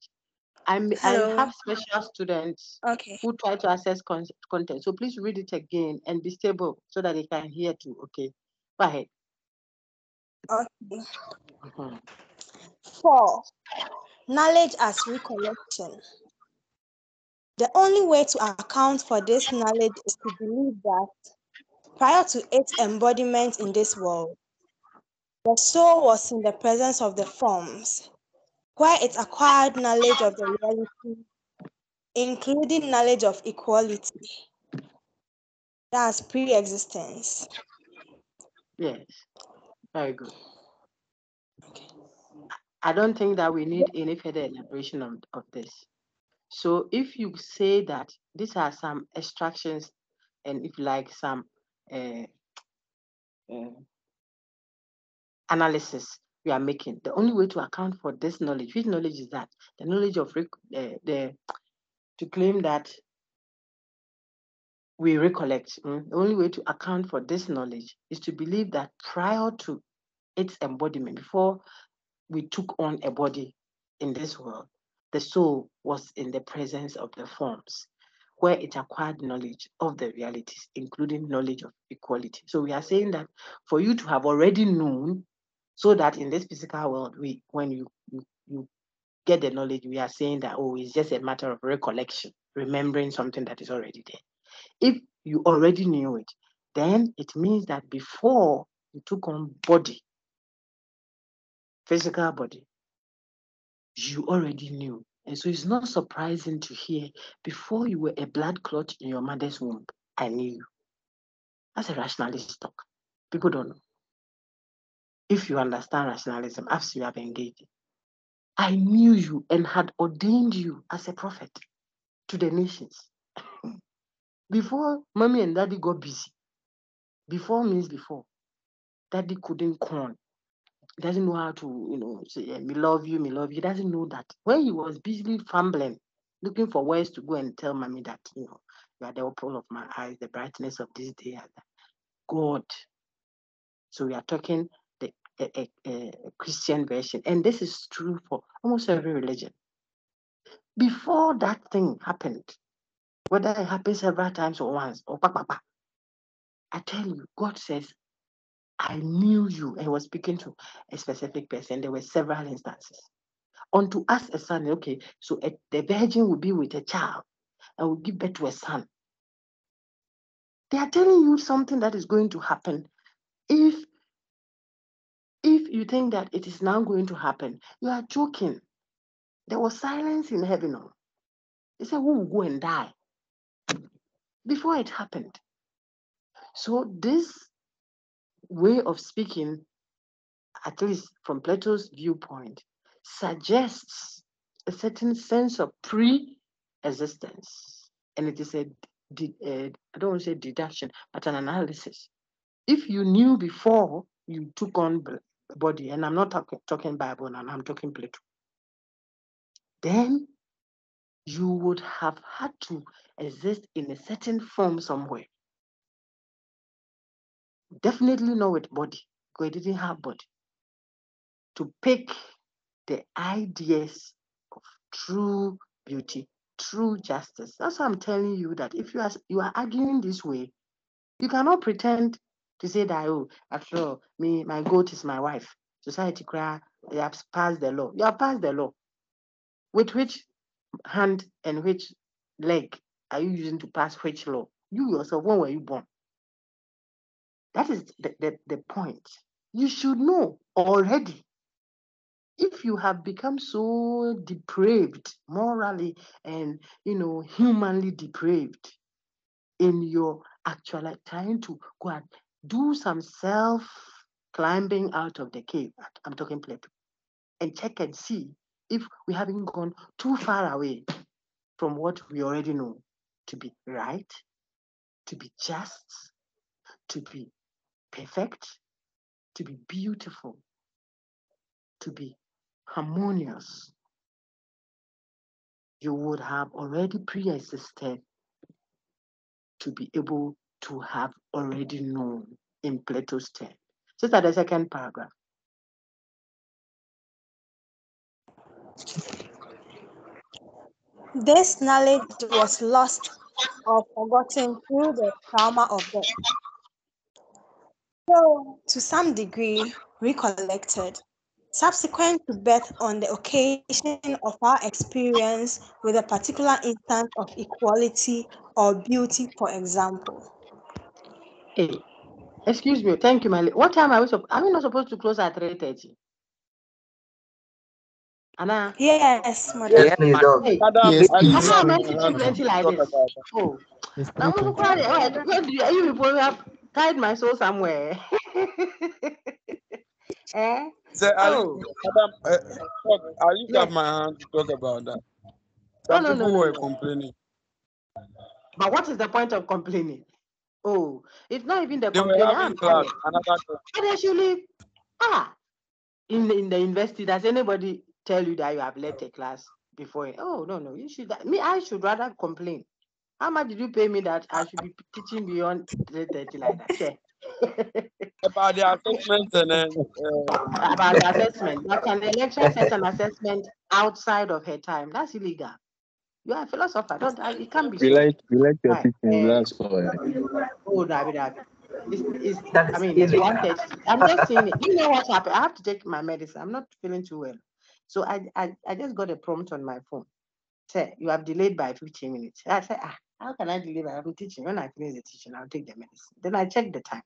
I'm, I have special students Okay. who try to access con- content. So please read it again and be stable so that they can hear too. Okay. Go ahead. Okay. Mhm. Four, knowledge as recollection. The only way to account for this knowledge is to believe that prior to its embodiment in this world, the soul was in the presence of the forms, where it acquired knowledge of the reality, including knowledge of equality. That's pre existence. Yes. Very good. Okay. I don't think that we need any further elaboration of, of this. So if you say that these are some extractions and if you like some analysis we are making, the only way to account for this knowledge, which knowledge is that? The knowledge of uh, the to claim that we recollect. Mm, the only way to account for this knowledge is to believe that prior to its embodiment, before we took on a body in this world, the soul was in the presence of the forms, where it acquired knowledge of the realities, including knowledge of equality. So we are saying that for you to have already known, so that in this physical world, we when you you, you get the knowledge, we are saying that oh, it's just a matter of recollection, remembering something that is already there. If you already knew it, then it means that before you took on body, physical body, you already knew. And so it's not surprising to hear before you were a blood clot in your mother's womb, I knew you. That's a rationalist talk. People don't know. If you understand rationalism, after you have engaged, I knew you and had ordained you as a prophet to the nations. before mommy and daddy got busy, before means before, daddy couldn't con doesn't know how to, you know, say, me love you, me love you. Doesn't know that. When he was busily fumbling, looking for ways to go and tell mommy that, you know, you are the apple of my eyes, the brightness of this day. God. So we are talking the a, a, a Christian version. And this is true for almost every religion. Before that thing happened, whether it happens several times or once, or papa, I tell you, God says, I knew you. And was speaking to a specific person. There were several instances. Unto us a son, okay, so a, the virgin will be with a child and will give birth to a son. They are telling you something that is going to happen. If if you think that it is now going to happen, you are joking. There was silence in heaven. They said, Who will go and die? Before it happened. So this way of speaking, at least from Plato's viewpoint, suggests a certain sense of pre-existence. And it is a, a I don't want to say deduction, but an analysis. If you knew before you took on body, and I'm not talking, talking Bible and I'm talking Plato, then you would have had to exist in a certain form somewhere definitely not with body, because he didn't have body. To pick the ideas of true beauty, true justice. That's why I'm telling you that if you are you are arguing this way, you cannot pretend to say that oh, after all, me, my goat is my wife. Society cry, you have passed the law. You have passed the law. With which hand and which leg are you using to pass which law? You yourself, when were you born? That is the, the, the point. You should know already. If you have become so depraved, morally and you know, humanly depraved in your actual trying to go and do some self climbing out of the cave. I'm talking Plato. And check and see if we haven't gone too far away from what we already know to be right, to be just, to be perfect, to be beautiful, to be harmonious, you would have already pre existed to be able to have already known in Plato's term. So that the second paragraph. This knowledge was lost or forgotten through the trauma of death. So, to some degree, recollected, subsequent to birth on the occasion of our experience with a particular instance of equality or beauty, for example. Hey, excuse me. Thank you, my What time are we? Supposed? Are we not supposed to close at three thirty? Anna. Yes, madam. Yes, madam. Hey, yes, please. I'm not teaching plenty like this. Oh, now, where do you, are you people have tied my soul somewhere? eh? So, oh. Madam, uh, I used to have my hand to talk about that. Some no, no, people no, were complaining. But what is the point of complaining? Oh, it's not even the they complaining. Were having class, another class. But they should leave. Ah, in the, in the university, does anybody tell you that you have left a class before? Oh no, no, you should. Me, I should rather complain. How much did you pay me that I should be teaching beyond 330 like that? Yeah. about the assessment and then uh, about the assessment. But can the lecturer set an assessment outside of her time? That's illegal. You are a philosopher. Don't I, it can't be. We like we like your Right. teaching. Uh, That's why. oh, David, David. It's, it's, I That's mean, it's easy. one thirty. I'm just saying it. You know what happened? I have to take my medicine. I'm not feeling too well. So I, I, I just got a prompt on my phone. Say, you have delayed by 15 minutes. I said, ah, how can I by I'm teaching? When I finish the teaching, I'll take the medicine. Then I check the time.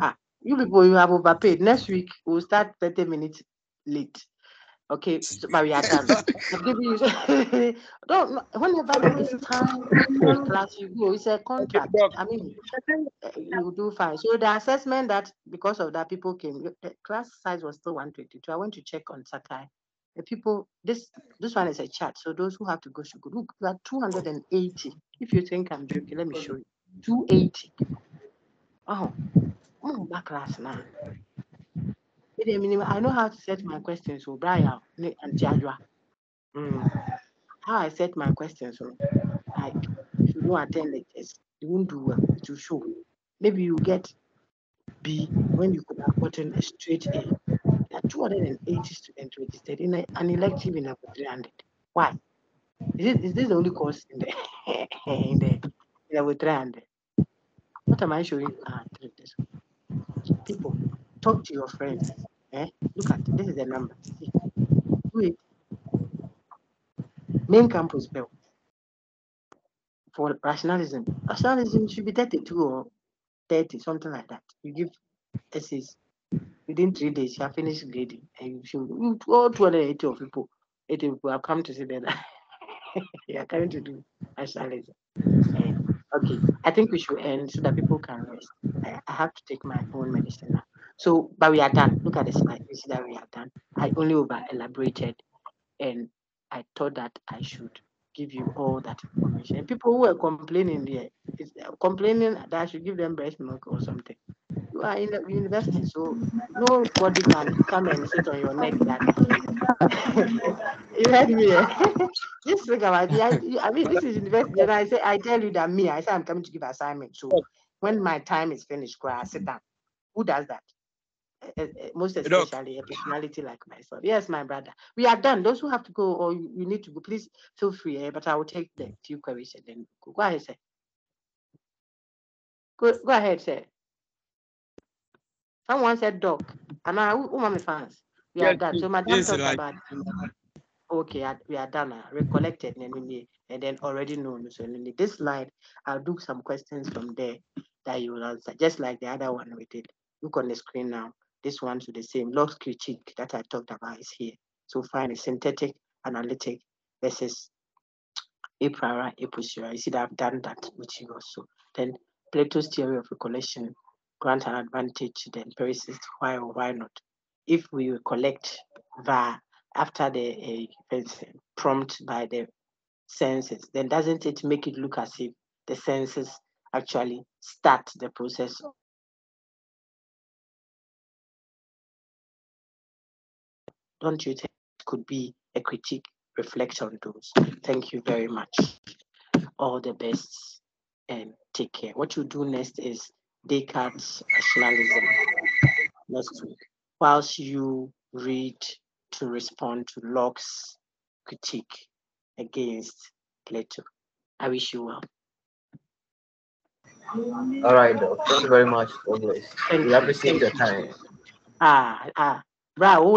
Ah, you people, you have overpaid. Next week, we'll start 30 minutes late. Okay, so, but we are done. I'm giving you, don't, whenever there is time class, you go. It's a contract. I mean, uh, you do fine. So the assessment that because of that people came, the class size was still 122. I went to check on Sakai. The people, this this one is a chat. So those who have to go should go. Look, you are 280. If you think I'm joking, let me show you. 280. Oh, oh, back class now. I know how to set my questions. So Brian and Jadwa. Mm. How I set my questions. So like if you don't attend lectures, you won't do well. It will show. Maybe you get B when you could have gotten a straight A. There are 280 students registered in a, an elective in about 300. Why? Is, it, is this the only course in the in the in about 300? What am I showing? Three. People, talk to your friends. Eh? Look at this is the number. Wait. Main campus bill for rationalism. Rationalism should be 32 or 30, something like that. You give essays within three days, you have finished grading, and you should all 280 of people, 80 people have come to see that you are coming to do rationalism. Eh, okay, I think we should end so that people can rest. I, I have to take my own medicine now. So, but we are done. Look at the slide. You see that we are done. I only over elaborated, and I thought that I should give you all that information. People who were complaining there, it's, uh, complaining that I should give them breast milk or something. You are in the university, so nobody can come and sit on your neck. That you heard me. eh? Just think about it. I, I mean, this is university, and I say I tell you that me, I say I'm coming to give assignment. So when my time is finished, I sit down. Who does that? Eh, eh, most Doc. especially a personality like myself. Yes, my brother. We are done. Those who have to go or you, you need to go, please feel free. Eh? But I will take the few queries and then go. Go ahead, sir. Go, go ahead, sir. Someone said dog. And I, who, are my fans? We are done. So, Madam talked like- about. Okay, I- we are done. uh, Recollected and then- already known. So, in this slide, I'll do some questions from there that you will answer, just like the other one we did. Look on the screen now. This one to the same. Locke critique that I talked about is here. So find a synthetic, analytic versus a priori, a posteriori. You see that I've done that with you also. Then Plato's theory of recollection grant an advantage to the empiricist. Why or why not? If we collect VAR after the uh, prompt by the senses, then doesn't it make it look as if the senses actually start the process don't you think it could be a critique reflect on those thank you very much all the best and take care what you do next is descartes rationalism next week whilst you read to respond to locke's critique against plato i wish you well All right, though. Thank you very much, God bless. We appreciate your time. ah ah bravo